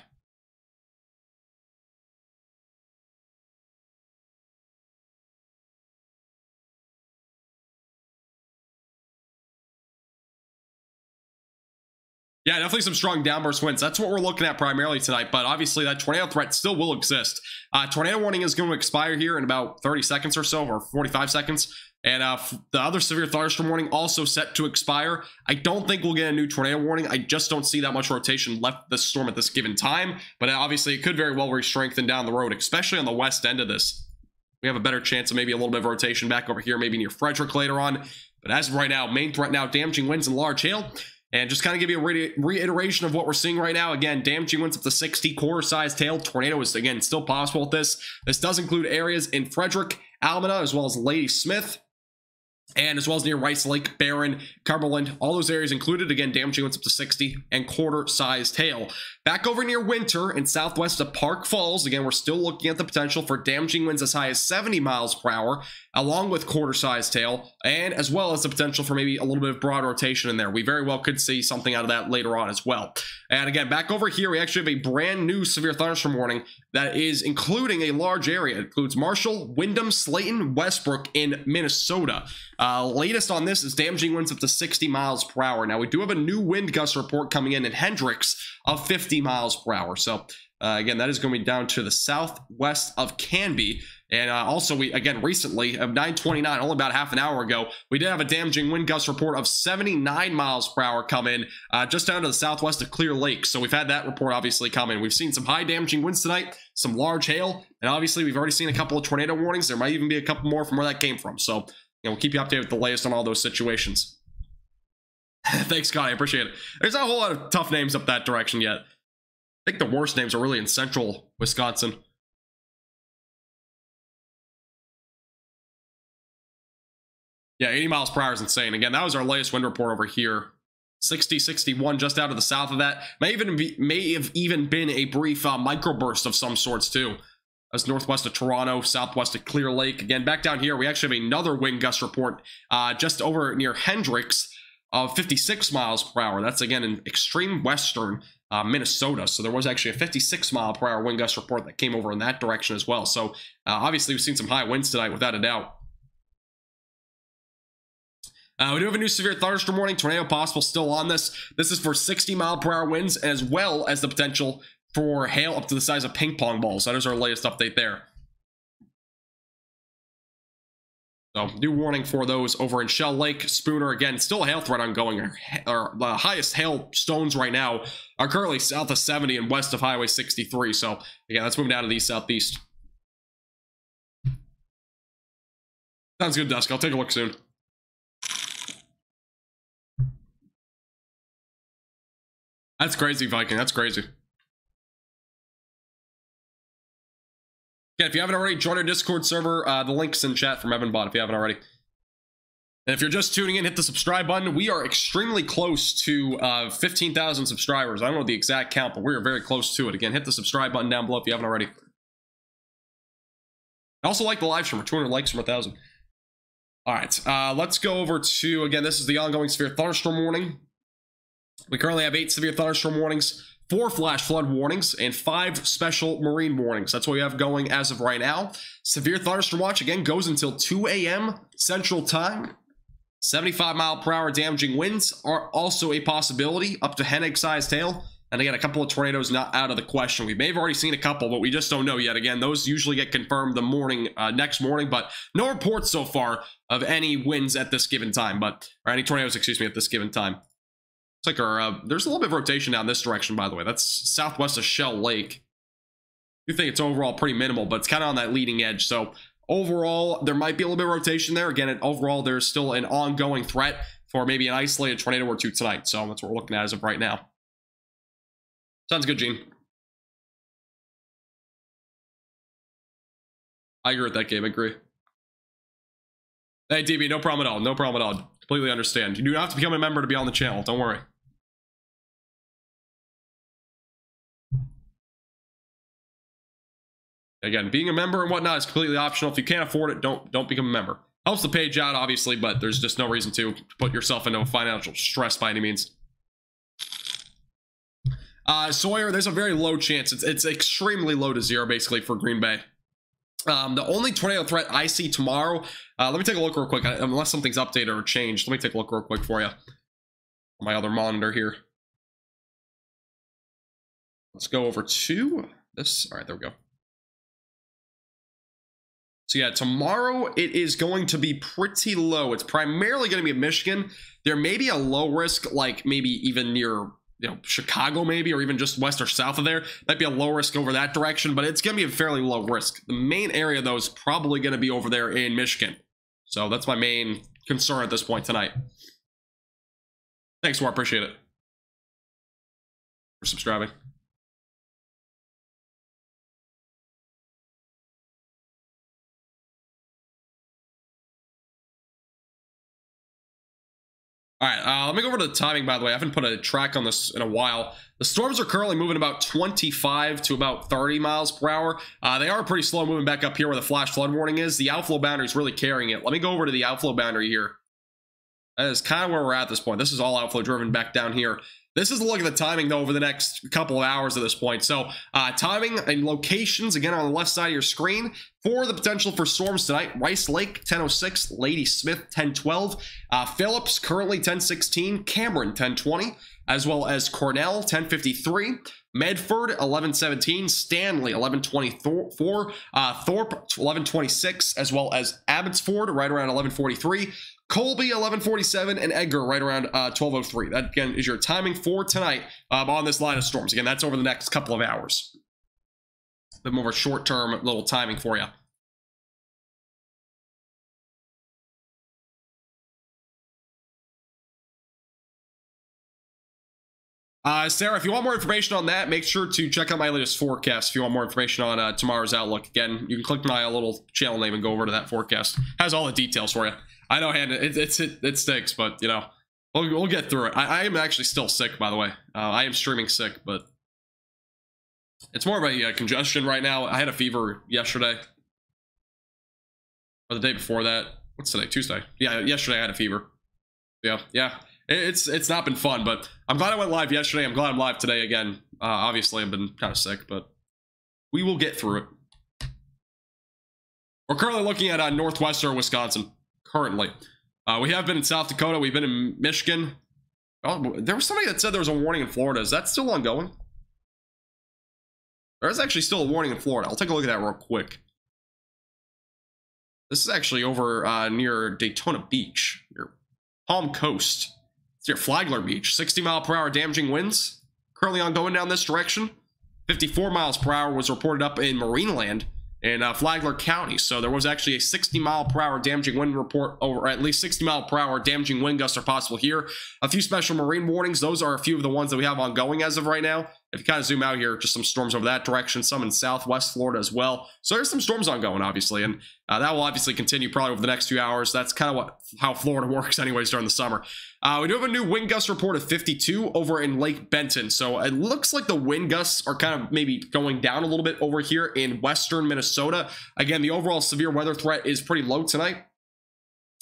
Yeah, definitely some strong downburst winds. That's what we're looking at primarily tonight, but obviously that tornado threat still will exist. Uh, tornado warning is going to expire here in about 30 seconds or so, or 45 seconds. And uh, the other severe thunderstorm warning also set to expire. I don't think we'll get a new tornado warning. I just don't see that much rotation left this storm at this given time. But obviously, it could very well re-strengthen down the road, especially on the west end of this. We have a better chance of maybe a little bit of rotation back over here, maybe near Frederick later on. But as of right now, main threat now, damaging winds and large hail. And just kind of give you a re reiteration of what we're seeing right now. Again, damaging winds up to 60 quarter size tail. Tornado is, again, still possible with this. This does include areas in Frederick, Almena, as well as Ladysmith and as well as near Rice Lake, Barron, Cumberland, all those areas included. Again, damaging winds up to 60 and quarter sized hail. Back over near Winter and southwest of Park Falls, again, we're still looking at the potential for damaging winds as high as 70 miles per hour, along with quarter sized hail, and as well as the potential for maybe a little bit of broad rotation in there. We very well could see something out of that later on as well. And again, back over here, we actually have a brand new severe thunderstorm warning that is including a large area. It includes Marshall, Windom, Slayton, Westbrook in Minnesota. Uh, latest on this is damaging winds up to 60 miles per hour. Now, we do have a new wind gust report coming in in Hendricks of 50 miles per hour. So Uh, again, that is going down to the southwest of Canby. And uh, also, we again recently of 929, only about half an hour ago, we did have a damaging wind gust report of 79 miles per hour come in uh, just down to the southwest of Clear Lake. So we've had that report obviously come in. We've seen some high damaging winds tonight, some large hail, and obviously we've already seen a couple of tornado warnings. There might even be a couple more from where that came from. So know, we'll keep you updated with the latest on all those situations. (laughs) Thanks, Scott. I appreciate it. There's not a whole lot of tough names up that direction yet. I think the worst names are really in central Wisconsin. Yeah, 80 miles per hour is insane. Again, that was our latest wind report over here. 60, 61 just out of the south of that. May even be, may have even been a brief uh, microburst of some sorts too. That's northwest of Toronto, southwest of Clear Lake. Again, back down here, we actually have another wind gust report uh, just over near Hendricks of 56 miles per hour. That's again in extreme western uh, Minnesota. So there was actually a 56 mile per hour wind gust report that came over in that direction as well. So uh, obviously, we've seen some high winds tonight, without a doubt. Uh, we do have a new severe thunderstorm warning, tornado possible still on this. This is for 60 mile per hour winds as well as the potential for hail up to the size of ping pong balls. That is our latest update there. So, new warning for those over in Shell Lake, Spooner. Again, still a hail threat ongoing. Our, the highest hail stones right now are currently south of 70 and west of Highway 63. So, again, let's move down to the southeast. Sounds good, Dusk. I'll take a look soon. That's crazy, Viking. That's crazy. Yeah, if you haven't already, join our Discord server. Uh, the link's in chat from Evan Bot if you haven't already. And if you're just tuning in, hit the subscribe button. We are extremely close to uh, 15,000 subscribers. I don't know the exact count, but we are very close to it. Again, hit the subscribe button down below if you haven't already. I also like the live stream. 200 likes from 1,000. All right, uh, let's go over to, again, this is the ongoing severe thunderstorm warning. We currently have eight severe thunderstorm warnings, four flash flood warnings, and five special marine warnings. That's what we have going as of right now. Severe thunderstorm watch again goes until 2 a.m. Central Time. 75 mile per hour damaging winds are also a possibility, up to hen egg sized hail. And again, a couple of tornadoes not out of the question. We may have already seen a couple, but we just don't know yet. Again, those usually get confirmed the morning, uh, next morning, but no reports so far of any winds at this given time, but or any tornadoes, excuse me, at this given time. Like uh, there's a little bit of rotation down this direction, by the way. That's southwest of Shell Lake. You think it's overall pretty minimal, but it's kind of on that leading edge. So overall, there might be a little bit of rotation there. Again, overall, there's still an ongoing threat for maybe an isolated tornado or two tonight. So that's what we're looking at as of right now. Sounds good, Gene. I agree with that, Gabe. I agree. Hey, DB, no problem at all. No problem at all. Completely understand. You do not have to become a member to be on the channel. Don't worry. Again, being a member and whatnot is completely optional. If you can't afford it, don't don't become a member. Helps the page out, obviously, but there's just no reason to put yourself into financial stress by any means. Uh, Sawyer, there's a very low chance. It's, it's extremely low to zero, basically, for Green Bay. Um, the only tornado threat I see tomorrow, uh, let me take a look real quick, unless something's updated or changed. Let me take a look real quick for you. On my other monitor here. Let's go over to this. All right, there we go. So yeah, tomorrow it is going to be pretty low. It's primarily going to be Michigan. There may be a low risk, like maybe even near you know Chicago maybe, or even just west or south of there. Might be a low risk over that direction, but it's going to be a fairly low risk. The main area though is probably going to be over there in Michigan. So that's my main concern at this point tonight. Thanks, War. Appreciate it for subscribing. All right, uh, let me go over to the timing, by the way. I haven't put a track on this in a while. The storms are currently moving about 25 to about 30 miles per hour. Uh, they are pretty slow moving back up here where the flash flood warning is. The outflow boundary is really carrying it. Let me go over to the outflow boundary here. That is kind of where we're at this point. This is all outflow driven back down here. This is a look at the timing, though, over the next couple of hours at this point. So, uh, timing and locations, again, on the left side of your screen for the potential for storms tonight. Rice Lake, 1006. Ladysmith, 1012. Uh, Phillips, currently 1016. Cameron, 1020. As well as Cornell, 1053. Medford, 1117. Stanley, 1124. Uh, Thorpe, 1126. As well as Abbotsford, right around 1143. Colby 1147 and Edgar right around uh, 1203. That again is your timing for tonight um, on this line of storms. Again, that's over the next couple of hours. Bit more of a short term little timing for you. Uh, Sarah, if you want more information on that, make sure to check out my latest forecast. If you want more information on uh, tomorrow's outlook, again, you can click my little channel name and go over to that forecast. Has all the details for you. I know, it, it's it, it stinks, but you know, we'll, we'll get through it. I, I am actually still sick, by the way. Uh, I am streaming sick, but it's more of a congestion right now. I had a fever yesterday, or the day before that. What's today? Tuesday. Yeah, yesterday I had a fever. Yeah, yeah. It's it's not been fun, but I'm glad I went live yesterday. I'm glad I'm live today again. Uh, obviously, I've been kind of sick, but we will get through it. We're currently looking at uh, northwestern Wisconsin currently. Uh, we have been in South Dakota. We've been in Michigan. Oh, there was somebody that said there was a warning in Florida. Is that still ongoing? There is actually still a warning in Florida. I'll take a look at that real quick. This is actually over uh, near Daytona Beach, near Palm Coast. It's near Flagler Beach. 60 mile per hour damaging winds currently ongoing down this direction. 54 miles per hour was reported up in Marineland in uh, Flagler County. So there was actually a 60 mile per hour damaging wind report, or at least 60 mile per hour damaging wind gusts are possible here. A few special marine warnings. Those are a few of the ones that we have ongoing as of right now. If you kind of zoom out here, just some storms over that direction, some in southwest Florida as well. So there's some storms ongoing, obviously, and uh, that will obviously continue probably over the next few hours. That's kind of what how Florida (laughs) works, anyways, during the summer. Uh, we do have a new wind gust report of 52 over in Lake Benton. So it looks like the wind gusts are kind of maybe going down a little bit over here in western Minnesota. Again, the overall severe weather threat is pretty low tonight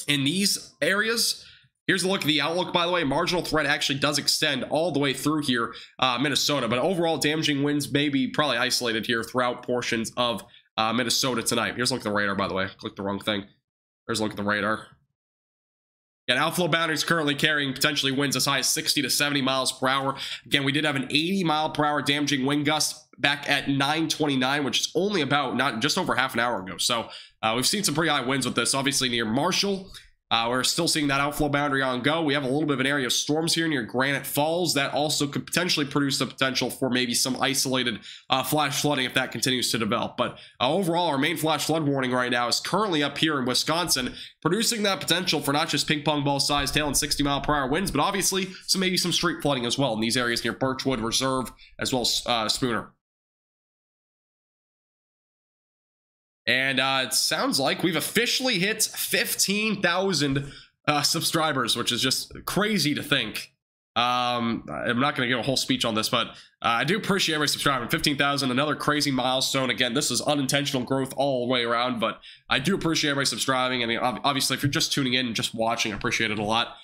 in these areas. Here's a look at the outlook, by the way. Marginal threat actually does extend all the way through here, uh, Minnesota, but overall damaging winds may be probably isolated here throughout portions of uh, Minnesota tonight. Here's a look at the radar, by the way. Click the wrong thing. There's a look at the radar. Yeah, outflow boundaries currently carrying potentially winds as high as 60 to 70 miles per hour. Again, we did have an 80 mile per hour damaging wind gust back at 929, which is only about not just over half an hour ago. So uh, we've seen some pretty high winds with this, obviously near Marshall uh, we're still seeing that outflow boundary on go. We have a little bit of an area of storms here near Granite Falls that also could potentially produce the potential for maybe some isolated uh, flash flooding if that continues to develop. But uh, overall, our main flash flood warning right now is currently up here in Wisconsin, producing that potential for not just ping pong ball sized hail and 60 mile per hour winds, but obviously some maybe some street flooding as well in these areas near Birchwood Reserve as well as uh, Spooner. And uh, it sounds like we've officially hit 15,000 uh, subscribers, which is just crazy to think. Um, I'm not going to give a whole speech on this, but uh, I do appreciate every subscriber. 15,000, another crazy milestone. Again, this is unintentional growth all the way around, but I do appreciate everybody subscribing. Mean, obviously, if you're just tuning in and just watching, I appreciate it a lot.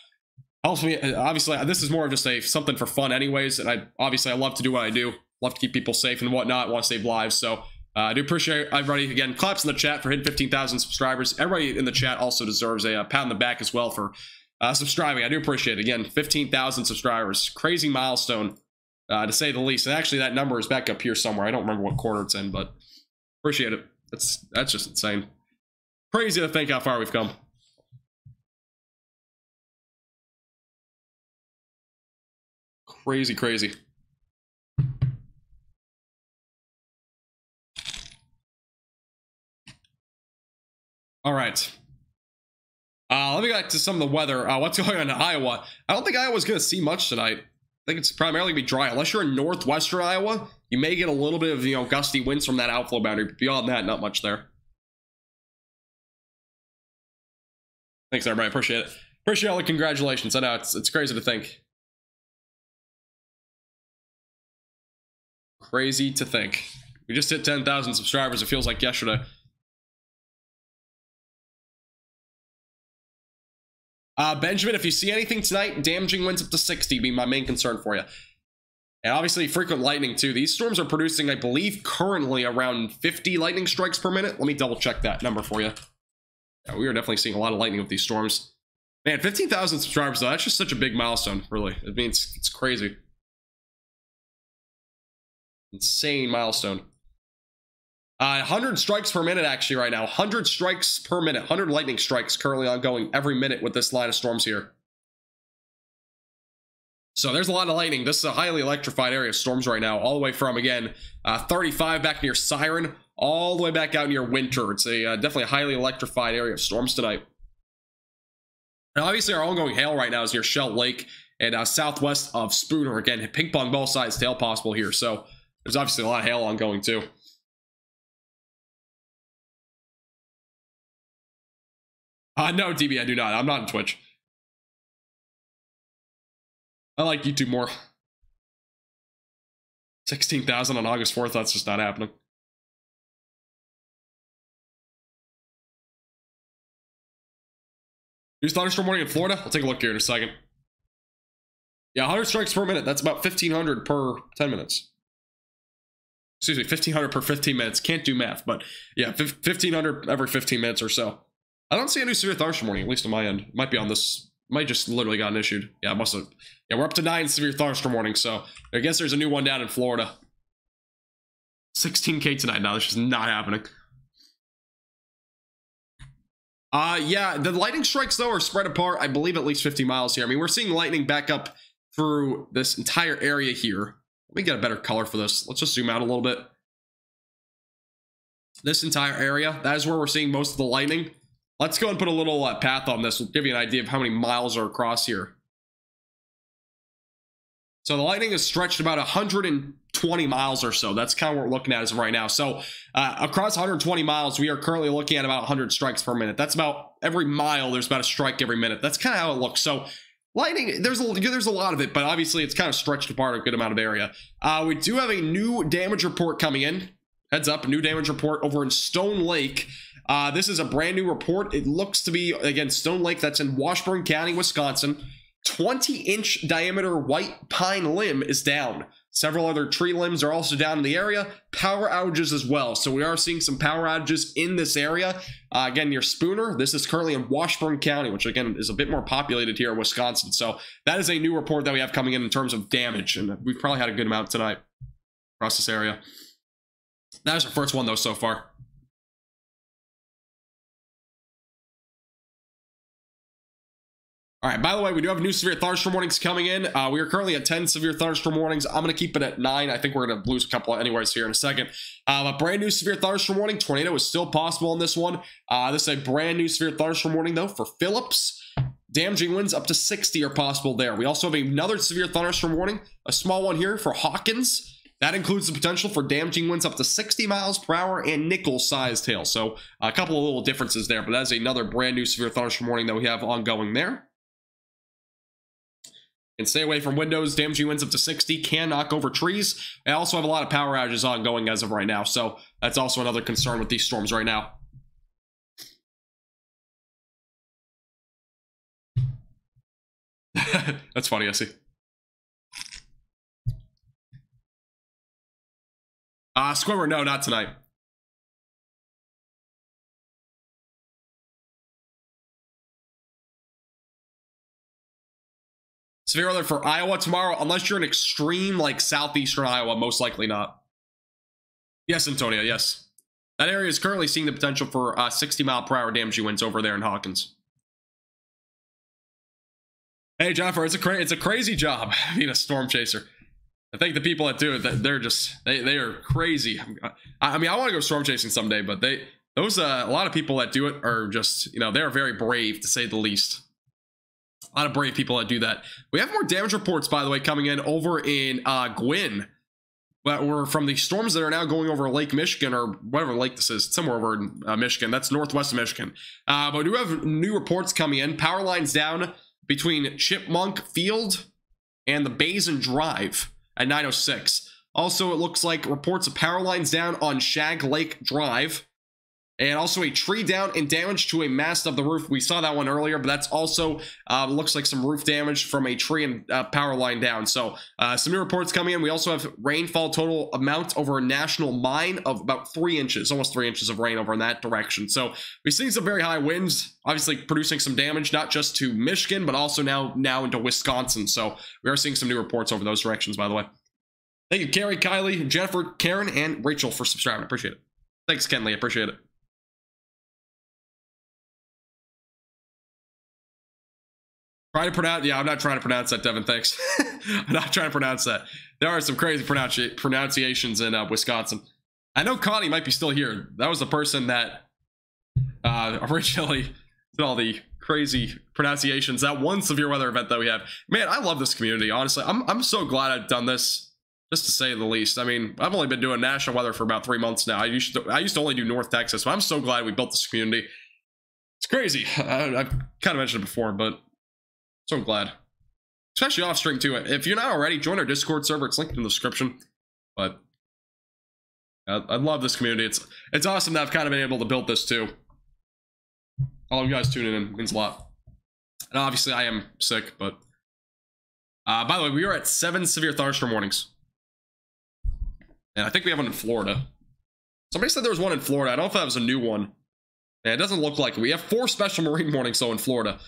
Also, obviously, this is more of just a something for fun, anyways. And I obviously I love to do what I do, love to keep people safe and whatnot, want to save lives. So uh, I do appreciate everybody again. Claps in the chat for hitting 15,000 subscribers. Everybody in the chat also deserves a, a pat on the back as well for uh, subscribing. I do appreciate it. Again, 15,000 subscribers, crazy milestone uh, to say the least. And actually, that number is back up here somewhere. I don't remember what quarter it's in, but appreciate it. That's that's just insane. Crazy to think how far we've come. Crazy, crazy. All right. Uh, let me get to some of the weather. Uh, what's (laughs) going on in Iowa? I don't think Iowa's going to see much tonight. I think it's primarily going to be dry. Unless you're in northwestern Iowa, you may get a little bit of you know gusty winds from that outflow boundary. But beyond that, not much there. Thanks, everybody. Appreciate it. Appreciate all the congratulations. I know it's it's crazy to think. Crazy to think. We just hit 10,000 subscribers. It feels like yesterday. Uh, Benjamin, if you see anything tonight, damaging winds up to 60 be my main concern for you. And obviously, frequent lightning too. These storms are producing, I believe, currently around 50 lightning strikes per minute. Let me double check that number for you. Yeah, we are definitely seeing a lot of lightning with these storms. Man, 15,000 subscribers, though, that's just such a big milestone, really. It means it's crazy. Insane milestone. Uh, 100 strikes per minute, actually, right now. 100 strikes per minute. 100 lightning strikes currently ongoing every minute with this line of storms here. So there's a lot of lightning. This is a highly electrified area of storms right now, all the way from, again, uh, 35 back near Siren, all the way back out near Winter. It's a uh, definitely a highly electrified area of storms tonight. Now, obviously, our ongoing hail right now is near Shell Lake and uh, southwest of Spooner. Again, ping pong ball size tail possible here. So there's obviously a lot of hail ongoing too. (laughs) Uh, no, DB, I do not. I'm not on Twitch. I like YouTube more. 16,000 on August 4th, that's just not happening. Use thunderstorm warning in Florida? I'll take a look here in a second. Yeah, 100 strikes per minute. That's about 1,500 per 10 minutes. Excuse me, 1,500 per 15 minutes. Can't do math, but yeah, 1,500 every 15 minutes or so. I don't see a new severe thunderstorm warning, at least on my end. Might be on this. Might just literally gotten issued. Yeah, must have. Yeah, we're up to nine severe thunderstorm warnings, so I guess there's a new one down in Florida. 16k tonight. Now this is not happening. Uh, yeah, the lightning strikes, though, are spread apart, I believe, at least 50 miles here. I mean, we're seeing lightning back up through this entire area here. Let me get a better color for this. Let's just zoom out a little bit. This entire area, that is where we're seeing most of the lightning. Let's go and put a little uh, path on this. We'll give you an idea of how many miles are across here. So the lightning is stretched about 120 miles or so. That's kind of what we're looking at as of right now. So uh, across 120 miles, we are currently looking at about 100 strikes per minute. That's about every mile. There's about a strike every minute. That's kind of how it looks. So lightning, there's a there's a lot of it, but obviously it's kind of stretched apart a good amount of area. Uh, we do have a new damage report coming in. Heads up, new damage report over in Stone Lake. Uh, this is a brand new report. It looks to be again Stone Lake. That's in Washburn County, Wisconsin. 20 inch diameter white pine limb is down. Several other tree limbs are also down in the area. Power outages as well. So we are seeing some power outages in this area. Uh, again, near Spooner. This is currently in Washburn County, which again is a bit more populated here in Wisconsin. So that is a new report that we have coming in in terms of damage. And we've probably had a good amount tonight across this area. That is our first one though so far. All right, by the way, we do have new severe thunderstorm warnings coming in. Uh, we are currently at 10 severe thunderstorm warnings. I'm going to keep it at 9. I think we're going to lose a couple anyways here in a second. Uh, a brand new severe thunderstorm warning. Tornado is still possible on this one. Uh, this is a brand new severe thunderstorm warning, though, for Phillips. Damaging winds up to 60 are possible there. We also have another severe thunderstorm warning, a small one here for Hawkins. That includes the potential for damaging winds up to 60 miles per hour and nickel-sized hail. So a couple of little differences there, but that is another brand new severe thunderstorm warning that we have ongoing there and stay away from windows. Damaging winds up to 60 can knock over trees. I also have a lot of power outages ongoing as of right now, so that's also another concern with these storms right now. (laughs) that's funny, I see. Uh, Squimmer, no, not tonight. Severe weather for Iowa tomorrow, unless you're in extreme, like southeastern Iowa, most likely not. Yes, Antonio, yes. That area is currently seeing the potential for uh, 60 mile per hour damaging winds over there in Hawkins. Hey, Jennifer, it's a cra- it's a crazy job (laughs) being a storm chaser. I think the people that do it, they're just they they are crazy. I, I mean, I want to go storm chasing someday, but they those uh, a lot of people that do it are just you know they're very brave to say the least. A lot of brave people that do that. We have more damage reports, by the way, coming in over in uh, Gwinn. But we're from the storms that are now going over Lake Michigan or whatever lake this is, somewhere over in uh, Michigan. That's northwest of Michigan. Uh, but we do have new reports coming in. Power lines down between Chipmunk Field and the Basin Drive at 906. Also, it looks like reports of power lines down on Shag Lake Drive and also a tree down and damage to a mast of the roof. We saw that one earlier, but that's also uh, looks like some roof damage from a tree and uh, power line down. So uh, some new reports coming in. We also have rainfall total amount over a national mine of about three inches, almost three inches of rain over in that direction. So we've seen some very high winds, obviously producing some damage, not just to Michigan, but also now now into Wisconsin. So we are seeing some new reports over those directions, by the way. Thank you, Carrie, Kylie, Jennifer, Karen, and Rachel for subscribing. Appreciate it. Thanks, Kenley. Appreciate it. Try to pronounce. Yeah, I'm not trying to pronounce that, Devin. Thanks. (laughs) I'm not trying to pronounce that. There are some crazy pronunci- pronunciations in uh, Wisconsin. I know Connie might be still here. That was the person that uh, (laughs) originally did all the crazy pronunciations. That one severe weather event that we have. Man, I love this community. Honestly, I'm I'm so glad I've done this, just to say the least. I mean, I've only been doing national weather for about three months now. I used to I used to only do North Texas, but I'm so glad we built this community. It's crazy. (laughs) I, I've kind of mentioned it before, but so I'm glad. Especially off stream too. If you're not already, join our Discord server. It's linked in the description. But I, I love this community. It's it's awesome that I've kind of been able to build this too. All of you guys tuning in means a lot. And obviously I am sick, but uh, by the way, we are at seven severe thunderstorm warnings. And I think we have one in Florida. Somebody said there was one in Florida. I don't know if that was a new one. Yeah, it doesn't look like it. We have four special marine warnings though in Florida.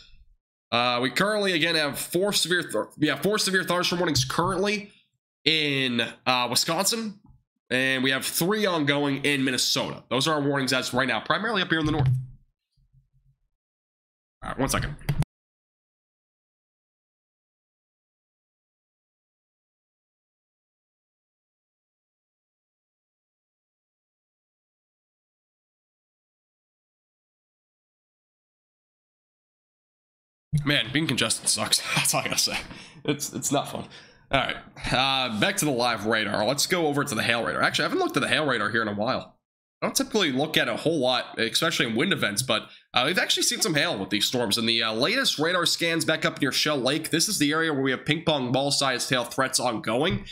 Uh, we currently again have four severe, th- yeah, four severe thunderstorm warnings currently in uh, Wisconsin, and we have three ongoing in Minnesota. Those are our warnings as right now, primarily up here in the north. All right, one second. Man, being congested sucks. (laughs) That's all I gotta say. It's it's not fun. All right, uh, back to the live radar. Let's go over to the hail radar. Actually, I haven't looked at the hail radar here in a while. I don't typically look at a whole lot, especially in wind events, but uh, we've actually seen some hail with these storms. And the uh, latest radar scans back up near Shell Lake, this is the area where we have ping pong ball sized hail threats ongoing.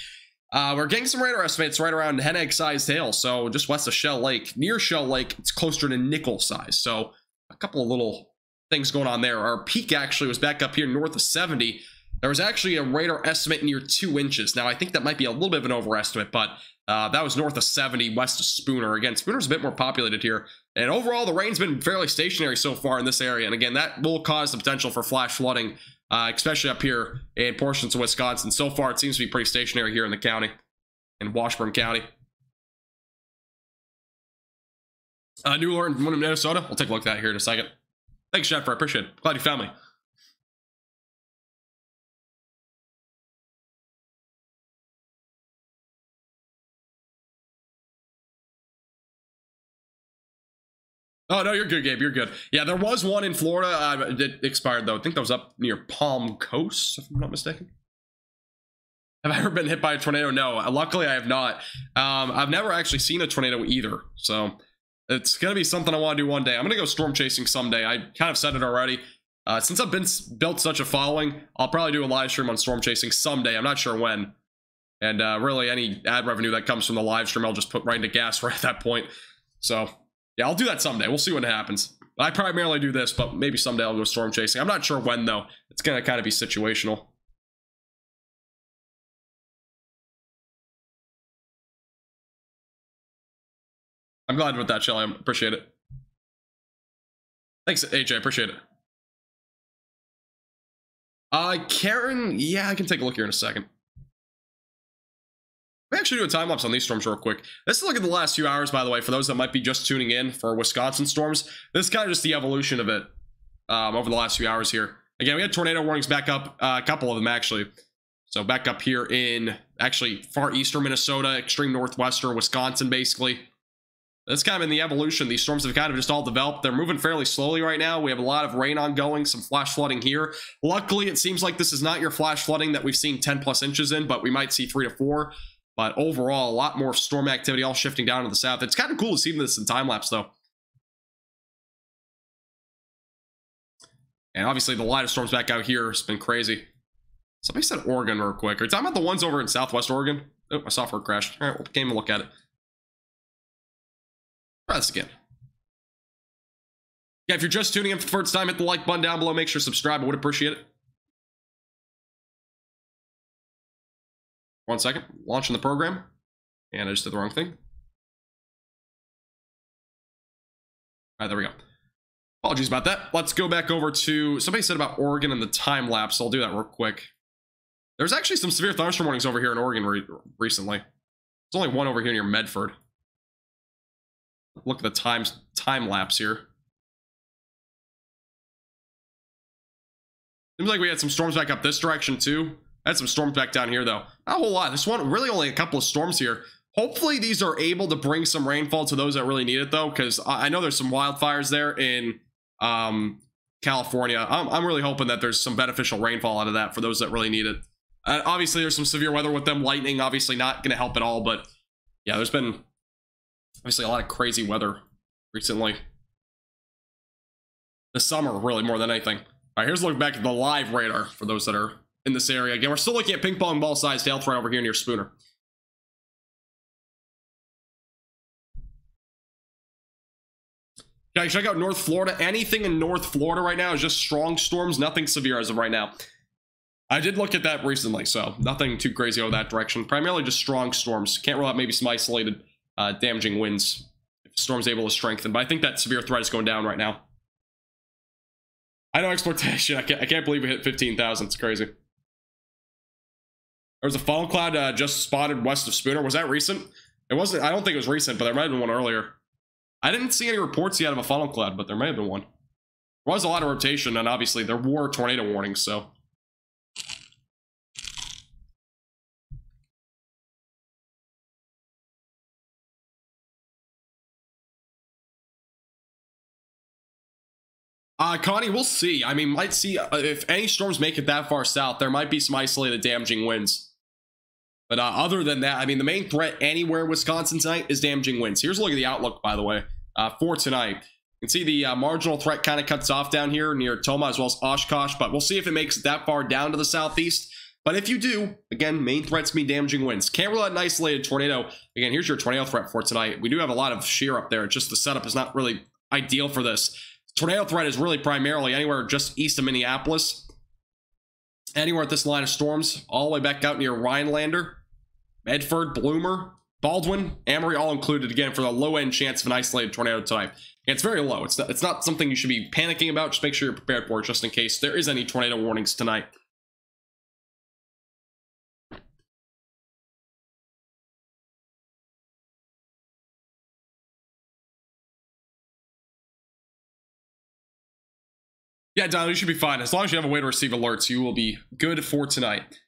Uh, we're getting some radar estimates right around hen egg sized hail, so just west of Shell Lake. Near Shell Lake, it's closer to nickel size, so a couple of little things going on there. Our peak actually was back up here north of 70. There was actually a radar estimate near two inches. Now, I think that might be a little bit of an overestimate, but uh, that was north of 70 west of Spooner. Again, Spooner's a bit more populated here. And overall, the rain's been fairly stationary so far in this area. And again, that will cause the potential for flash flooding, uh, especially up here in portions of Wisconsin. So far, it seems to be pretty stationary here in the county, in Washburn County. Uh, New Lord, Minnesota. We'll take a look at that here in a second. Thanks, Jennifer. I appreciate it. Glad you found me. Oh no, you're good, Gabe. You're good. Yeah, there was one in Florida. Uh, it expired though. I think that was up near Palm Coast, if I'm not mistaken. Have I ever been hit by a tornado? No. Luckily, I have not. Um, I've never actually seen a tornado either. So it's gonna be something I want to do one day. I'm gonna go storm chasing someday. I kind of said it already. Uh, since I've been built such a following, I'll probably do a live stream on storm chasing someday. I'm not sure when. And uh, really, any ad revenue that comes from the live stream, I'll just put right into gas (laughs) right at that point. So yeah, I'll do that someday. We'll see what happens. I primarily do this, but maybe someday I'll go storm chasing. I'm not sure when though. It's gonna kind of be situational. I'm glad with that, Shelly. I appreciate it. Thanks, AJ. Appreciate it. Uh, Karen, yeah, I can take a look here in a second. We actually do a time lapse on these storms real quick. Let's look at the last few hours, by the way, for those that might be just tuning in for Wisconsin storms. This is kind of just the evolution of it um, over the last few hours here. Again, we had tornado warnings back up, uh, a couple of them actually. So back up here in actually far eastern Minnesota, extreme northwestern Wisconsin, basically. That's kind of in the evolution. These storms have kind of just all developed. They're moving fairly slowly right now. We have a lot of rain ongoing, some flash flooding here. Luckily, it seems like this is not your flash flooding that we've seen 10 plus inches in, but we might see three to four. But overall, a lot more storm activity, all shifting down to the south. It's kind of cool to see this in time lapse, though. And obviously, the line of storms back out here has been crazy. Somebody said Oregon real quick. Are you talking about the ones over in Southwest Oregon? Oh, my software crashed. All right, we'll game and look at it. This again. Yeah, if you're just tuning in for the first time, hit the like button down below. Make sure to subscribe. I would appreciate it. One second. Launching the program. And I just did the wrong thing. All right, there we go. Apologies about that. Let's go back over to somebody said about Oregon and the time lapse. I'll do that real quick. There's actually some severe thunderstorm warnings over here in Oregon re recently. There's only one over here near Medford. Look at the times time lapse here. Seems like we had some storms back up this direction too. Had some storms back down here though. Not a whole lot. This one really only a couple of storms here. Hopefully these are able to bring some rainfall to those that really need it though, because I know there's some wildfires there in um, California. I'm, I'm really hoping that there's some beneficial rainfall out of that for those that really need it. Uh, obviously, there's some severe weather with them. Lightning, obviously, not going to help at all. But yeah, there's been obviously a lot of crazy weather recently. The summer, really, more than anything. All right, here's a look back at the live radar for those that are in this area. Again, we're still looking at ping pong ball sized hail threat over here near Spooner. Okay, check out North Florida. Anything in North Florida right now is just strong storms, nothing severe as of right now. I did look at that recently, so nothing too crazy over that direction. Primarily just strong storms. Can't rule out maybe some isolated uh, damaging winds if storm's able to strengthen, but I think that severe threat is going down right now. I know exploitation. I can't, I can't believe we hit 15,000. It's crazy. There was a funnel cloud uh, just spotted west of Spooner. Was that recent? It wasn't. I don't think it was recent, but there might have been one earlier. I didn't see any reports yet of a funnel cloud, but there may have been one. There was a lot of rotation, and obviously there were tornado warnings, so Uh, Connie, we'll see. I mean, might see uh, if any storms make it that far south, there might be some isolated damaging winds. But uh, other than that, I mean, the main threat anywhere in Wisconsin tonight is damaging winds. Here's a look at the outlook, by the way, uh, for tonight. You can see the uh, marginal threat kind of cuts off down here near Tomah as well as Oshkosh, but we'll see if it makes it that far down to the southeast. But if you do, again, main threats mean damaging winds. Can't rule out an isolated tornado. Again, here's your tornado threat for tonight. We do have a lot of shear up there. Just the setup is not really ideal for this. Tornado threat is really primarily anywhere just east of Minneapolis. Anywhere at this line of storms, all the way back out near Rhinelander, Medford, Bloomer, Baldwin, Amery, all included again for the low end chance of an isolated tornado type. It's very low. It's not, it's not something you should be panicking about. Just make sure you're prepared for it just in case there is any tornado warnings tonight. Yeah, Donald, you should be fine. As long as you have a way to receive alerts, you will be good for tonight.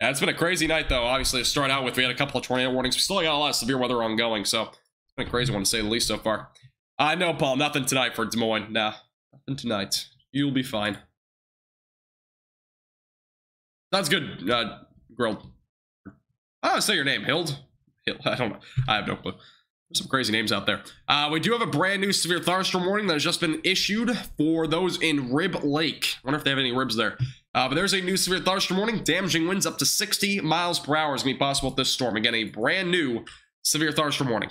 Yeah, it's been a crazy night, though. Obviously, to start out with, we had a couple of tornado warnings. We still got a lot of severe weather ongoing, so it's been a crazy one to say the least so far. I uh, know, Paul. Nothing tonight for Des Moines. Nah, nothing tonight. You'll be fine. That's good, uh, grilled. I don't say your name, Hild. Hild. I don't know. I have no clue some crazy names out there. Uh, we do have a brand new severe thunderstorm warning that has just been issued for those in Rib Lake. I wonder if they have any ribs there. Uh, but there's a new severe thunderstorm warning. Damaging winds up to 60 miles per hour is going to be possible with this storm. Again, a brand new severe thunderstorm warning.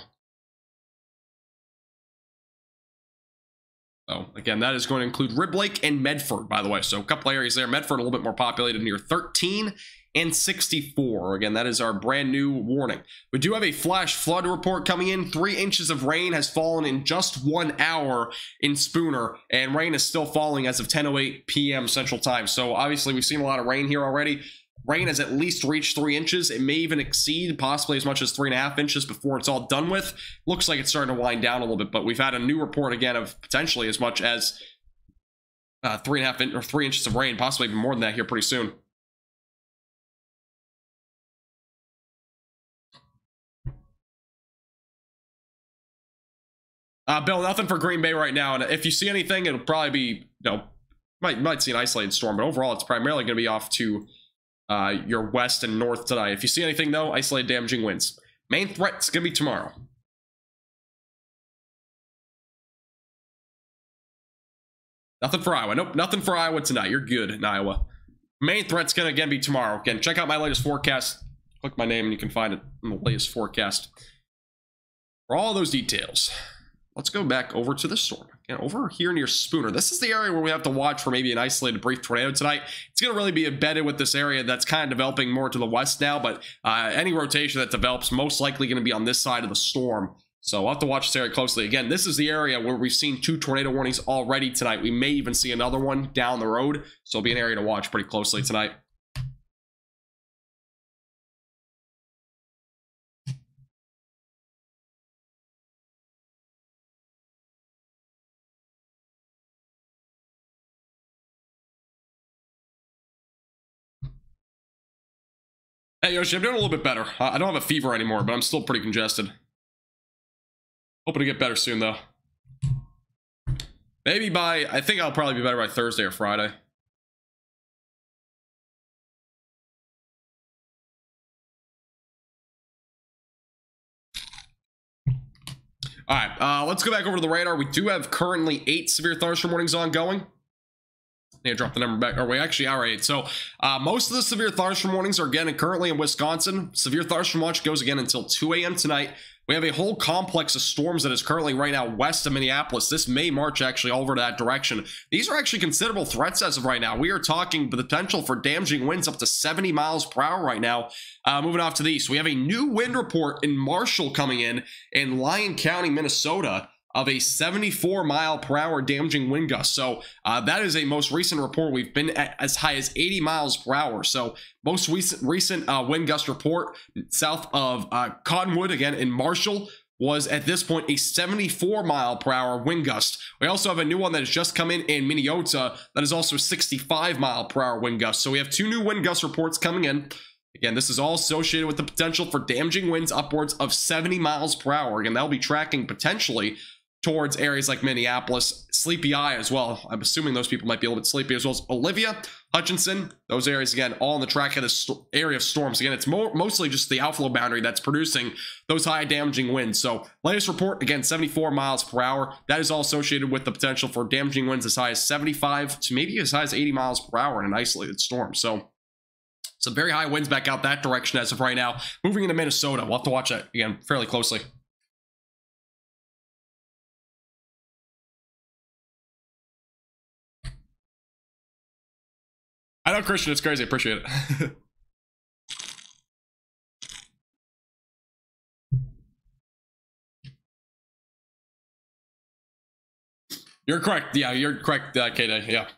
So again, that is going to include Rib Lake and Medford, by the way. So a couple areas there. Medford a little bit more populated near 13 and 64. Again, that is our brand new warning. We do have a flash flood report coming in. Three inches of rain has fallen in just one hour in Spooner, and rain is still falling as of 10.08 p.m. Central Time. So obviously, we've seen a lot of rain here already. Rain has at least reached three inches. It may even exceed possibly as much as three and a half inches before it's all done with. Looks like it's starting to wind down a little bit, but we've had a new report again of potentially as much as uh, three and a half in, or three inches of rain, possibly even more than that here pretty soon. Uh, Bill, nothing for Green Bay right now. And if you see anything, it'll probably be, you know, might might see an isolated storm, but overall, it's primarily going to be off to uh, your west and north tonight. If you see anything, though, isolated damaging winds. Main threat's going to be tomorrow. Nothing for Iowa. Nope, nothing for Iowa tonight. You're good in Iowa. Main threat's going to again be tomorrow. Again, check out my latest forecast. Click my name and you can find it in the latest forecast For all those details, let's go back over to the storm. Again, over here near Spooner. This is the area where we have to watch for maybe an isolated brief tornado tonight. It's going to really be embedded with this area that's kind of developing more to the west now, but uh, any rotation that develops most likely going to be on this side of the storm. So we'll have to watch this area closely. Again, this is the area where we've seen two tornado warnings already tonight. We may even see another one down the road. So it'll be an area to watch pretty closely tonight. Hey, Yoshi, I'm doing a little bit better. I don't have a fever anymore, but I'm still pretty congested. Hoping to get better soon, though. Maybe by, I think I'll probably be better by Thursday or Friday. All right, uh, let's go back over to the radar. We do have currently eight severe thunderstorm warnings ongoing. Yeah, drop the number back. Or we actually all right. So uh, most of the severe thunderstorm warnings are again currently in Wisconsin. Severe thunderstorm watch goes again until 2 a.m. tonight. We have a whole complex of storms that is currently right now west of Minneapolis. This may march actually over that direction. These are actually considerable threats as of right now. We are talking the potential for damaging winds up to 70 miles per hour right now. Uh, moving off to the east, we have a new wind report in Marshall coming in in Lyon County, Minnesota of a 74 mile per hour damaging wind gust. So uh, that is a most recent report. We've been at as high as 80 miles per hour. So most recent recent uh, wind gust report south of uh, Cottonwood again in Marshall was at this point a 74 mile per hour wind gust. We also have a new one that has just come in in Minneota that is also 65 mile per hour wind gust. So we have two new wind gust reports coming in. Again, this is all associated with the potential for damaging winds upwards of 70 miles per hour. Again, that'll be tracking potentially towards areas like Minneapolis, Sleepy Eye as well. I'm assuming those people might be a little bit sleepy as well as Olivia, Hutchinson. Those areas again, all in the track of this area of storms. Again, it's mo mostly just the outflow boundary that's producing those high damaging winds. So latest report again, 74 miles per hour. That is all associated with the potential for damaging winds as high as 75 to maybe as high as 80 miles per hour in an isolated storm. So some very high winds back out that direction as of right now. Moving into Minnesota, we'll have to watch that again fairly closely. I know, Christian. It's crazy. Appreciate it. (laughs) you're correct. Yeah, you're correct, uh. Yeah.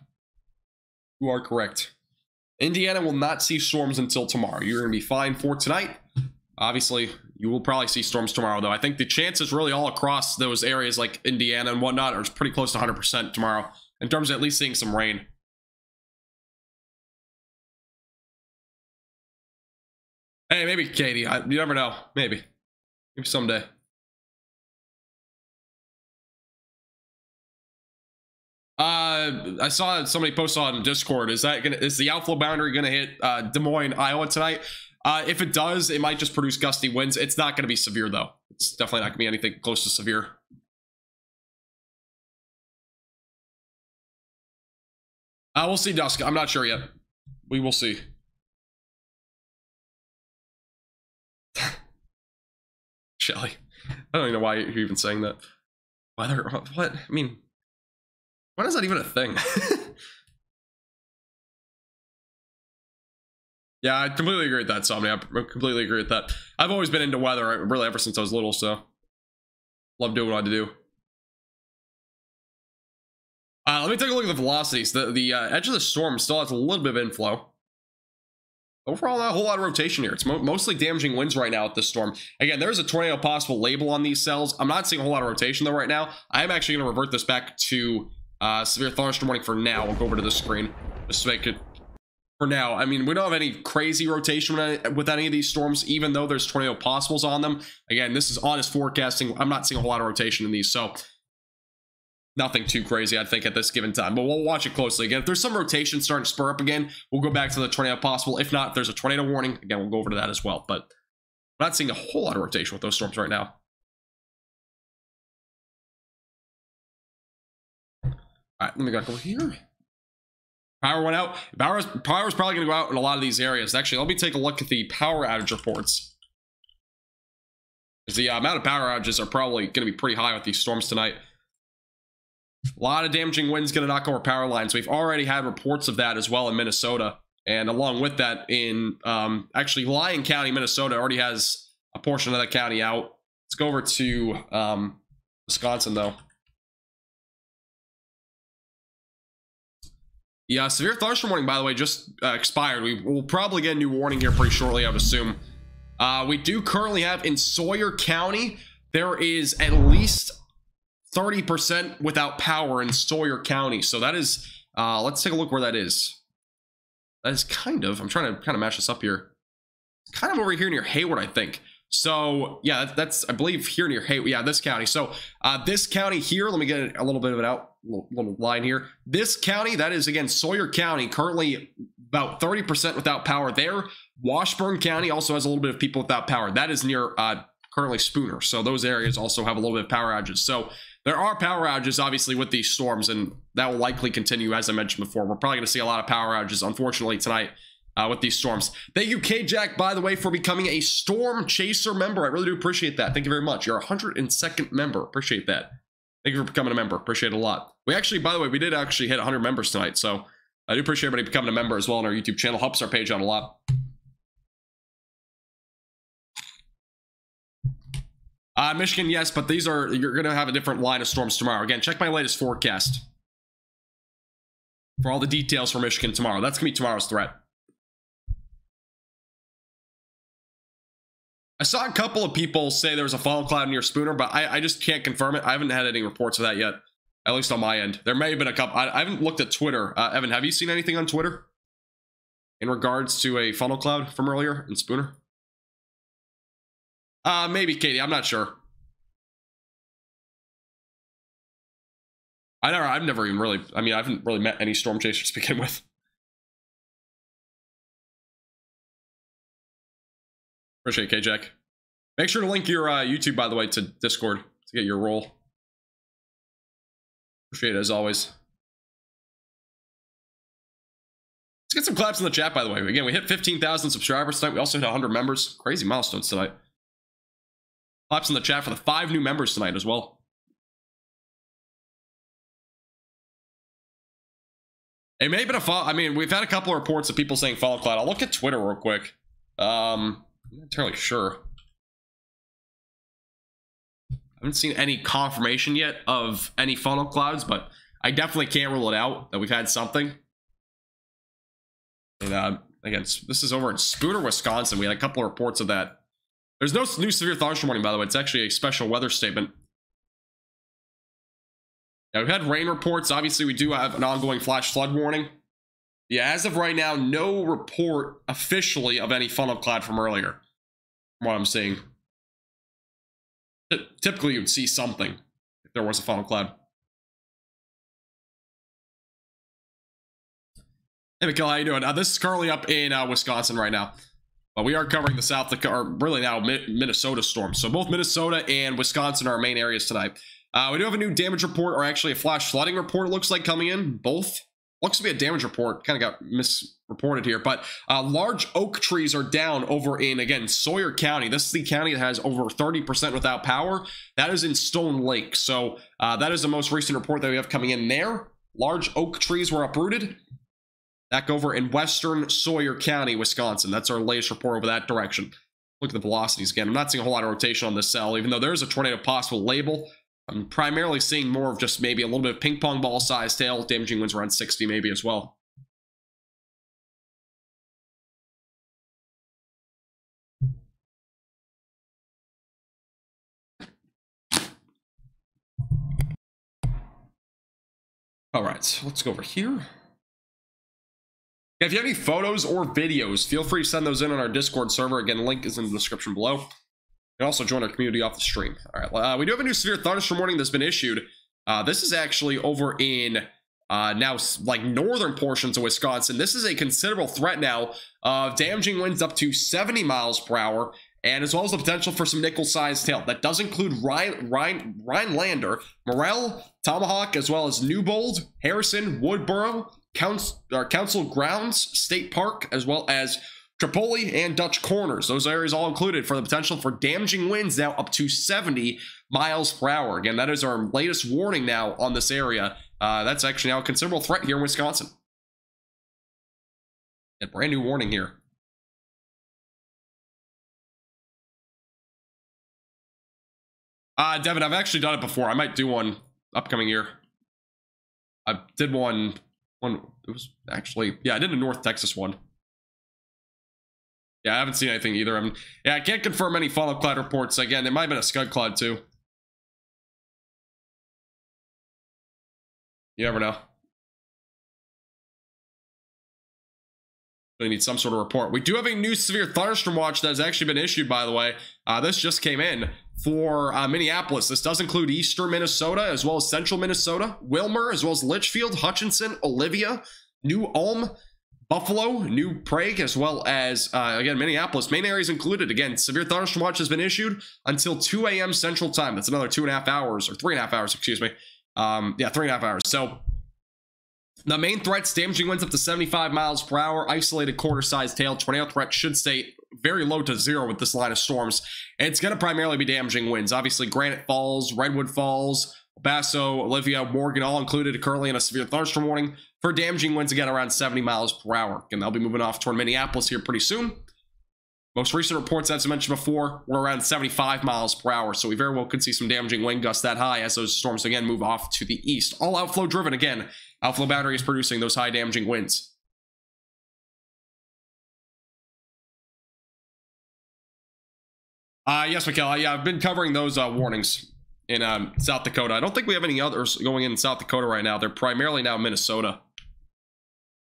You are correct. Indiana will not see storms until tomorrow. You're going to be fine for tonight. Obviously, you will probably see storms tomorrow, though. I think the chances really all across those areas like Indiana and whatnot are pretty close to 100% tomorrow in terms of at least seeing some rain. Hey, maybe Katie. I, you never know. Maybe. Maybe someday. Uh, I saw somebody post on Discord. Is that gonna is the outflow boundary gonna hit uh, Des Moines, Iowa tonight? Uh, if it does, it might just produce gusty winds. It's not gonna be severe though. It's definitely not gonna be anything close to severe. Uh, we'll see, Dusk. I'm not sure yet. We will see. Shelly. I don't even know why you're even saying that. Whether what? I mean, when is that even a thing? (laughs) yeah, I completely agree with that, Somni. I completely agree with that. I've always been into weather, really, ever since I was little, so love doing what I do. Uh, let me take a look at the velocities. The the uh, edge of the storm still has a little bit of inflow overall not a whole lot of rotation here. It's mo mostly damaging winds right now at this storm. Again there's a tornado possible label on these cells. I'm not seeing a whole lot of rotation though right now. I'm actually going to revert this back to uh severe thunderstorm warning for now. We'll go over to the screen just to make it for now. I mean we don't have any crazy rotation with any of these storms even though there's tornado possibles on them. Again this is honest forecasting. I'm not seeing a whole lot of rotation in these. So nothing too crazy, I think, at this given time. But we'll watch it closely. Again, if there's some rotation starting to spur up again, we'll go back to the tornado possible. If not, if there's a tornado warning, again, we'll go over to that as well. But I'm not seeing a whole lot of rotation with those storms right now. All right, let me go over here. Power went out. Power, power is probably going to go out in a lot of these areas. Actually, let me take a look at the power outage reports. The uh, amount of power outages are probably going to be pretty high with these storms tonight. A lot of damaging winds going to knock over power lines. We've already had reports of that as well in Minnesota. And along with that, in um, actually Lyon County, Minnesota already has a portion of that county out. Let's go over to um, Wisconsin, though. Yeah, severe thunderstorm warning, by the way, just uh, expired. We will probably get a new warning here pretty shortly, I would assume. Uh, we do currently have in Sawyer County, there is at least 30% without power in Sawyer County. So that is, uh, let's take a look where that is. That is kind of, I'm trying to kind of mash this up here. It's kind of over here near Hayward, I think. So yeah, that's, I believe here near Hayward. Yeah, this county. So uh, this county here, let me get a little bit of it out, little, little line here. This county, that is again Sawyer County, currently about 30% without power there. Washburn County also has a little bit of people without power. That is near uh, currently Spooner. So those areas also have a little bit of power outages. So there are power outages, obviously, with these storms, and that will likely continue, as I mentioned before. We're probably going to see a lot of power outages, unfortunately, tonight uh, with these storms. Thank you, K-Jack, by the way, for becoming a Storm Chaser member. I really do appreciate that. Thank you very much. You're a 102nd member. Appreciate that. Thank you for becoming a member. Appreciate it a lot. We actually, by the way, we did actually hit 100 members tonight, so I do appreciate everybody becoming a member as well on our YouTube channel. Helps our page out a lot. Uh, Michigan, yes, but these are, you're going to have a different line of storms tomorrow. Again, check my latest forecast for all the details for Michigan tomorrow. That's going to be tomorrow's threat. I saw a couple of people say there was a funnel cloud near Spooner, but I, I just can't confirm it. I haven't had any reports of that yet, at least on my end. There may have been a couple. I, I haven't looked at Twitter. Uh, Evan, have you seen anything on Twitter in regards to a funnel cloud from earlier in Spooner? Uh, maybe Katie. I'm not sure. I never. I've never even really. I mean, I haven't really met any storm chasers (laughs) to begin with. Appreciate it, K-Jack. Make sure to link your uh, YouTube, by the way, to Discord to get your role. Appreciate it as always. Let's get some claps in the chat, by the way. Again, we hit 15,000 subscribers tonight. We also hit 100 members. Crazy milestones tonight. Claps in the chat for the five new members tonight as well. It may have been a fall. I mean, we've had a couple of reports of people saying fall cloud. I'll look at Twitter real quick. Um, I'm not entirely sure. I haven't seen any confirmation yet of any funnel clouds, but I definitely can't rule it out that we've had something. And uh, again, this is over in Spooner, Wisconsin. We had a couple of reports of that there's no new severe thunderstorm warning, by the way. It's actually a special weather statement. Now, we've had rain reports. Obviously, we do have an ongoing flash flood warning. Yeah, as of right now, no report officially of any funnel cloud from earlier, from what I'm seeing. Typically, you'd see something if there was a funnel cloud. Hey, Mikhail, how you doing? Uh, this is currently up in uh, Wisconsin right now. But we are covering the South Dakota, or really now Minnesota storms. So both Minnesota and Wisconsin are our main areas tonight. Uh, we do have a new damage report, or actually a flash flooding report, looks like, coming in. Both. Looks to be a damage report. Kind of got misreported here. But uh, large oak trees are down over in, again, Sawyer County. This is the county that has over 30% without power. That is in Stone Lake. So uh, that is the most recent report that we have coming in there. Large oak trees were uprooted back over in western Sawyer County, Wisconsin. That's our latest report over that direction. Look at the velocities again. I'm not seeing a whole lot of rotation on this cell, even though there's a tornado possible label. I'm primarily seeing more of just maybe a little bit of ping pong ball size hail, damaging winds around 60 maybe as well. All right, so let's go over here. If you have any photos or videos, feel free to send those in on our Discord server. Again, link is in the description below. And also join our community off the stream. All right, uh, we do have a new severe thunderstorm warning that's been issued. Uh, this is actually over in uh, now like northern portions of Wisconsin. This is a considerable threat now of damaging winds up to 70 miles per hour, and as well as the potential for some nickel-sized hail. That does include Rhine, Rhine, Rhinelander, Morel, Tomahawk, as well as Newbold, Harrison, Woodboro, Council, Council Grounds State Park, as well as Tripoli, and Dutch Corners. Those areas all included for the potential for damaging winds now up to 70 miles per hour. Again, that is our latest warning now on this area. Uh, that's actually now a considerable threat here in Wisconsin. A brand new warning here. Uh, Devin, I've actually done it before. I might do one upcoming year. I did one, one, it was actually, yeah, I did a North Texas one. Yeah, I haven't seen anything either. I'm, yeah, I can't confirm any funnel cloud reports. Again, it might have been a scud cloud too. You never know. We need some sort of report. We do have a new severe thunderstorm watch that has actually been issued, by the way. Uh, this just came in for uh, Minneapolis. This does include eastern Minnesota as well as central Minnesota, Willmar, as well as Litchfield, Hutchinson, Olivia, New Ulm, Buffalo, New Prague, as well as, uh, again, Minneapolis. Main areas included. Again, severe thunderstorm watch has been issued until 2 a.m. Central Time. That's another two and a half hours, or three and a half hours, excuse me. Um, yeah, three and a half hours. So the main threats, damaging winds up to 75 miles per hour, isolated quarter-sized hail. Tornado threat should stay very low to zero with this line of storms. It's going to primarily be damaging winds. Obviously, Granite Falls, Redwood Falls, Basso, Olivia, Morgan, all included currently in a severe thunderstorm warning for damaging winds again around 70 miles per hour. And they'll be moving off toward Minneapolis here pretty soon. Most recent reports, as I mentioned before, were around 75 miles per hour, so we very well could see some damaging wind gusts that high as those storms again move off to the east. All outflow driven again. Outflow Boundary is producing those high damaging winds. Uh, yes, Mikhail. Yeah, I've been covering those uh, warnings in um, South Dakota. I don't think we have any others going in South Dakota right now. They're primarily now Minnesota.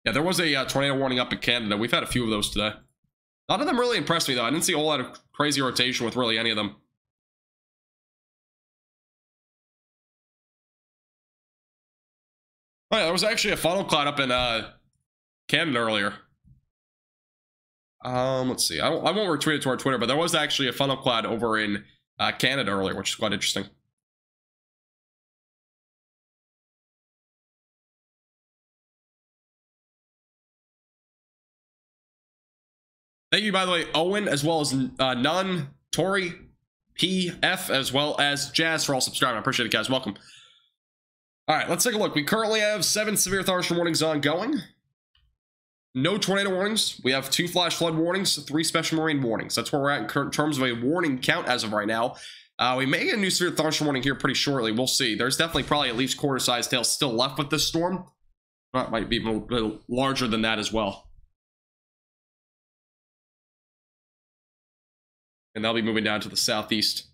Yeah, there was a uh, tornado warning up in Canada. We've had a few of those today. None of them really impressed me, though. I didn't see a whole lot of crazy rotation with really any of them. Oh, yeah, there was actually a funnel cloud up in uh, Canada earlier. Um, let's see. I, I won't retweet it to our Twitter, but there was actually a funnel cloud over in uh, Canada earlier, which is quite interesting. Thank you, by the way, Owen, as well as uh, None, Tori, PF, as well as Jazz for all subscribing. I appreciate it, guys. Welcome. All right, let's take a look. We currently have seven severe thunderstorm warnings ongoing. No tornado warnings. We have two flash flood warnings, three special marine warnings. That's where we're at in terms of a warning count as of right now. Uh, we may get a new severe thunderstorm warning here pretty shortly. We'll see. There's definitely probably at least quarter-sized hails still left with this storm. That might be a little bit larger than that as well. and they'll be moving down to the southeast.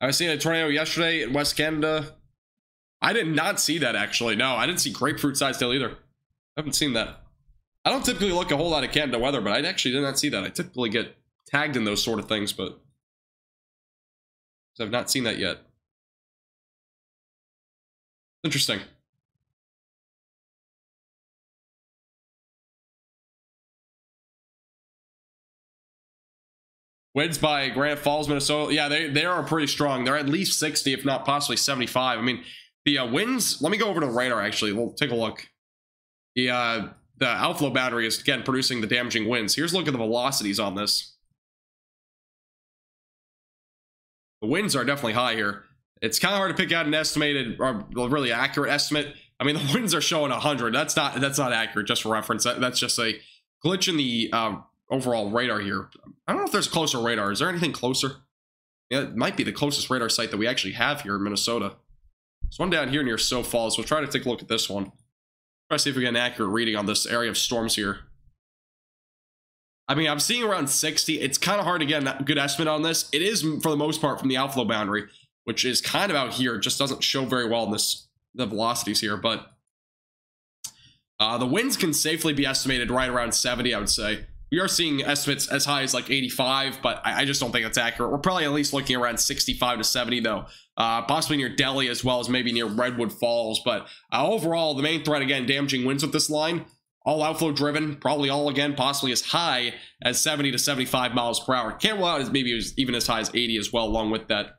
I was seeing a tornado yesterday in West Canada. I did not see that actually. No, I didn't see grapefruit size hail either. I haven't seen that. I don't typically look a whole lot at Canada weather, but I actually did not see that. I typically get tagged in those sort of things, but I've not seen that yet. Interesting. Winds by Granite Falls, Minnesota. Yeah, they, they are pretty strong. They're at least 60, if not possibly 75. I mean, the uh, winds, let me go over to the radar, actually. We'll take a look. The, uh, the outflow boundary is, again, producing the damaging winds. Here's a look at the velocities on this. The winds are definitely high here. It's kind of hard to pick out an estimated, or a really accurate estimate. I mean, (laughs) the winds are showing 100. That's not that's not accurate, just for reference. That, that's just a glitch in the uh, overall radar here. I don't know if there's a closer radar. Is there anything closer? Yeah, it might be the closest radar site that we actually have here in Minnesota. There's one down here near Sioux Falls. We'll try to take a look at this one. Try to see if we get an accurate reading on this area of storms here. I mean, I'm seeing around 60. It's kind of hard to get a good estimate on this. It is, for the most part, from the outflow boundary, which is kind of out here. It just doesn't show very well in this the velocities here, but uh, the winds can safely be estimated right around 70, I would say we are seeing estimates as high as like 85, but I, I, just don't think that's accurate. We're probably at least looking around 65 to 70, though, uh, possibly near Delhi as well as maybe near Redwood Falls. But uh, overall, the main threat, again, damaging winds with this line, all outflow driven, probably all again, possibly as high as 70 to 75 miles per hour. Can't rule out as maybe even as high as 80 as well, along with that.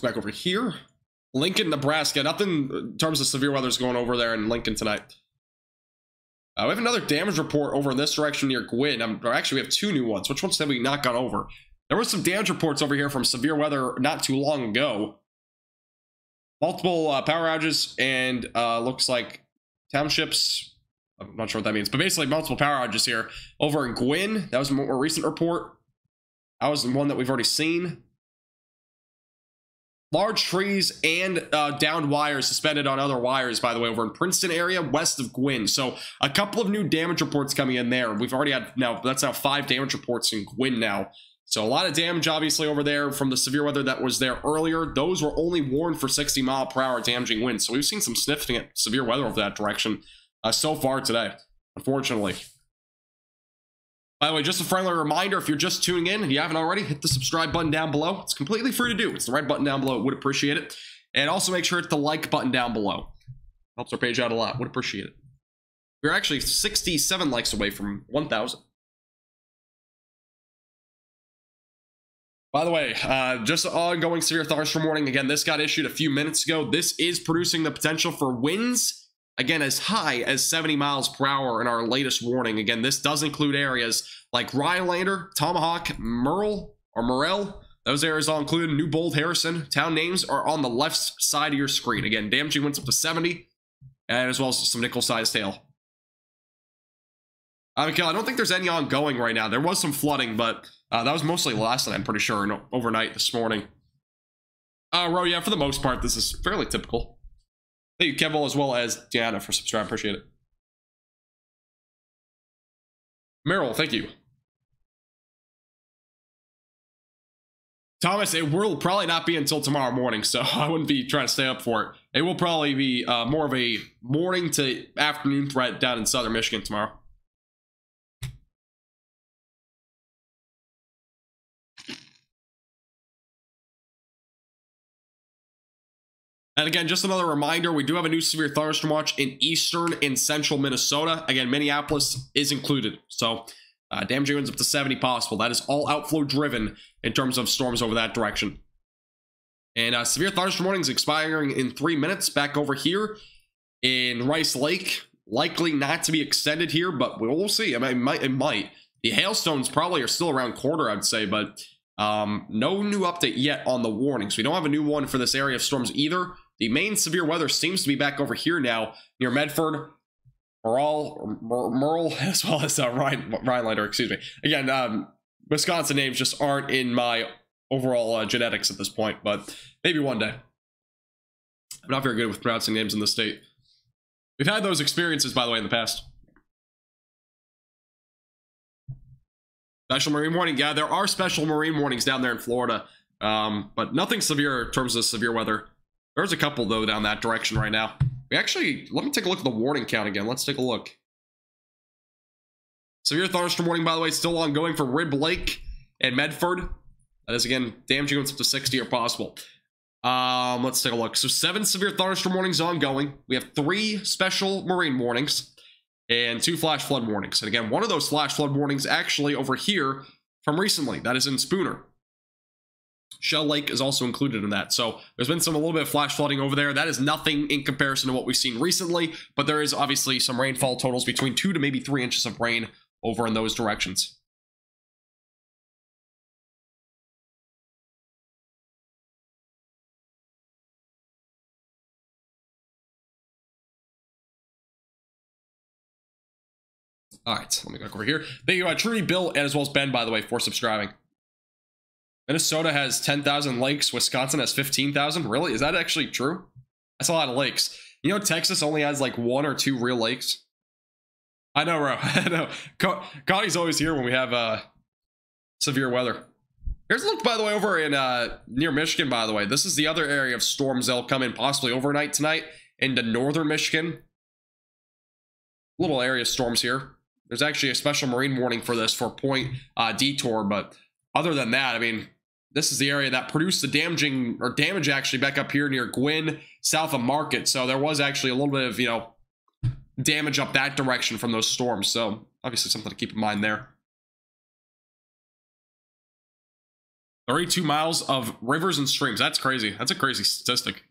Back over here. Lincoln, Nebraska. Nothing in terms of severe weather is going over there in Lincoln tonight. Uh, we have another damage report over in this direction near Gwinn. Um, or actually, we have two new ones. Which ones have we not gone over? There were some damage reports over here from severe weather not too long ago. Multiple uh, power outages and uh, looks like townships. I'm not sure what that means, but basically multiple power outages here. Over in Gwinn, that was a more recent report. That was the one that we've already seen large trees and uh, downed wires suspended on other wires, by the way, over in Princeton area, west of Gwinn. So a couple of new damage reports coming in there. We've already had now, that's now five damage reports in Gwinn now. So a lot of damage, obviously, over there from the severe weather that was there earlier. Those were only warned for 60 mile per hour damaging winds. So we've seen some significant severe weather over that direction uh, so far today, unfortunately. By the way, just a friendly reminder, if you're just tuning in and you haven't already, hit the subscribe button down below. It's completely free to do. It's the red button down below. Would appreciate it. And also make sure hit the like button down below. Helps our page out a lot. Would appreciate it. We're actually 67 likes away from 1,000. By the way, uh, just ongoing severe thunderstorm warning. Again, this got issued a few minutes ago. This is producing the potential for winds again, as high as 70 miles per hour in our latest warning. Again, this does include areas like Rhinelander, Tomahawk, Merle, or Morel. Those areas all included. New Bold, Harrison. Town names are on the left side of your screen. Again, damaging winds up to 70, and as well as some nickel-sized hail. Uh, I don't think there's any ongoing right now. There was some flooding, but uh, that was mostly last night, I'm pretty sure, overnight this morning. Uh, Ro, yeah, for the most part, this is fairly typical. Thank you, Kevil, as well as Diana for subscribing. Appreciate it. Meryl, thank you. Thomas, it will probably not be until tomorrow morning, so (laughs) I wouldn't be trying to stay up for it. It will probably be uh, more of a morning to afternoon threat down in southern Michigan tomorrow. And again, just another reminder, we do have a new severe thunderstorm watch in eastern and central Minnesota. Again, Minneapolis is included. So uh, winds up to 70 possible. That is all outflow driven in terms of storms over that direction. And uh, severe thunderstorm warning is expiring in three minutes back over here in Rice Lake. Likely not to be extended here, but we'll see. I mean, it might. It might. The hailstones probably are still around quarter, I'd say, but um, no new update yet on the warnings. We don't have a new one for this area of storms either. The main severe weather seems to be back over here now near Medford, Merle, Merle (laughs) as well as uh, Ryan, Rhinelander, excuse me. Again, um, Wisconsin names just aren't in my overall uh, genetics at this point, but maybe one day. I'm not very good with pronouncing names in the state. We've had those experiences, by the way, in the past. Special marine warning. Yeah, there are special marine warnings down there in Florida, um, but nothing severe in terms of severe weather. There's a couple, though, down that direction right now. We actually, let me take a look at the warning count again. Let's take a look. Severe thunderstorm warning, by the way, still ongoing for Rib Lake and Medford. That is, again, damaging winds up to 60 are possible. Um, let's take a look. So seven severe thunderstorm warnings ongoing. We have three special marine warnings and two flash flood warnings. And again, one of those flash flood warnings actually over here from recently. That is in Spooner. Shell Lake is also included in that. So there's been some a little bit of flash flooding over there. That is nothing in comparison to what we've seen recently, but there is obviously some rainfall totals between two to maybe three inches of rain over in those directions. All right, let me go over here. Thank you, uh, Trudy, Bill, and as well as Ben, by the way, for subscribing. Minnesota has 10,000 lakes. Wisconsin has 15,000. Really? Is that actually true? That's a lot of lakes. You know, Texas only has like one or two real lakes. I know, bro. (laughs) I know. Connie's always here when we have uh, severe weather. Here's a look, by the way, over in uh, near Michigan, by the way. This is the other area of storms that'll come in possibly overnight tonight into northern Michigan. Little area storms here. There's actually a special marine warning for this for Point uh, Detour, but other than that, I mean, this is the area that produced the damaging or damage actually back up here near Gwinn, south of Marquette. So there was actually a little bit of, you know, damage up that direction from those storms. So obviously something to keep in mind there. 32 miles of rivers and streams. That's crazy. That's a crazy statistic.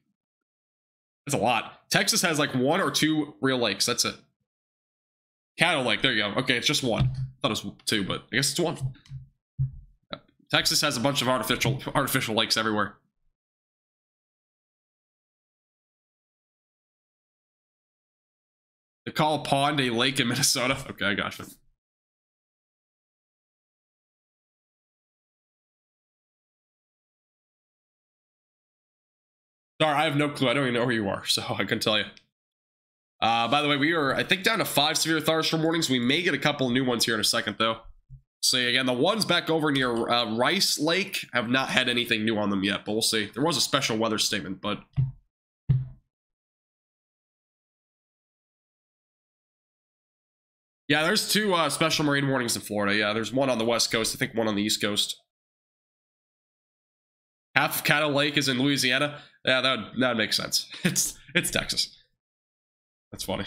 That's a lot. Texas has like one or two real lakes. That's it. Caddo Lake. There you go. Okay, it's just one. I thought it was two, but I guess it's one. Texas has a bunch of artificial artificial lakes everywhere. They call a pond a lake in Minnesota. (laughs) Okay, I gotcha. Sorry, I have no clue. I don't even know where you are, (laughs) so I can tell you. Uh, by the way, we are, I think, down to five severe thunderstorm warnings. We may get a couple new ones here in a second, though. See, again, the ones back over near uh, Rice Lake have not had anything new on them yet, but we'll see. There was a special weather statement, but... Yeah, there's two uh, special marine warnings in Florida. Yeah, there's one on the west coast. I think one on the east coast. Half of Caddo Lake is in Louisiana. Yeah, that would, that would make sense. (laughs) It's it's Texas. That's funny.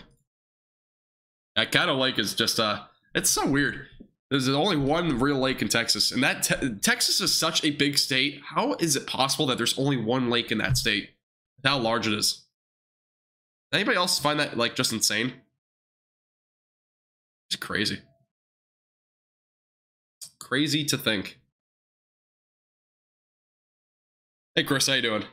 Yeah, Caddo Lake is just uh, it's so weird. There's only one real lake in Texas, and that te Texas is such a big state. How is it possible that there's only one lake in that state? How large it is. Anybody else find that like just insane? It's crazy. Crazy to think. Hey Chris, how you doing?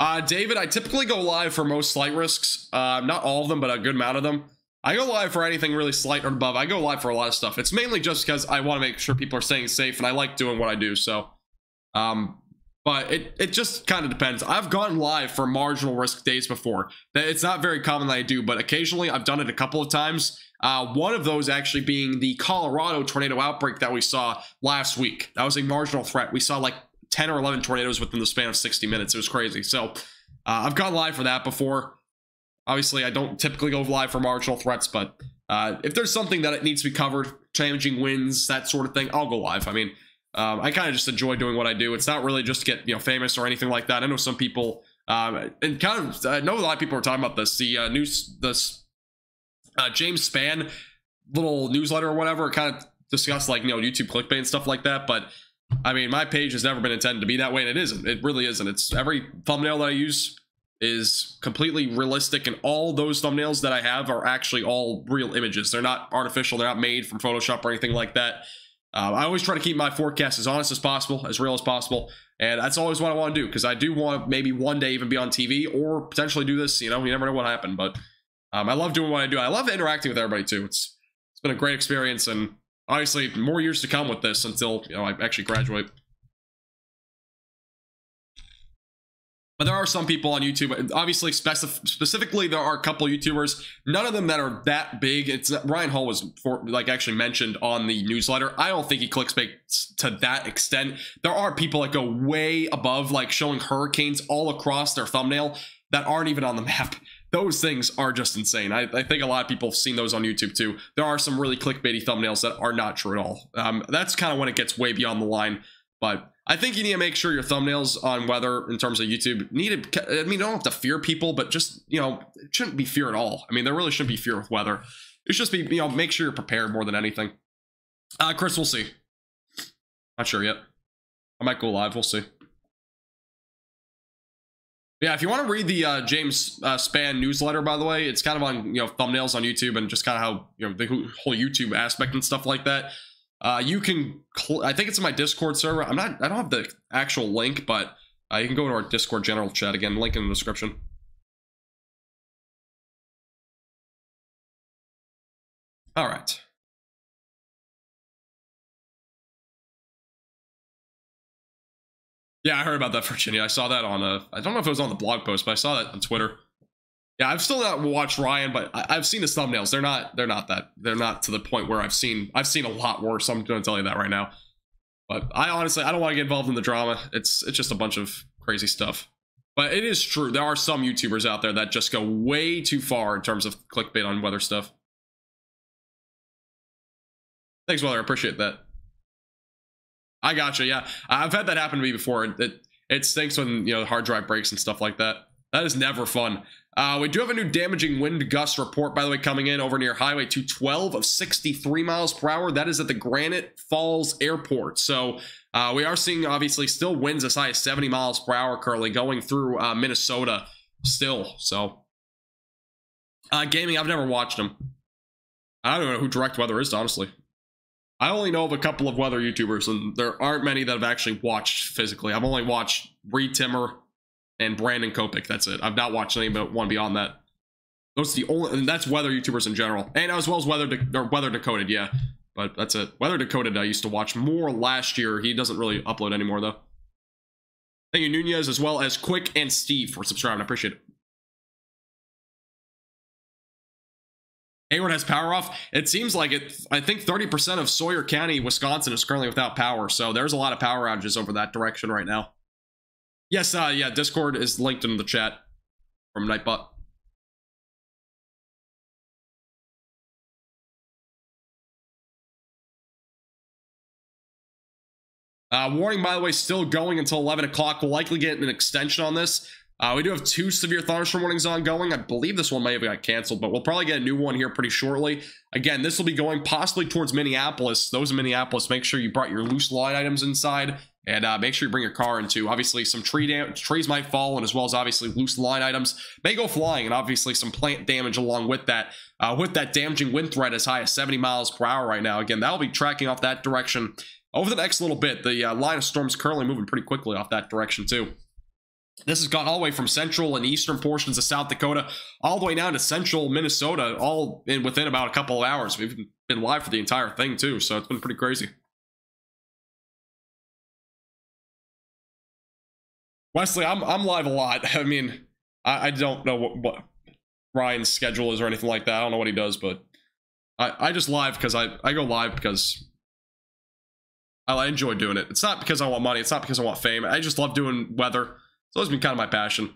Uh, David, I typically go live for most slight risks. Uh, not all of them, but a good amount of them. I go live for anything really slight or above. I go live for a lot of stuff. It's mainly just because I want to make sure people are staying safe, and I like doing what I do. So, um, but it it just kind of depends. I've gone live for marginal risk days before. It's not very common that I do, but occasionally I've done it a couple of times. Uh, one of those actually being the Colorado tornado outbreak that we saw last week. That was a marginal threat. We saw like 10 or 11 tornadoes within the span of 60 minutes. It was crazy. So uh, I've gone live for that before. Obviously, I don't typically go live for marginal threats, but uh, if there's something that it needs to be covered, changing winds, that sort of thing, I'll go live. I mean, um, I kind of just enjoy doing what I do. It's not really just to get you know famous or anything like that. I know some people, um, and kind of, I know a lot of people are talking about this. The uh, news, this uh, James Spann little newsletter or whatever, kind of discuss like you know YouTube clickbait and stuff like that, but I mean, my page has never been intended to be that way, and it isn't. It really isn't. It's every thumbnail that I use is completely realistic, and all those thumbnails that I have are actually all real images. They're not artificial. They're not made from Photoshop or anything like that. Uh, I always try to keep my forecast as honest as possible, as real as possible, and that's always what I want to do because I do want to maybe one day even be on TV or potentially do this. You know, you never know what happened, but um, I love doing what I do. I love interacting with everybody too. It's it's been a great experience, and obviously more years to come with this until you know I actually graduate. But there are some people on YouTube, obviously specif specifically there are a couple YouTubers, none of them that are that big. It's Ryan Hall was for, like actually mentioned on the newsletter. I don't think he clickbait to that extent. There are people that go way above like showing hurricanes all across their thumbnail that aren't even on the map those things are just insane. I, I, think a lot of people have seen those on YouTube too. There are some really clickbaity thumbnails that are not true at all. Um, that's kind of when it gets way beyond the line. But I think you need to make sure your thumbnails on weather in terms of YouTube need to, I mean, you don't have to fear people, but just, you know, it shouldn't be fear at all. I mean, there really shouldn't be fear with weather. It should just be, you know, make sure you're prepared more than anything. Uh, Chris, we'll see. Not sure yet. I might go live. We'll see. Yeah, if you want to read the uh, James uh, Spann newsletter, by the way, it's kind of on you know thumbnails on YouTube and just kind of how you know the whole YouTube aspect and stuff like that. Uh, you can, I think it's in my Discord server. I'm not, I don't have the actual link, but uh, you can go to our Discord general chat again. Link in the description. All right. Yeah, I heard about that, (laughs) Virginia. I saw that on a. I don't know if it was on the blog post, but I saw that on Twitter. Yeah, I've still not watched Ryan, but I, have seen his thumbnails. They're not. They're not that. They're not to the point where I've seen. I've seen a lot worse. I'm going to tell you that right now. But I honestly, I don't want to get involved in the drama. It's it's just a bunch of crazy stuff. But it is true. There are some YouTubers out there that just go way too far in terms of clickbait on weather stuff. Thanks, Weather. I appreciate that. I gotcha. Yeah, I've had that happen to me before. It, it stinks when you know the hard drive breaks and stuff like that. That is never fun. Uh, we do have a new damaging wind gust report, by the way, coming in over near Highway 212 of 63 miles per hour. That is at the Granite Falls Airport. So uh, we are seeing, obviously, still winds as high as 70 miles per hour currently going through uh, Minnesota still. So uh, gaming, I've never watched them. I don't know who Direct Weather is, honestly. I only know of a couple of weather YouTubers, and there aren't many that have actually watched physically. I've only watched Reed Timmer and Brandon Copic. That's it. I've not watched any but one beyond that. Those the only, and that's weather YouTubers in general, and as well as weather or weather decoded. Yeah, but that's it. Weather decoded. I used to watch more last year. He doesn't really upload anymore though. Thank you, Nunez, as well as Quick and Steve for subscribing. I appreciate it. Hayward has power off. It seems like it. I think 30% of Sawyer County, Wisconsin, is currently without power. So there's a lot of power outages over that direction right now. Yes, uh, yeah, Discord is linked in the chat from Nightbot. Uh, warning, by the way, still going until 11 o'clock. We'll likely get an extension on this. Uh, we do have two severe thunderstorm warnings ongoing. I believe this one may have got canceled, but we'll probably get a new one here pretty shortly. Again, this will be going possibly towards Minneapolis. Those in Minneapolis, make sure you brought your loose line items inside and uh, make sure you bring your car into. Obviously, some tree trees might fall, and as well as obviously loose line items may go flying, and obviously some plant damage along with that. Uh, with that damaging wind threat as high as 70 miles per hour right now. Again, that'll be tracking off that direction over the next little bit. The uh, line of storms currently moving pretty quickly off that direction too. This has gone all the way from central and eastern portions of South Dakota all the way down to central Minnesota, all in within about a couple of hours. We've been live for the entire thing too, so it's been pretty crazy. Wesley, I'm I'm live a lot. (laughs) I mean, I, I don't know what, what Ryan's schedule is or anything like that. I don't know what he does, but I, I just live because I, I go live because I enjoy doing it. It's not because I want money. It's not because I want fame. I just love doing weather. It's always been kind of my passion.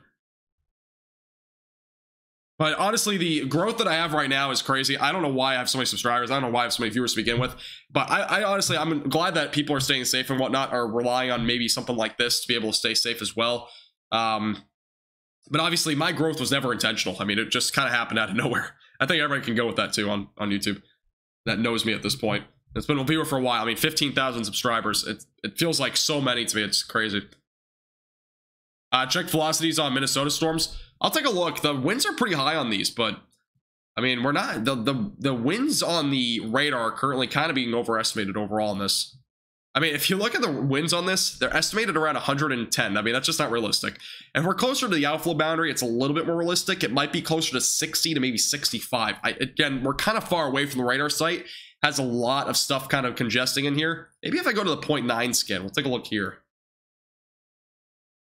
But honestly, the growth that I have right now is crazy. I don't know why I have so many subscribers. I don't know why I have so many viewers to begin with. But I, I honestly, I'm glad that people are staying safe and whatnot, are relying on maybe something like this to be able to stay safe as well. Um, but obviously, my growth was never intentional. I mean, it just kind of happened out of (laughs) nowhere. I think everybody can go with that too on, on YouTube that knows me at this point. It's been a viewer for a while. I mean, 15,000 subscribers. It, it feels like so many to me. It's crazy. Uh, check velocities on Minnesota storms. I'll take a look. The winds are pretty high on these, but I mean, we're not the the the winds on the radar are currently kind of being overestimated overall in this. I mean, if you look at the winds on this, they're estimated around 110. I mean, that's just not realistic. And we're closer to the outflow boundary. It's a little bit more realistic. It might be closer to 60 to maybe 65. I, again, we're kind of far away from the radar site. Has a lot of stuff kind of congesting in here. Maybe if I go to the 0.9 skin, we'll take a look here.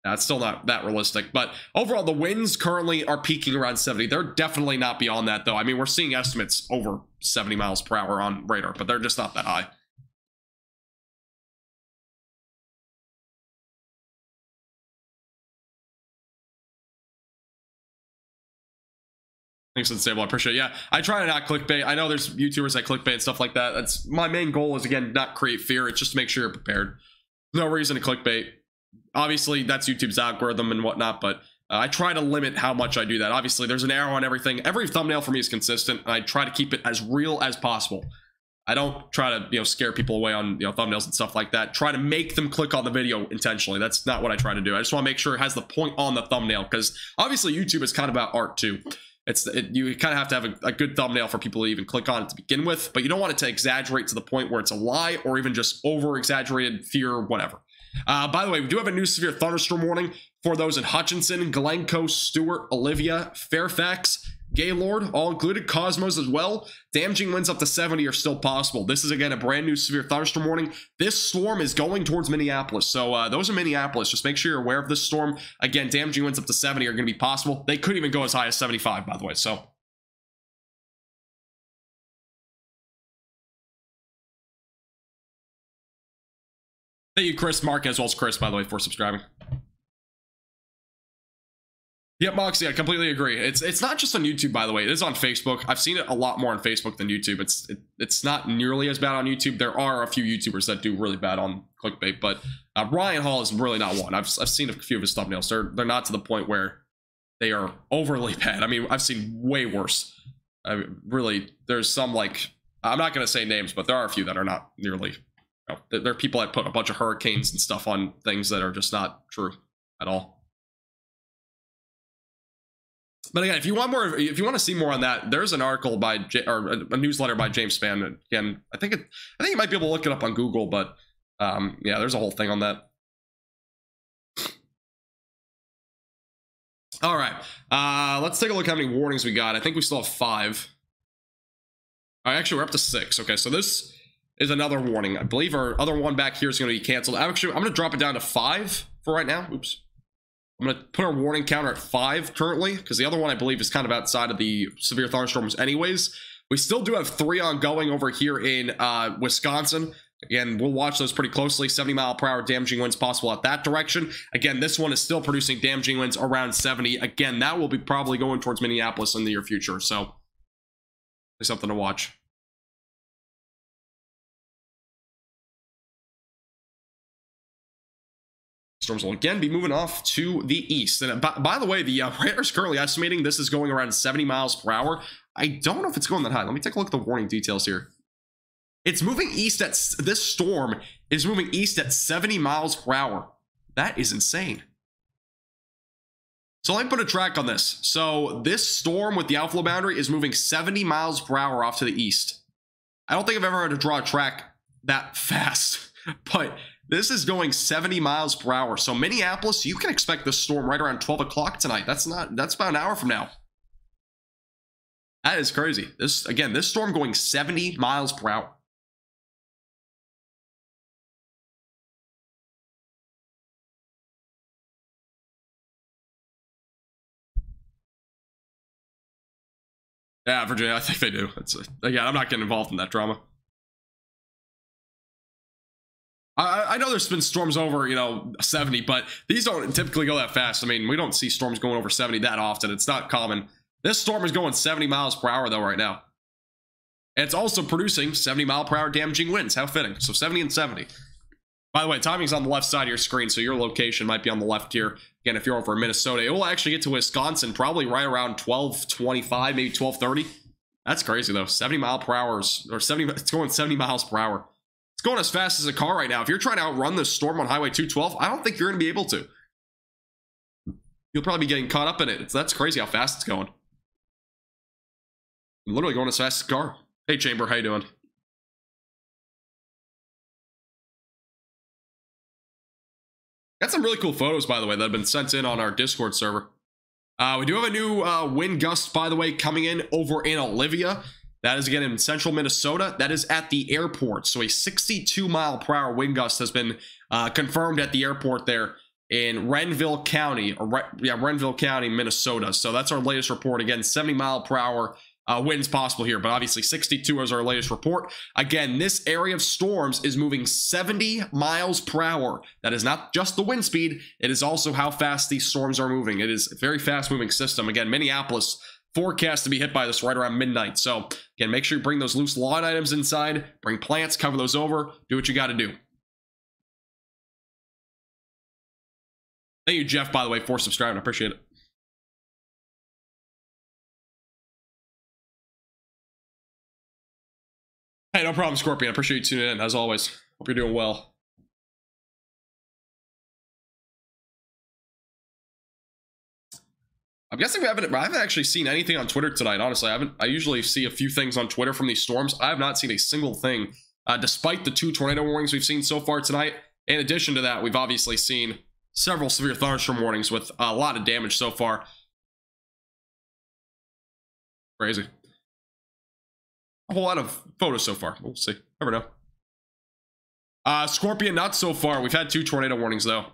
That's still not that realistic. But overall, the winds currently are peaking around 70. They're definitely not beyond that, though. I mean, we're seeing estimates over 70 miles per hour on radar, but they're just not that high. Thanks for the stable. I appreciate it. Yeah, I try to not clickbait. I know there's YouTubers that clickbait and stuff like that. That's my main goal is, again, not create fear. It's just to make sure you're prepared. No reason to clickbait obviously that's YouTube's algorithm and whatnot, but uh, I try to limit how much I do that. Obviously, there's an arrow on everything. Every thumbnail for me is consistent, and I try to keep it as real as possible. I don't try to, you know, scare people away on, you know, thumbnails and stuff like that. Try to make them click on the video intentionally. That's not what I try to do. I just want to make sure it has the point on the thumbnail because obviously YouTube is kind of about art too. It's it, you kind of have to have a, a, good thumbnail for people to even click on it to begin with, but you don't want it to exaggerate to the point where it's a lie or even just over exaggerated fear, whatever. Uh, by the way, we do have a new severe thunderstorm warning for those in Hutchinson, Glencoe, Stewart, Olivia, Fairfax, Gaylord, all included, Cosmos as well. Damaging winds up to 70 are still possible. This is, again, a brand new severe thunderstorm warning. This storm is going towards Minneapolis. So uh, those are Minneapolis. Just make sure you're aware of this storm. Again, damaging winds up to 70 are going to be possible. They could even go as high as 75, by the way. So Thank you, Chris Mark, as well as Chris, by the way, for subscribing. Yeah, Moxie, I completely agree. It's it's not just on YouTube, by the way. It is on Facebook. I've seen it a lot more on Facebook than YouTube. It's it, it's not nearly as bad on YouTube. There are a few YouTubers that do really bad on clickbait, but uh, Ryan Hall is really not one. I've I've seen a few of his thumbnails. They're they're not to the point where they are overly (laughs) bad. I mean, I've seen way worse. I mean, really, there's some like I'm not gonna say names, but there are a few that are not nearly. Know, there are people that put a bunch of hurricanes and stuff on things that are just not true at all. But again, if you want more, if you want to see more on that, there's an article by J- or a, newsletter by James Spann. Again, I think it, I think you might be able to look it up on Google, but um, yeah, there's a whole thing on that. All right, uh, let's take a look how many warnings we got. I think we still have five. All right, actually, we're up to six. Okay, so this is another warning. I believe our other one back here is going to be canceled. Actually, I'm going to drop it down to five for right now. Oops. I'm going to put our warning counter at five currently, because the other one I believe is kind of outside of the severe thunderstorms anyways. We still do have three ongoing over here in uh, Wisconsin. Again, we'll watch those pretty closely. 70 mile per hour damaging winds possible at that direction. Again, this one is still producing damaging winds around 70. Again, that will be probably going towards Minneapolis in the near future. So, something to watch. Storms will again be moving off to the east. And by, by the way, the uh, (laughs) radar is currently estimating this is going around 70 miles per hour. I don't know if it's going that high. Let me take a look at the warning details here. It's moving east at this storm is moving east at 70 miles per hour. That is insane. So let me put a track on this. So this storm with the outflow boundary is moving 70 miles per hour off to the east. I don't think I've ever had to draw a track that (laughs) fast, but this is going 70 miles per hour. So Minneapolis, you can expect this storm right around 12 o'clock tonight. That's not that's about an hour from now. That is crazy. This again, this storm going 70 miles per hour. Yeah, Virginia, I think they do. It's again, I'm not getting involved in that drama. I, I know there's been storms over, you know, 70, but these don't typically go that fast. I mean, we don't see storms going over 70 that often. It's not common. This storm is going 70 miles per hour, though, right now. And it's also producing 70 mile per hour damaging winds. How fitting. So 70 and 70. By the way, timing's on the left side of your screen, so your location might be on the left here. Again, if you're over in Minnesota, it will actually get to Wisconsin probably right around 1225, maybe 1230. That's crazy, though. 70 mile per hour, or 70, it's going 70 miles per hour going as fast as a car right now. If you're trying to outrun this storm on Highway 212, I don't think you're going to be able to. You'll probably be getting caught up in it. It's, that's crazy how fast it's going. I'm literally going as fast as a car. Hey, Chamber, how you doing? Got some really cool photos, by the way, that have been sent in on our Discord server. Uh, we do have a new uh, wind gust, by the way, coming in over in Olivia. That is again in central Minnesota. That is at the airport. So a 62 mile per hour wind gust has been uh, confirmed at the airport there in Renville County, or Re yeah, Renville County, Minnesota. So that's our latest report. Again, 70 mile per hour uh, winds possible here, but obviously 62 is our latest report. Again, this area of storms is moving 70 miles per hour. That is not just the wind speed, it is also how fast these storms are moving. It is a very fast moving system. Again, Minneapolis forecast to be hit by this right around midnight. So again, make sure you bring those loose lawn items inside, bring plants, cover those over, do what you got to do. Thank you, Jeff, by the way, for subscribing. I appreciate it. Hey, no problem, Scorpion. I appreciate you tuning in, as always. Hope you're doing well. I'm guessing we haven't. I haven't actually seen anything on Twitter tonight. Honestly, I haven't. I usually see a few things on Twitter from these storms. I have not seen a single thing, uh, despite the two tornado warnings we've seen so far tonight. In addition to that, we've obviously seen several severe thunderstorm warnings with a lot of damage so far. Crazy. A whole lot of photos so far. We'll see. Never know. Uh, Scorpion, not so far. We've had two tornado warnings though.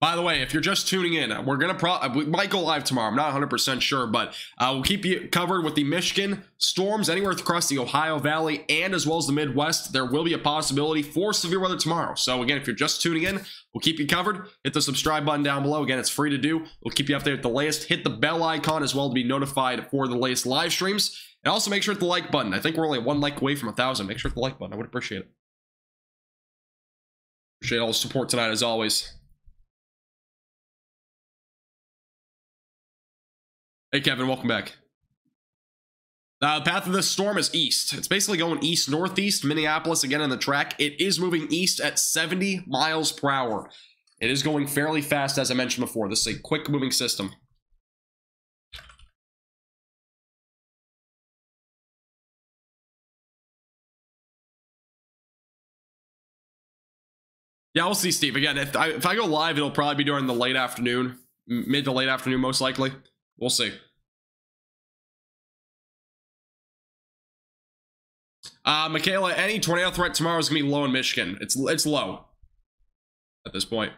By the way, if you're just tuning in, we're gonna pro we might go live tomorrow. I'm not 100% sure, but uh, we'll keep you covered with the Michigan storms anywhere across the Ohio Valley and as well as the Midwest. There will be a possibility for severe weather tomorrow. So again, if you're just tuning in, we'll keep you covered. Hit the subscribe button down below. Again, it's free to do. We'll keep you updated with the latest. Hit the bell icon as well to be notified for the latest live streams. And also make sure to the like button. I think we're only one like away from a thousand. Make sure to the like button. I would appreciate it. Appreciate all the support tonight as always. Hey, Kevin, welcome back. Uh, the path of this storm is east. It's basically going east-northeast. Minneapolis, again, in the track. It is moving east at 70 miles per hour. It is going fairly fast, as I mentioned before. This is a quick-moving system. Yeah, we'll see, Steve. Again, if I, if I go live, it'll probably be during the late afternoon, mid to late afternoon, most likely. We'll see. Uh, Michaela, any tornado threat tomorrow is gonna be low in Michigan. It's it's low at this point.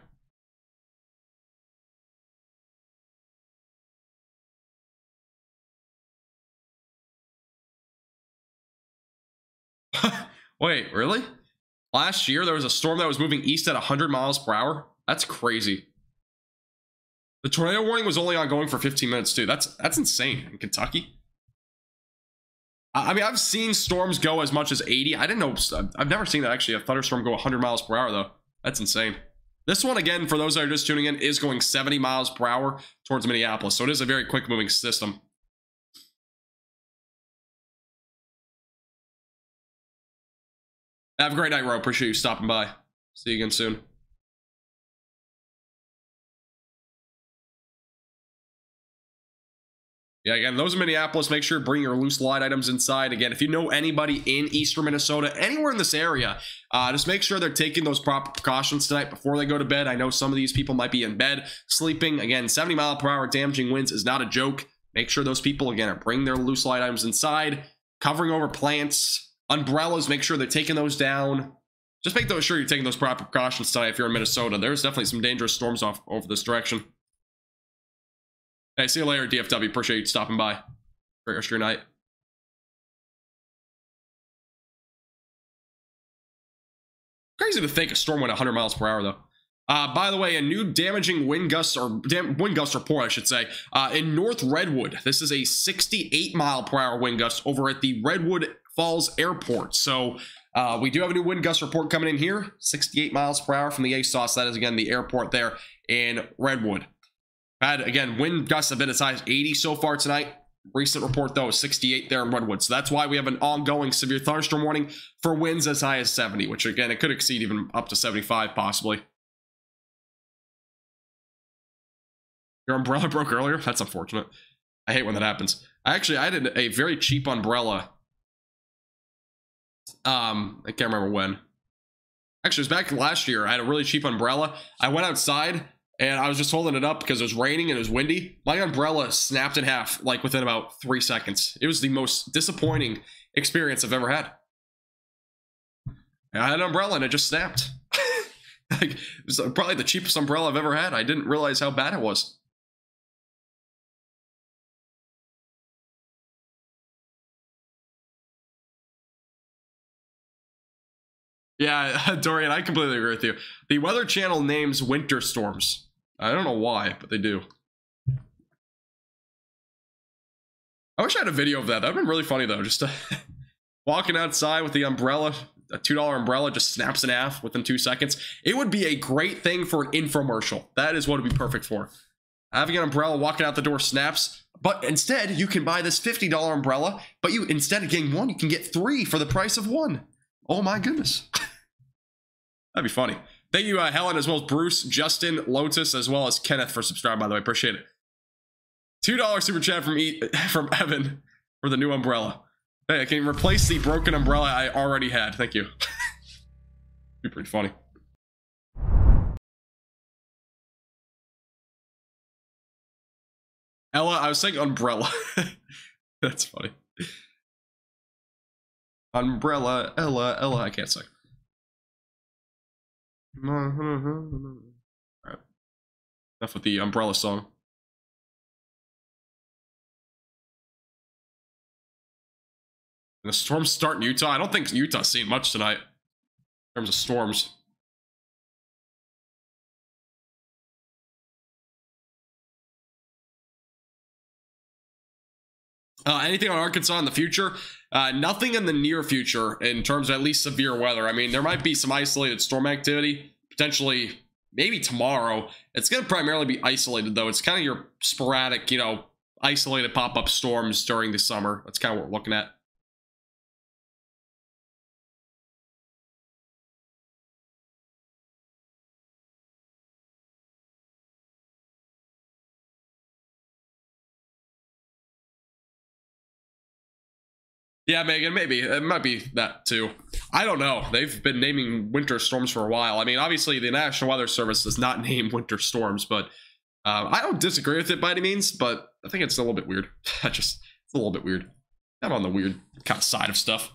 (laughs) Wait, really? Last year there was a storm that was moving east at 100 miles per hour. That's crazy. The tornado warning was only ongoing for 15 minutes too. That's that's insane in Kentucky. I mean, I've seen storms go as much as 80. I didn't know. I've never seen that actually. A thunderstorm go 100 miles per hour though. That's insane. This one again, for those that are just tuning in, is going 70 miles per hour towards Minneapolis. So it is a very quick moving system. Have a great night, Ro. Appreciate you stopping by. See you again soon. Yeah, again, those in Minneapolis, make sure bring your loose light items inside. Again, if you know anybody in eastern Minnesota, anywhere in this area, uh, just make sure they're taking those proper precautions tonight before they go to bed. I know some of these people might be in bed sleeping. Again, 70 mile per hour damaging winds is not a joke. Make sure those people, again, are bringing their loose light items inside, covering over plants, umbrellas, make sure they're taking those down. Just make sure you're taking those proper precautions tonight if you're in Minnesota. There's definitely some dangerous storms off over this direction. Hey, see you later, DFW. Appreciate you stopping by. Great rest of your night. Crazy to think a storm went 100 miles per hour, though. Uh, by the way, a new damaging wind gust or dam wind gust report, I should say, uh, in North Redwood. This is a 68 mile per hour wind gust over at the Redwood Falls Airport. So uh, we do have a new wind gust report coming in here, 68 miles per hour from the ASOS. That is again the airport there in Redwood. Had, again, wind gusts have been as high as 80 so far tonight. Recent report, though, is 68 there in Redwood. So that's why we have an ongoing severe thunderstorm warning for winds as high as 70, which, again, it could exceed even up to 75, possibly. Your umbrella (laughs) broke earlier? That's unfortunate. I hate when that happens. I actually, I had a very cheap umbrella. Um, I can't remember when. Actually, it was back last year. I had a really cheap umbrella. I went outside and I was just holding it up because it was raining and it was windy. My umbrella snapped in half like within about three seconds. It was the most disappointing experience I've ever had. I had an umbrella and it just snapped. (laughs) like, it was probably the cheapest umbrella I've ever had. I didn't realize how bad it was. Yeah, (laughs) Dorian, I completely agree with you. The Weather Channel names winter storms. I don't know why, but they do. I wish I had a video of that. That would have been really funny, though. Just (laughs) walking outside with the umbrella, a $2 umbrella just snaps in half within two seconds. It would be a great thing for an infomercial. That is what it would be perfect for. Having an umbrella walking out the door snaps, but instead you can buy this $50 umbrella, but you instead of getting one, you can get three for the price of one. Oh my goodness. (laughs) That'd be funny. Thank you, uh, Helen, as well as Bruce, Justin, Lotus, as well as Kenneth for subscribing, by the way. Appreciate it. $2 super chat from, e (laughs) from Evan for the new umbrella. Hey, I can replace the broken umbrella I already had. Thank you. (laughs) be pretty funny. Ella, I was saying umbrella. (laughs) That's funny. Umbrella, Ella, Ella, I can't say. Mm-hmm, mm-hmm. Right. Enough with the umbrella song. And the storms start in Utah. I don't think Utah's seen much tonight in terms of storms. Uh, anything on Arkansas in the future? Uh, nothing in the near future in terms of at least severe weather. I mean, there might be some isolated storm activity, potentially maybe tomorrow. It's going to primarily be isolated, though. It's kind of your sporadic, you know, isolated pop up storms during the summer. That's kind of what we're looking at. Yeah, Megan, maybe. It might be that too. I don't know. They've been naming winter storms for a while. I mean, obviously, the National Weather Service does not (laughs) name winter storms, but uh, I don't disagree with it by any means, but I think it's a little bit weird. (laughs) I just, it's a little bit weird. I'm on the weird kind of side of stuff.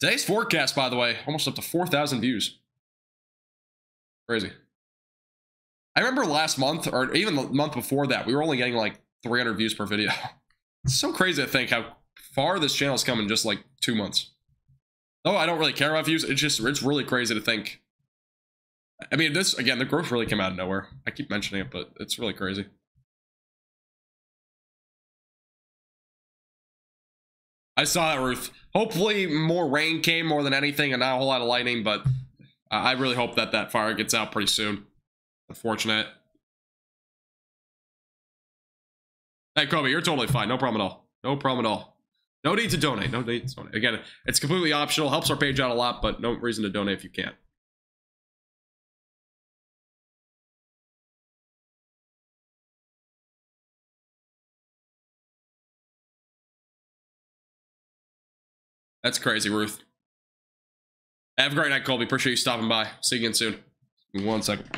Today's forecast, by the way, almost up to 4,000 views. Crazy. I remember last month, or even the month before that, we were only getting like 300 views per video. (laughs) It's so crazy to think how far this channel's come in just like two months. Oh, I don't really care about views. It's just, it's really crazy to think. I mean, this, again, the growth really came out of nowhere. I keep mentioning it, but it's really crazy. I saw that, Ruth. Hopefully more rain came more than anything and not a whole lot of lightning, but I really hope that that fire gets out pretty soon. Unfortunate. Hey, Kobe, you're totally fine. No problem at all. No problem at all. No need to donate. No need to donate. Again, it's completely optional. Helps our page out a lot, but no reason to donate if you can't. That's crazy, Ruth. Have a great night, Colby. Appreciate you stopping by. See you again soon. One second.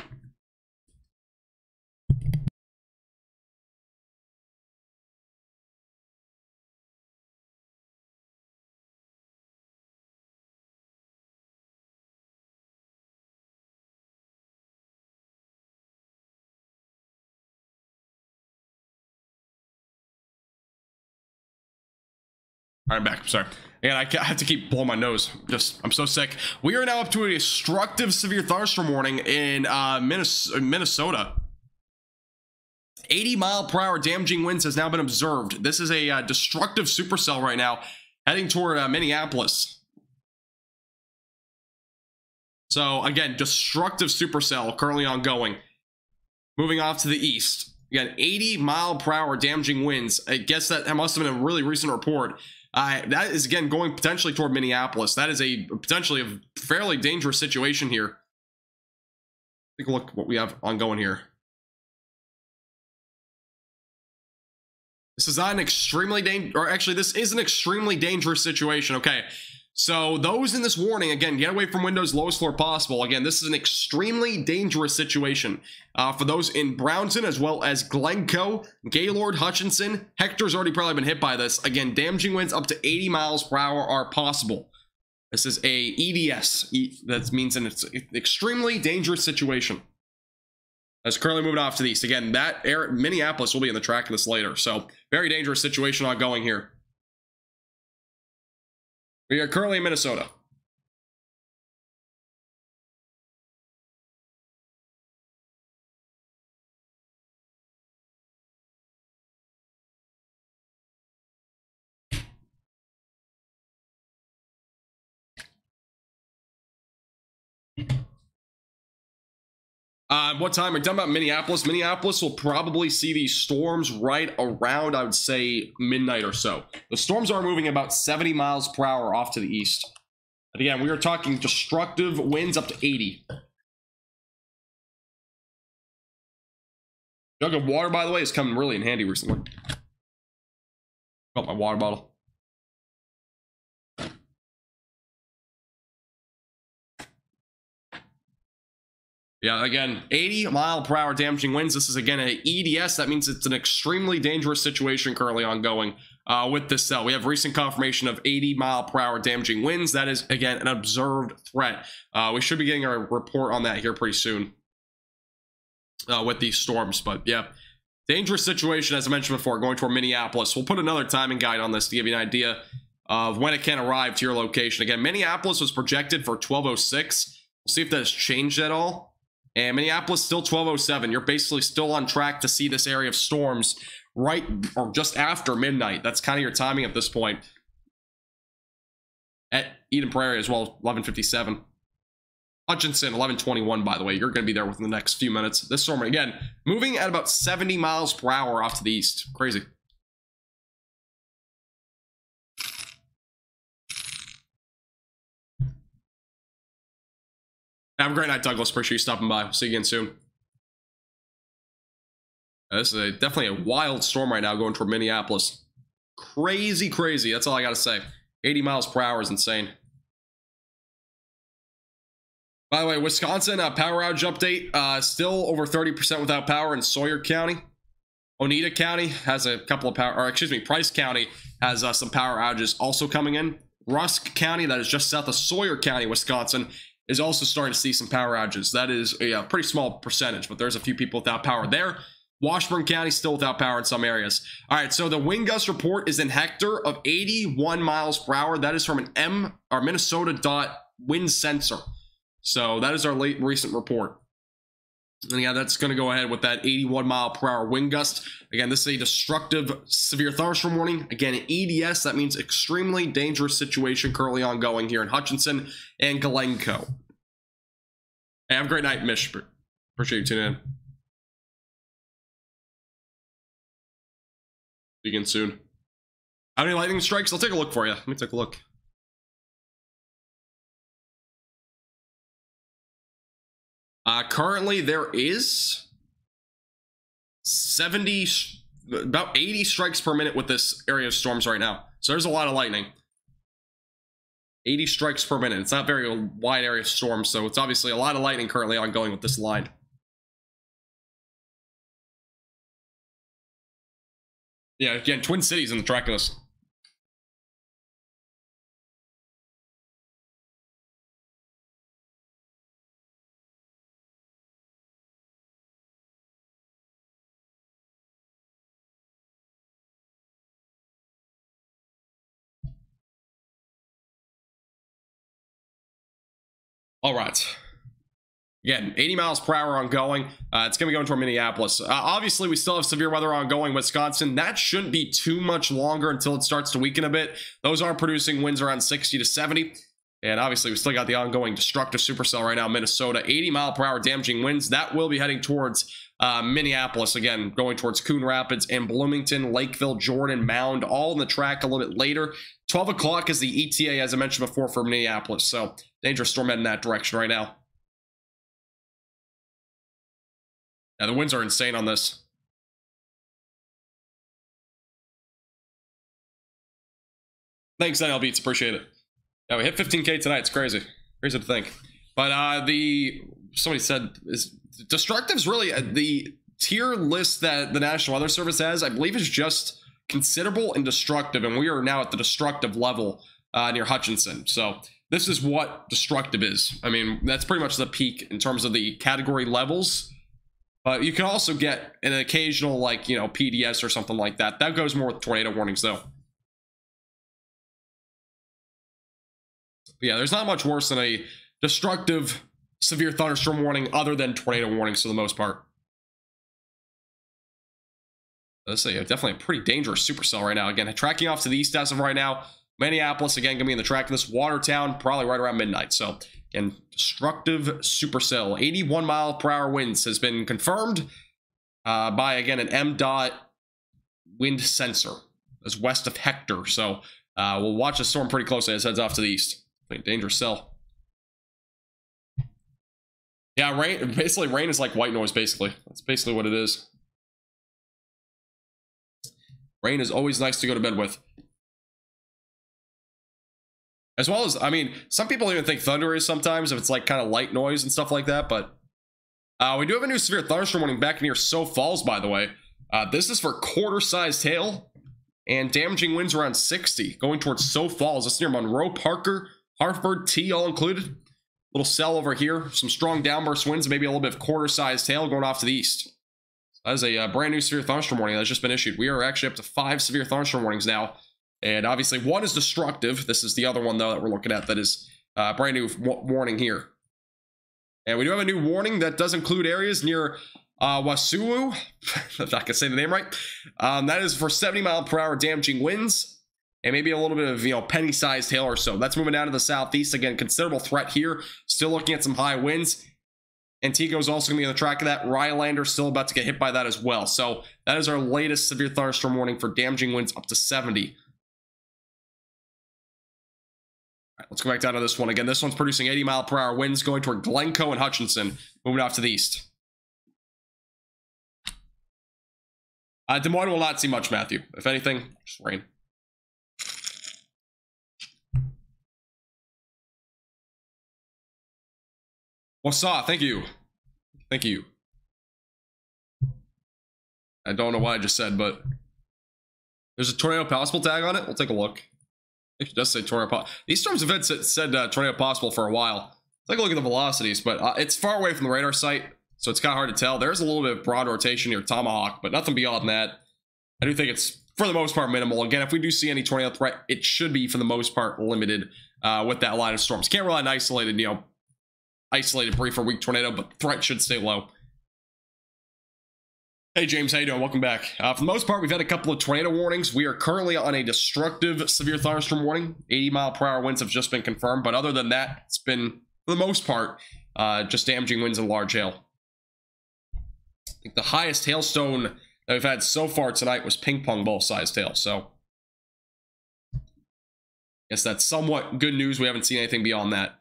I'm back. Sorry. And I have to keep blowing my nose. Just, I'm so sick. We are now up to a destructive severe thunderstorm warning in uh, Minnesota. 80 mile per hour damaging winds has now been observed. This is a uh, destructive supercell right now heading toward uh, Minneapolis. So again, destructive supercell currently ongoing. Moving off to the east. Again, 80 mile per hour damaging winds. I guess that must have been a really recent report. Uh, that is again going potentially toward Minneapolis. That is a potentially a fairly dangerous situation here. Take a look what we have ongoing here. This is not an extremely dangerous, or actually, this is an extremely dangerous situation. Okay, so those in this warning, again, get away from windows lowest floor possible. Again, this is an extremely dangerous situation uh, for those in Brownton as well as Glencoe, Gaylord, Hutchinson. Hector's already probably been hit by this. Again, damaging winds up to 80 miles per hour are possible. This is a EDS. that means an extremely dangerous situation. That's currently moving off to the east. Again, that air, Minneapolis will be in the track of this later. So very dangerous situation ongoing here. We are currently in Minnesota. Uh, what time? We're done about Minneapolis. Minneapolis will probably see these storms right around, I would say, midnight or so. The storms are moving about 70 miles per hour off to the east. But again, we are talking destructive winds up to 80. Jug of water, by the way, is coming really in handy recently. Got my water bottle. Yeah, again, 80 mile per hour damaging winds. This is again an EDS. That means it's an extremely dangerous situation currently ongoing uh, with this cell. We have recent confirmation of 80 mile per hour damaging winds. That is again an observed threat. Uh, we should be getting a report on that here pretty soon. uh, with these storms. But yeah, dangerous situation, as I mentioned before, going toward Minneapolis. We'll put another timing guide on this to give you an idea of when it can arrive to your location. Again, Minneapolis was projected for 1206. We'll see if that has changed at all. And Minneapolis still 1207. You're basically still on track to see this area of storms right or just after midnight. That's kind of your timing at this point. At Eden Prairie as well, 1157. Hutchinson, 1121, by the way. You're going to be there within the next few minutes. This storm, again, moving at about 70 miles per hour off to the east. Crazy. Have a great night, Douglas. Appreciate you stopping by. See you again soon. This is a, definitely a wild storm right now going toward Minneapolis. Crazy, crazy. That's all I got to say. 80 miles per hour is insane. By the way, Wisconsin uh, power outage update. Uh, still over 30% without power in Sawyer County. Oneida County has a couple of power, or excuse me, Price County has uh, some power outages also coming in. Rusk County, that is just south of Sawyer County, Wisconsin, is also starting to see some power outages. That is a, a pretty small percentage, but there's a few people without power there. Washburn County still without power in some areas. All right, so the wind gust report is in Hector of 81 miles per hour. That is from an M or Minnesota dot wind sensor. So that is our late recent report. And yeah, that's going to go ahead with that 81 mile per hour wind gust. Again, this is a destructive severe thunderstorm warning. Again, EDS, that means extremely dangerous situation currently ongoing here in Hutchinson and Glencoe. Hey, have a great night, Mish. Appreciate you tuning in. Begin soon. How many lightning strikes? I'll take a look for you. Let me take a look. Uh, currently, there is 70, about 80 strikes per minute with this area of storms right now. So there's a lot of lightning. 80 strikes per minute. It's not very wide area of storms, so it's obviously a lot of lightning currently ongoing with this line. Yeah, again, Twin Cities in the track of All right. Again, 80 miles per hour ongoing. Uh, it's going to be going toward Minneapolis. Uh, obviously, we still have severe weather ongoing Wisconsin. That shouldn't be too much longer until it starts to weaken a bit. Those are producing winds around 60 to 70. And obviously, we still got the ongoing destructive supercell right now, Minnesota. 80 mile per hour damaging winds. That will be heading towards uh, Minneapolis again, going towards Coon Rapids and Bloomington, Lakeville, Jordan, Mound, all in the track a little bit later. 12 o'clock is the ETA, as I mentioned before, for Minneapolis. So dangerous storm heading that direction right now. Yeah, the winds are insane on this. Thanks, NL Beats. Appreciate it. Yeah, we hit 15k tonight. It's crazy. Crazy to think. But uh the somebody said is destructive's really uh, the tier list that the National Weather Service has. I believe is just considerable and destructive, and we are now at the destructive level uh, near Hutchinson. So this is what destructive is. I mean, that's pretty much the peak in terms of the category levels. But you can also get an occasional, like, you know, PDS or something like that. That goes more with tornado warnings, though. But yeah, there's not much worse than a destructive severe thunderstorm warning other than tornado warnings for the most part. Let's say definitely a pretty dangerous supercell right now. Again, tracking off to the east as of right now. Minneapolis, again, going to be in the track of this. Watertown, probably right around midnight. So and destructive supercell. 81 mile per hour winds has been confirmed uh, by, again, an M dot wind sensor. That's west of Hector. So uh, we'll watch the storm pretty closely as it heads off to the east. Dangerous cell. Yeah, rain. Basically, rain is like white noise. Basically, that's basically what it is. Rain is always nice to go to bed with. As well as, I mean, some people even think thunder is sometimes if it's like kind of light noise and stuff like that. But uh, we do have a new severe thunderstorm warning back near Sioux Falls, by the way. Uh, this is for quarter-sized hail and damaging winds around 60 going towards Sioux Falls. That's near Monroe, Parker, Hartford, T all included. Little cell over here. Some strong downburst winds, maybe a little bit of quarter-sized hail going off to the east. That is a uh, brand new severe thunderstorm warning that's just been issued. We are actually up to five severe thunderstorm warnings now. And obviously, one is destructive. This is the other one, though, that we're looking at that is uh, brand new warning here. And we do have a new warning that does include areas near uh, Wasuu. (laughs) if I can say the name right. Um, that is for 70 mile per hour damaging winds and maybe a little bit of, you know, penny sized hail or so. That's moving down to the southeast. Again, considerable threat here. Still looking at some high winds. Antigo is also going to be on the track of that. Rhinelander still about to get hit by that as well. So that is our latest severe thunderstorm warning for damaging winds up to 70. let's go back down to this one again. This one's producing 80 mile per hour winds going toward Glencoe and Hutchinson, moving off to the east. Uh, Des Moines will not see much, Matthew. If anything, just rain. Up? Thank you. Thank you. I don't know what I just said, but there's a tornado possible tag on it. We'll take a look. It does say tornado. These storms have said, said uh, tornado possible for a while. Take a look at the velocities, but uh, it's far away from the radar site, so it's kind of hard to tell. There's a little bit of broad rotation near Tomahawk, but nothing beyond that. I do think it's, for the most part, minimal. Again, if we do see any tornado threat, it should be, for the most part, limited uh, with that line of storms. Can't rely on isolated, you know, isolated brief or weak tornado, but threat should stay low. Hey James, how you doing? Welcome back. Uh, for the most part, we've had a couple of tornado warnings. We are currently on a destructive severe thunderstorm warning. 80 mile per hour winds have just been confirmed, but other than that, it's been, for the most part, uh, just damaging winds and large hail. I think the highest hailstone that we've had so far tonight was ping pong ball sized hail, so I guess that's somewhat good news. We haven't seen anything beyond that.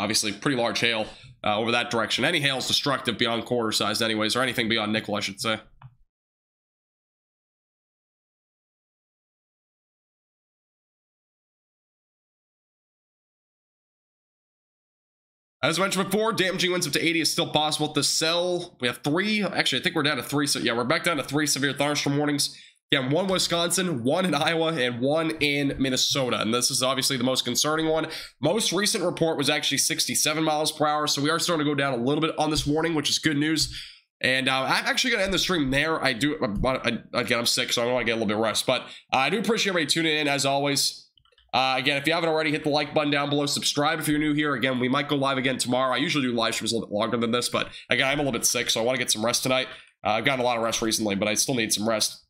Obviously pretty large hail uh, over that direction. Any hail is destructive beyond quarter sized anyways, or anything beyond nickel, I should say. As mentioned before, damaging winds up to 80 is still possible the cell. We have three. Actually, I think we're down to three. So yeah, we're back down to three severe thunderstorm warnings. Yeah, one Wisconsin, one in Iowa, and one in Minnesota. And this is obviously the most concerning one. Most recent report was actually 67 miles per hour. So we are starting to go down a little bit on this warning, which is good news. And uh, I'm actually going to end the stream there. I do, I, again, I'm sick, so I want to get a little bit of rest. But uh, I do appreciate everybody tuning in, as always. Uh, again, if you haven't already, hit the like button down below. Subscribe if you're new here. Again, we might go live again tomorrow. I usually do live streams a little bit longer than this, but again, I'm a little bit sick, so I want to get some rest tonight. Uh, I've gotten a lot of rest recently, but I still need some rest.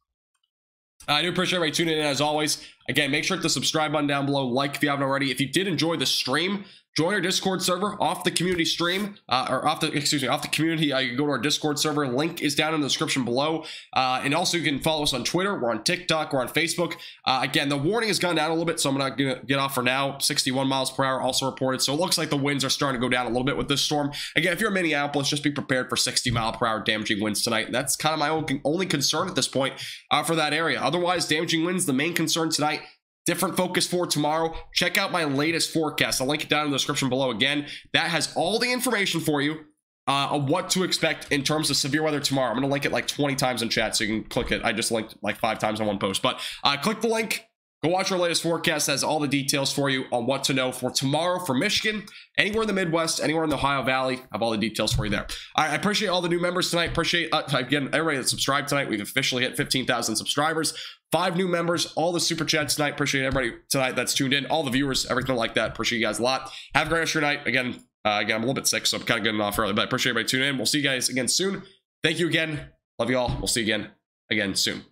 Uh, I do appreciate everybody tuning in as always. Again, make sure to subscribe button down below, like if you haven't already. If you did enjoy the stream, join our discord server off the community stream uh, or off the excuse me off the community. Uh, you can go to our discord server. Link is down in the description below. Uh, and also you can follow us on twitter. We're on tiktok. We're on facebook. Uh, again the warning has gone down a little bit so i'm not gonna get off for now. 61 miles per hour also reported. So it looks like the winds are starting to go down a little bit with this storm. Again if you're in minneapolis just be prepared for 60 mile per hour damaging winds tonight. That's kind of my only concern at this point uh, for that area. Otherwise damaging winds the main concern tonight different focus for tomorrow. Check out my latest forecast. I'll link it down in the description below again. That has all the information for you uh, of what to expect in terms of severe weather tomorrow. I'm going to link it like 20 times in chat so you can click it. I just linked like five times on one post. But uh, click the link. Go watch our latest forecast. Has all the details for you on what to know for tomorrow for Michigan, anywhere in the Midwest, anywhere in the Ohio Valley. I have all the details for you there. All right, I appreciate all the new members tonight. Appreciate uh, again everybody that subscribed tonight. We've officially hit 15,000 subscribers. Five new members, all the super chats tonight. Appreciate everybody tonight that's tuned in, all the viewers, everything like that. Appreciate you guys a lot. Have a great rest of your night. Again, uh, again, I'm a little bit sick, so I'm kind of getting off early, but I appreciate everybody tuning in. We'll see you guys again soon. Thank you again. Love you all. We'll see you again again soon.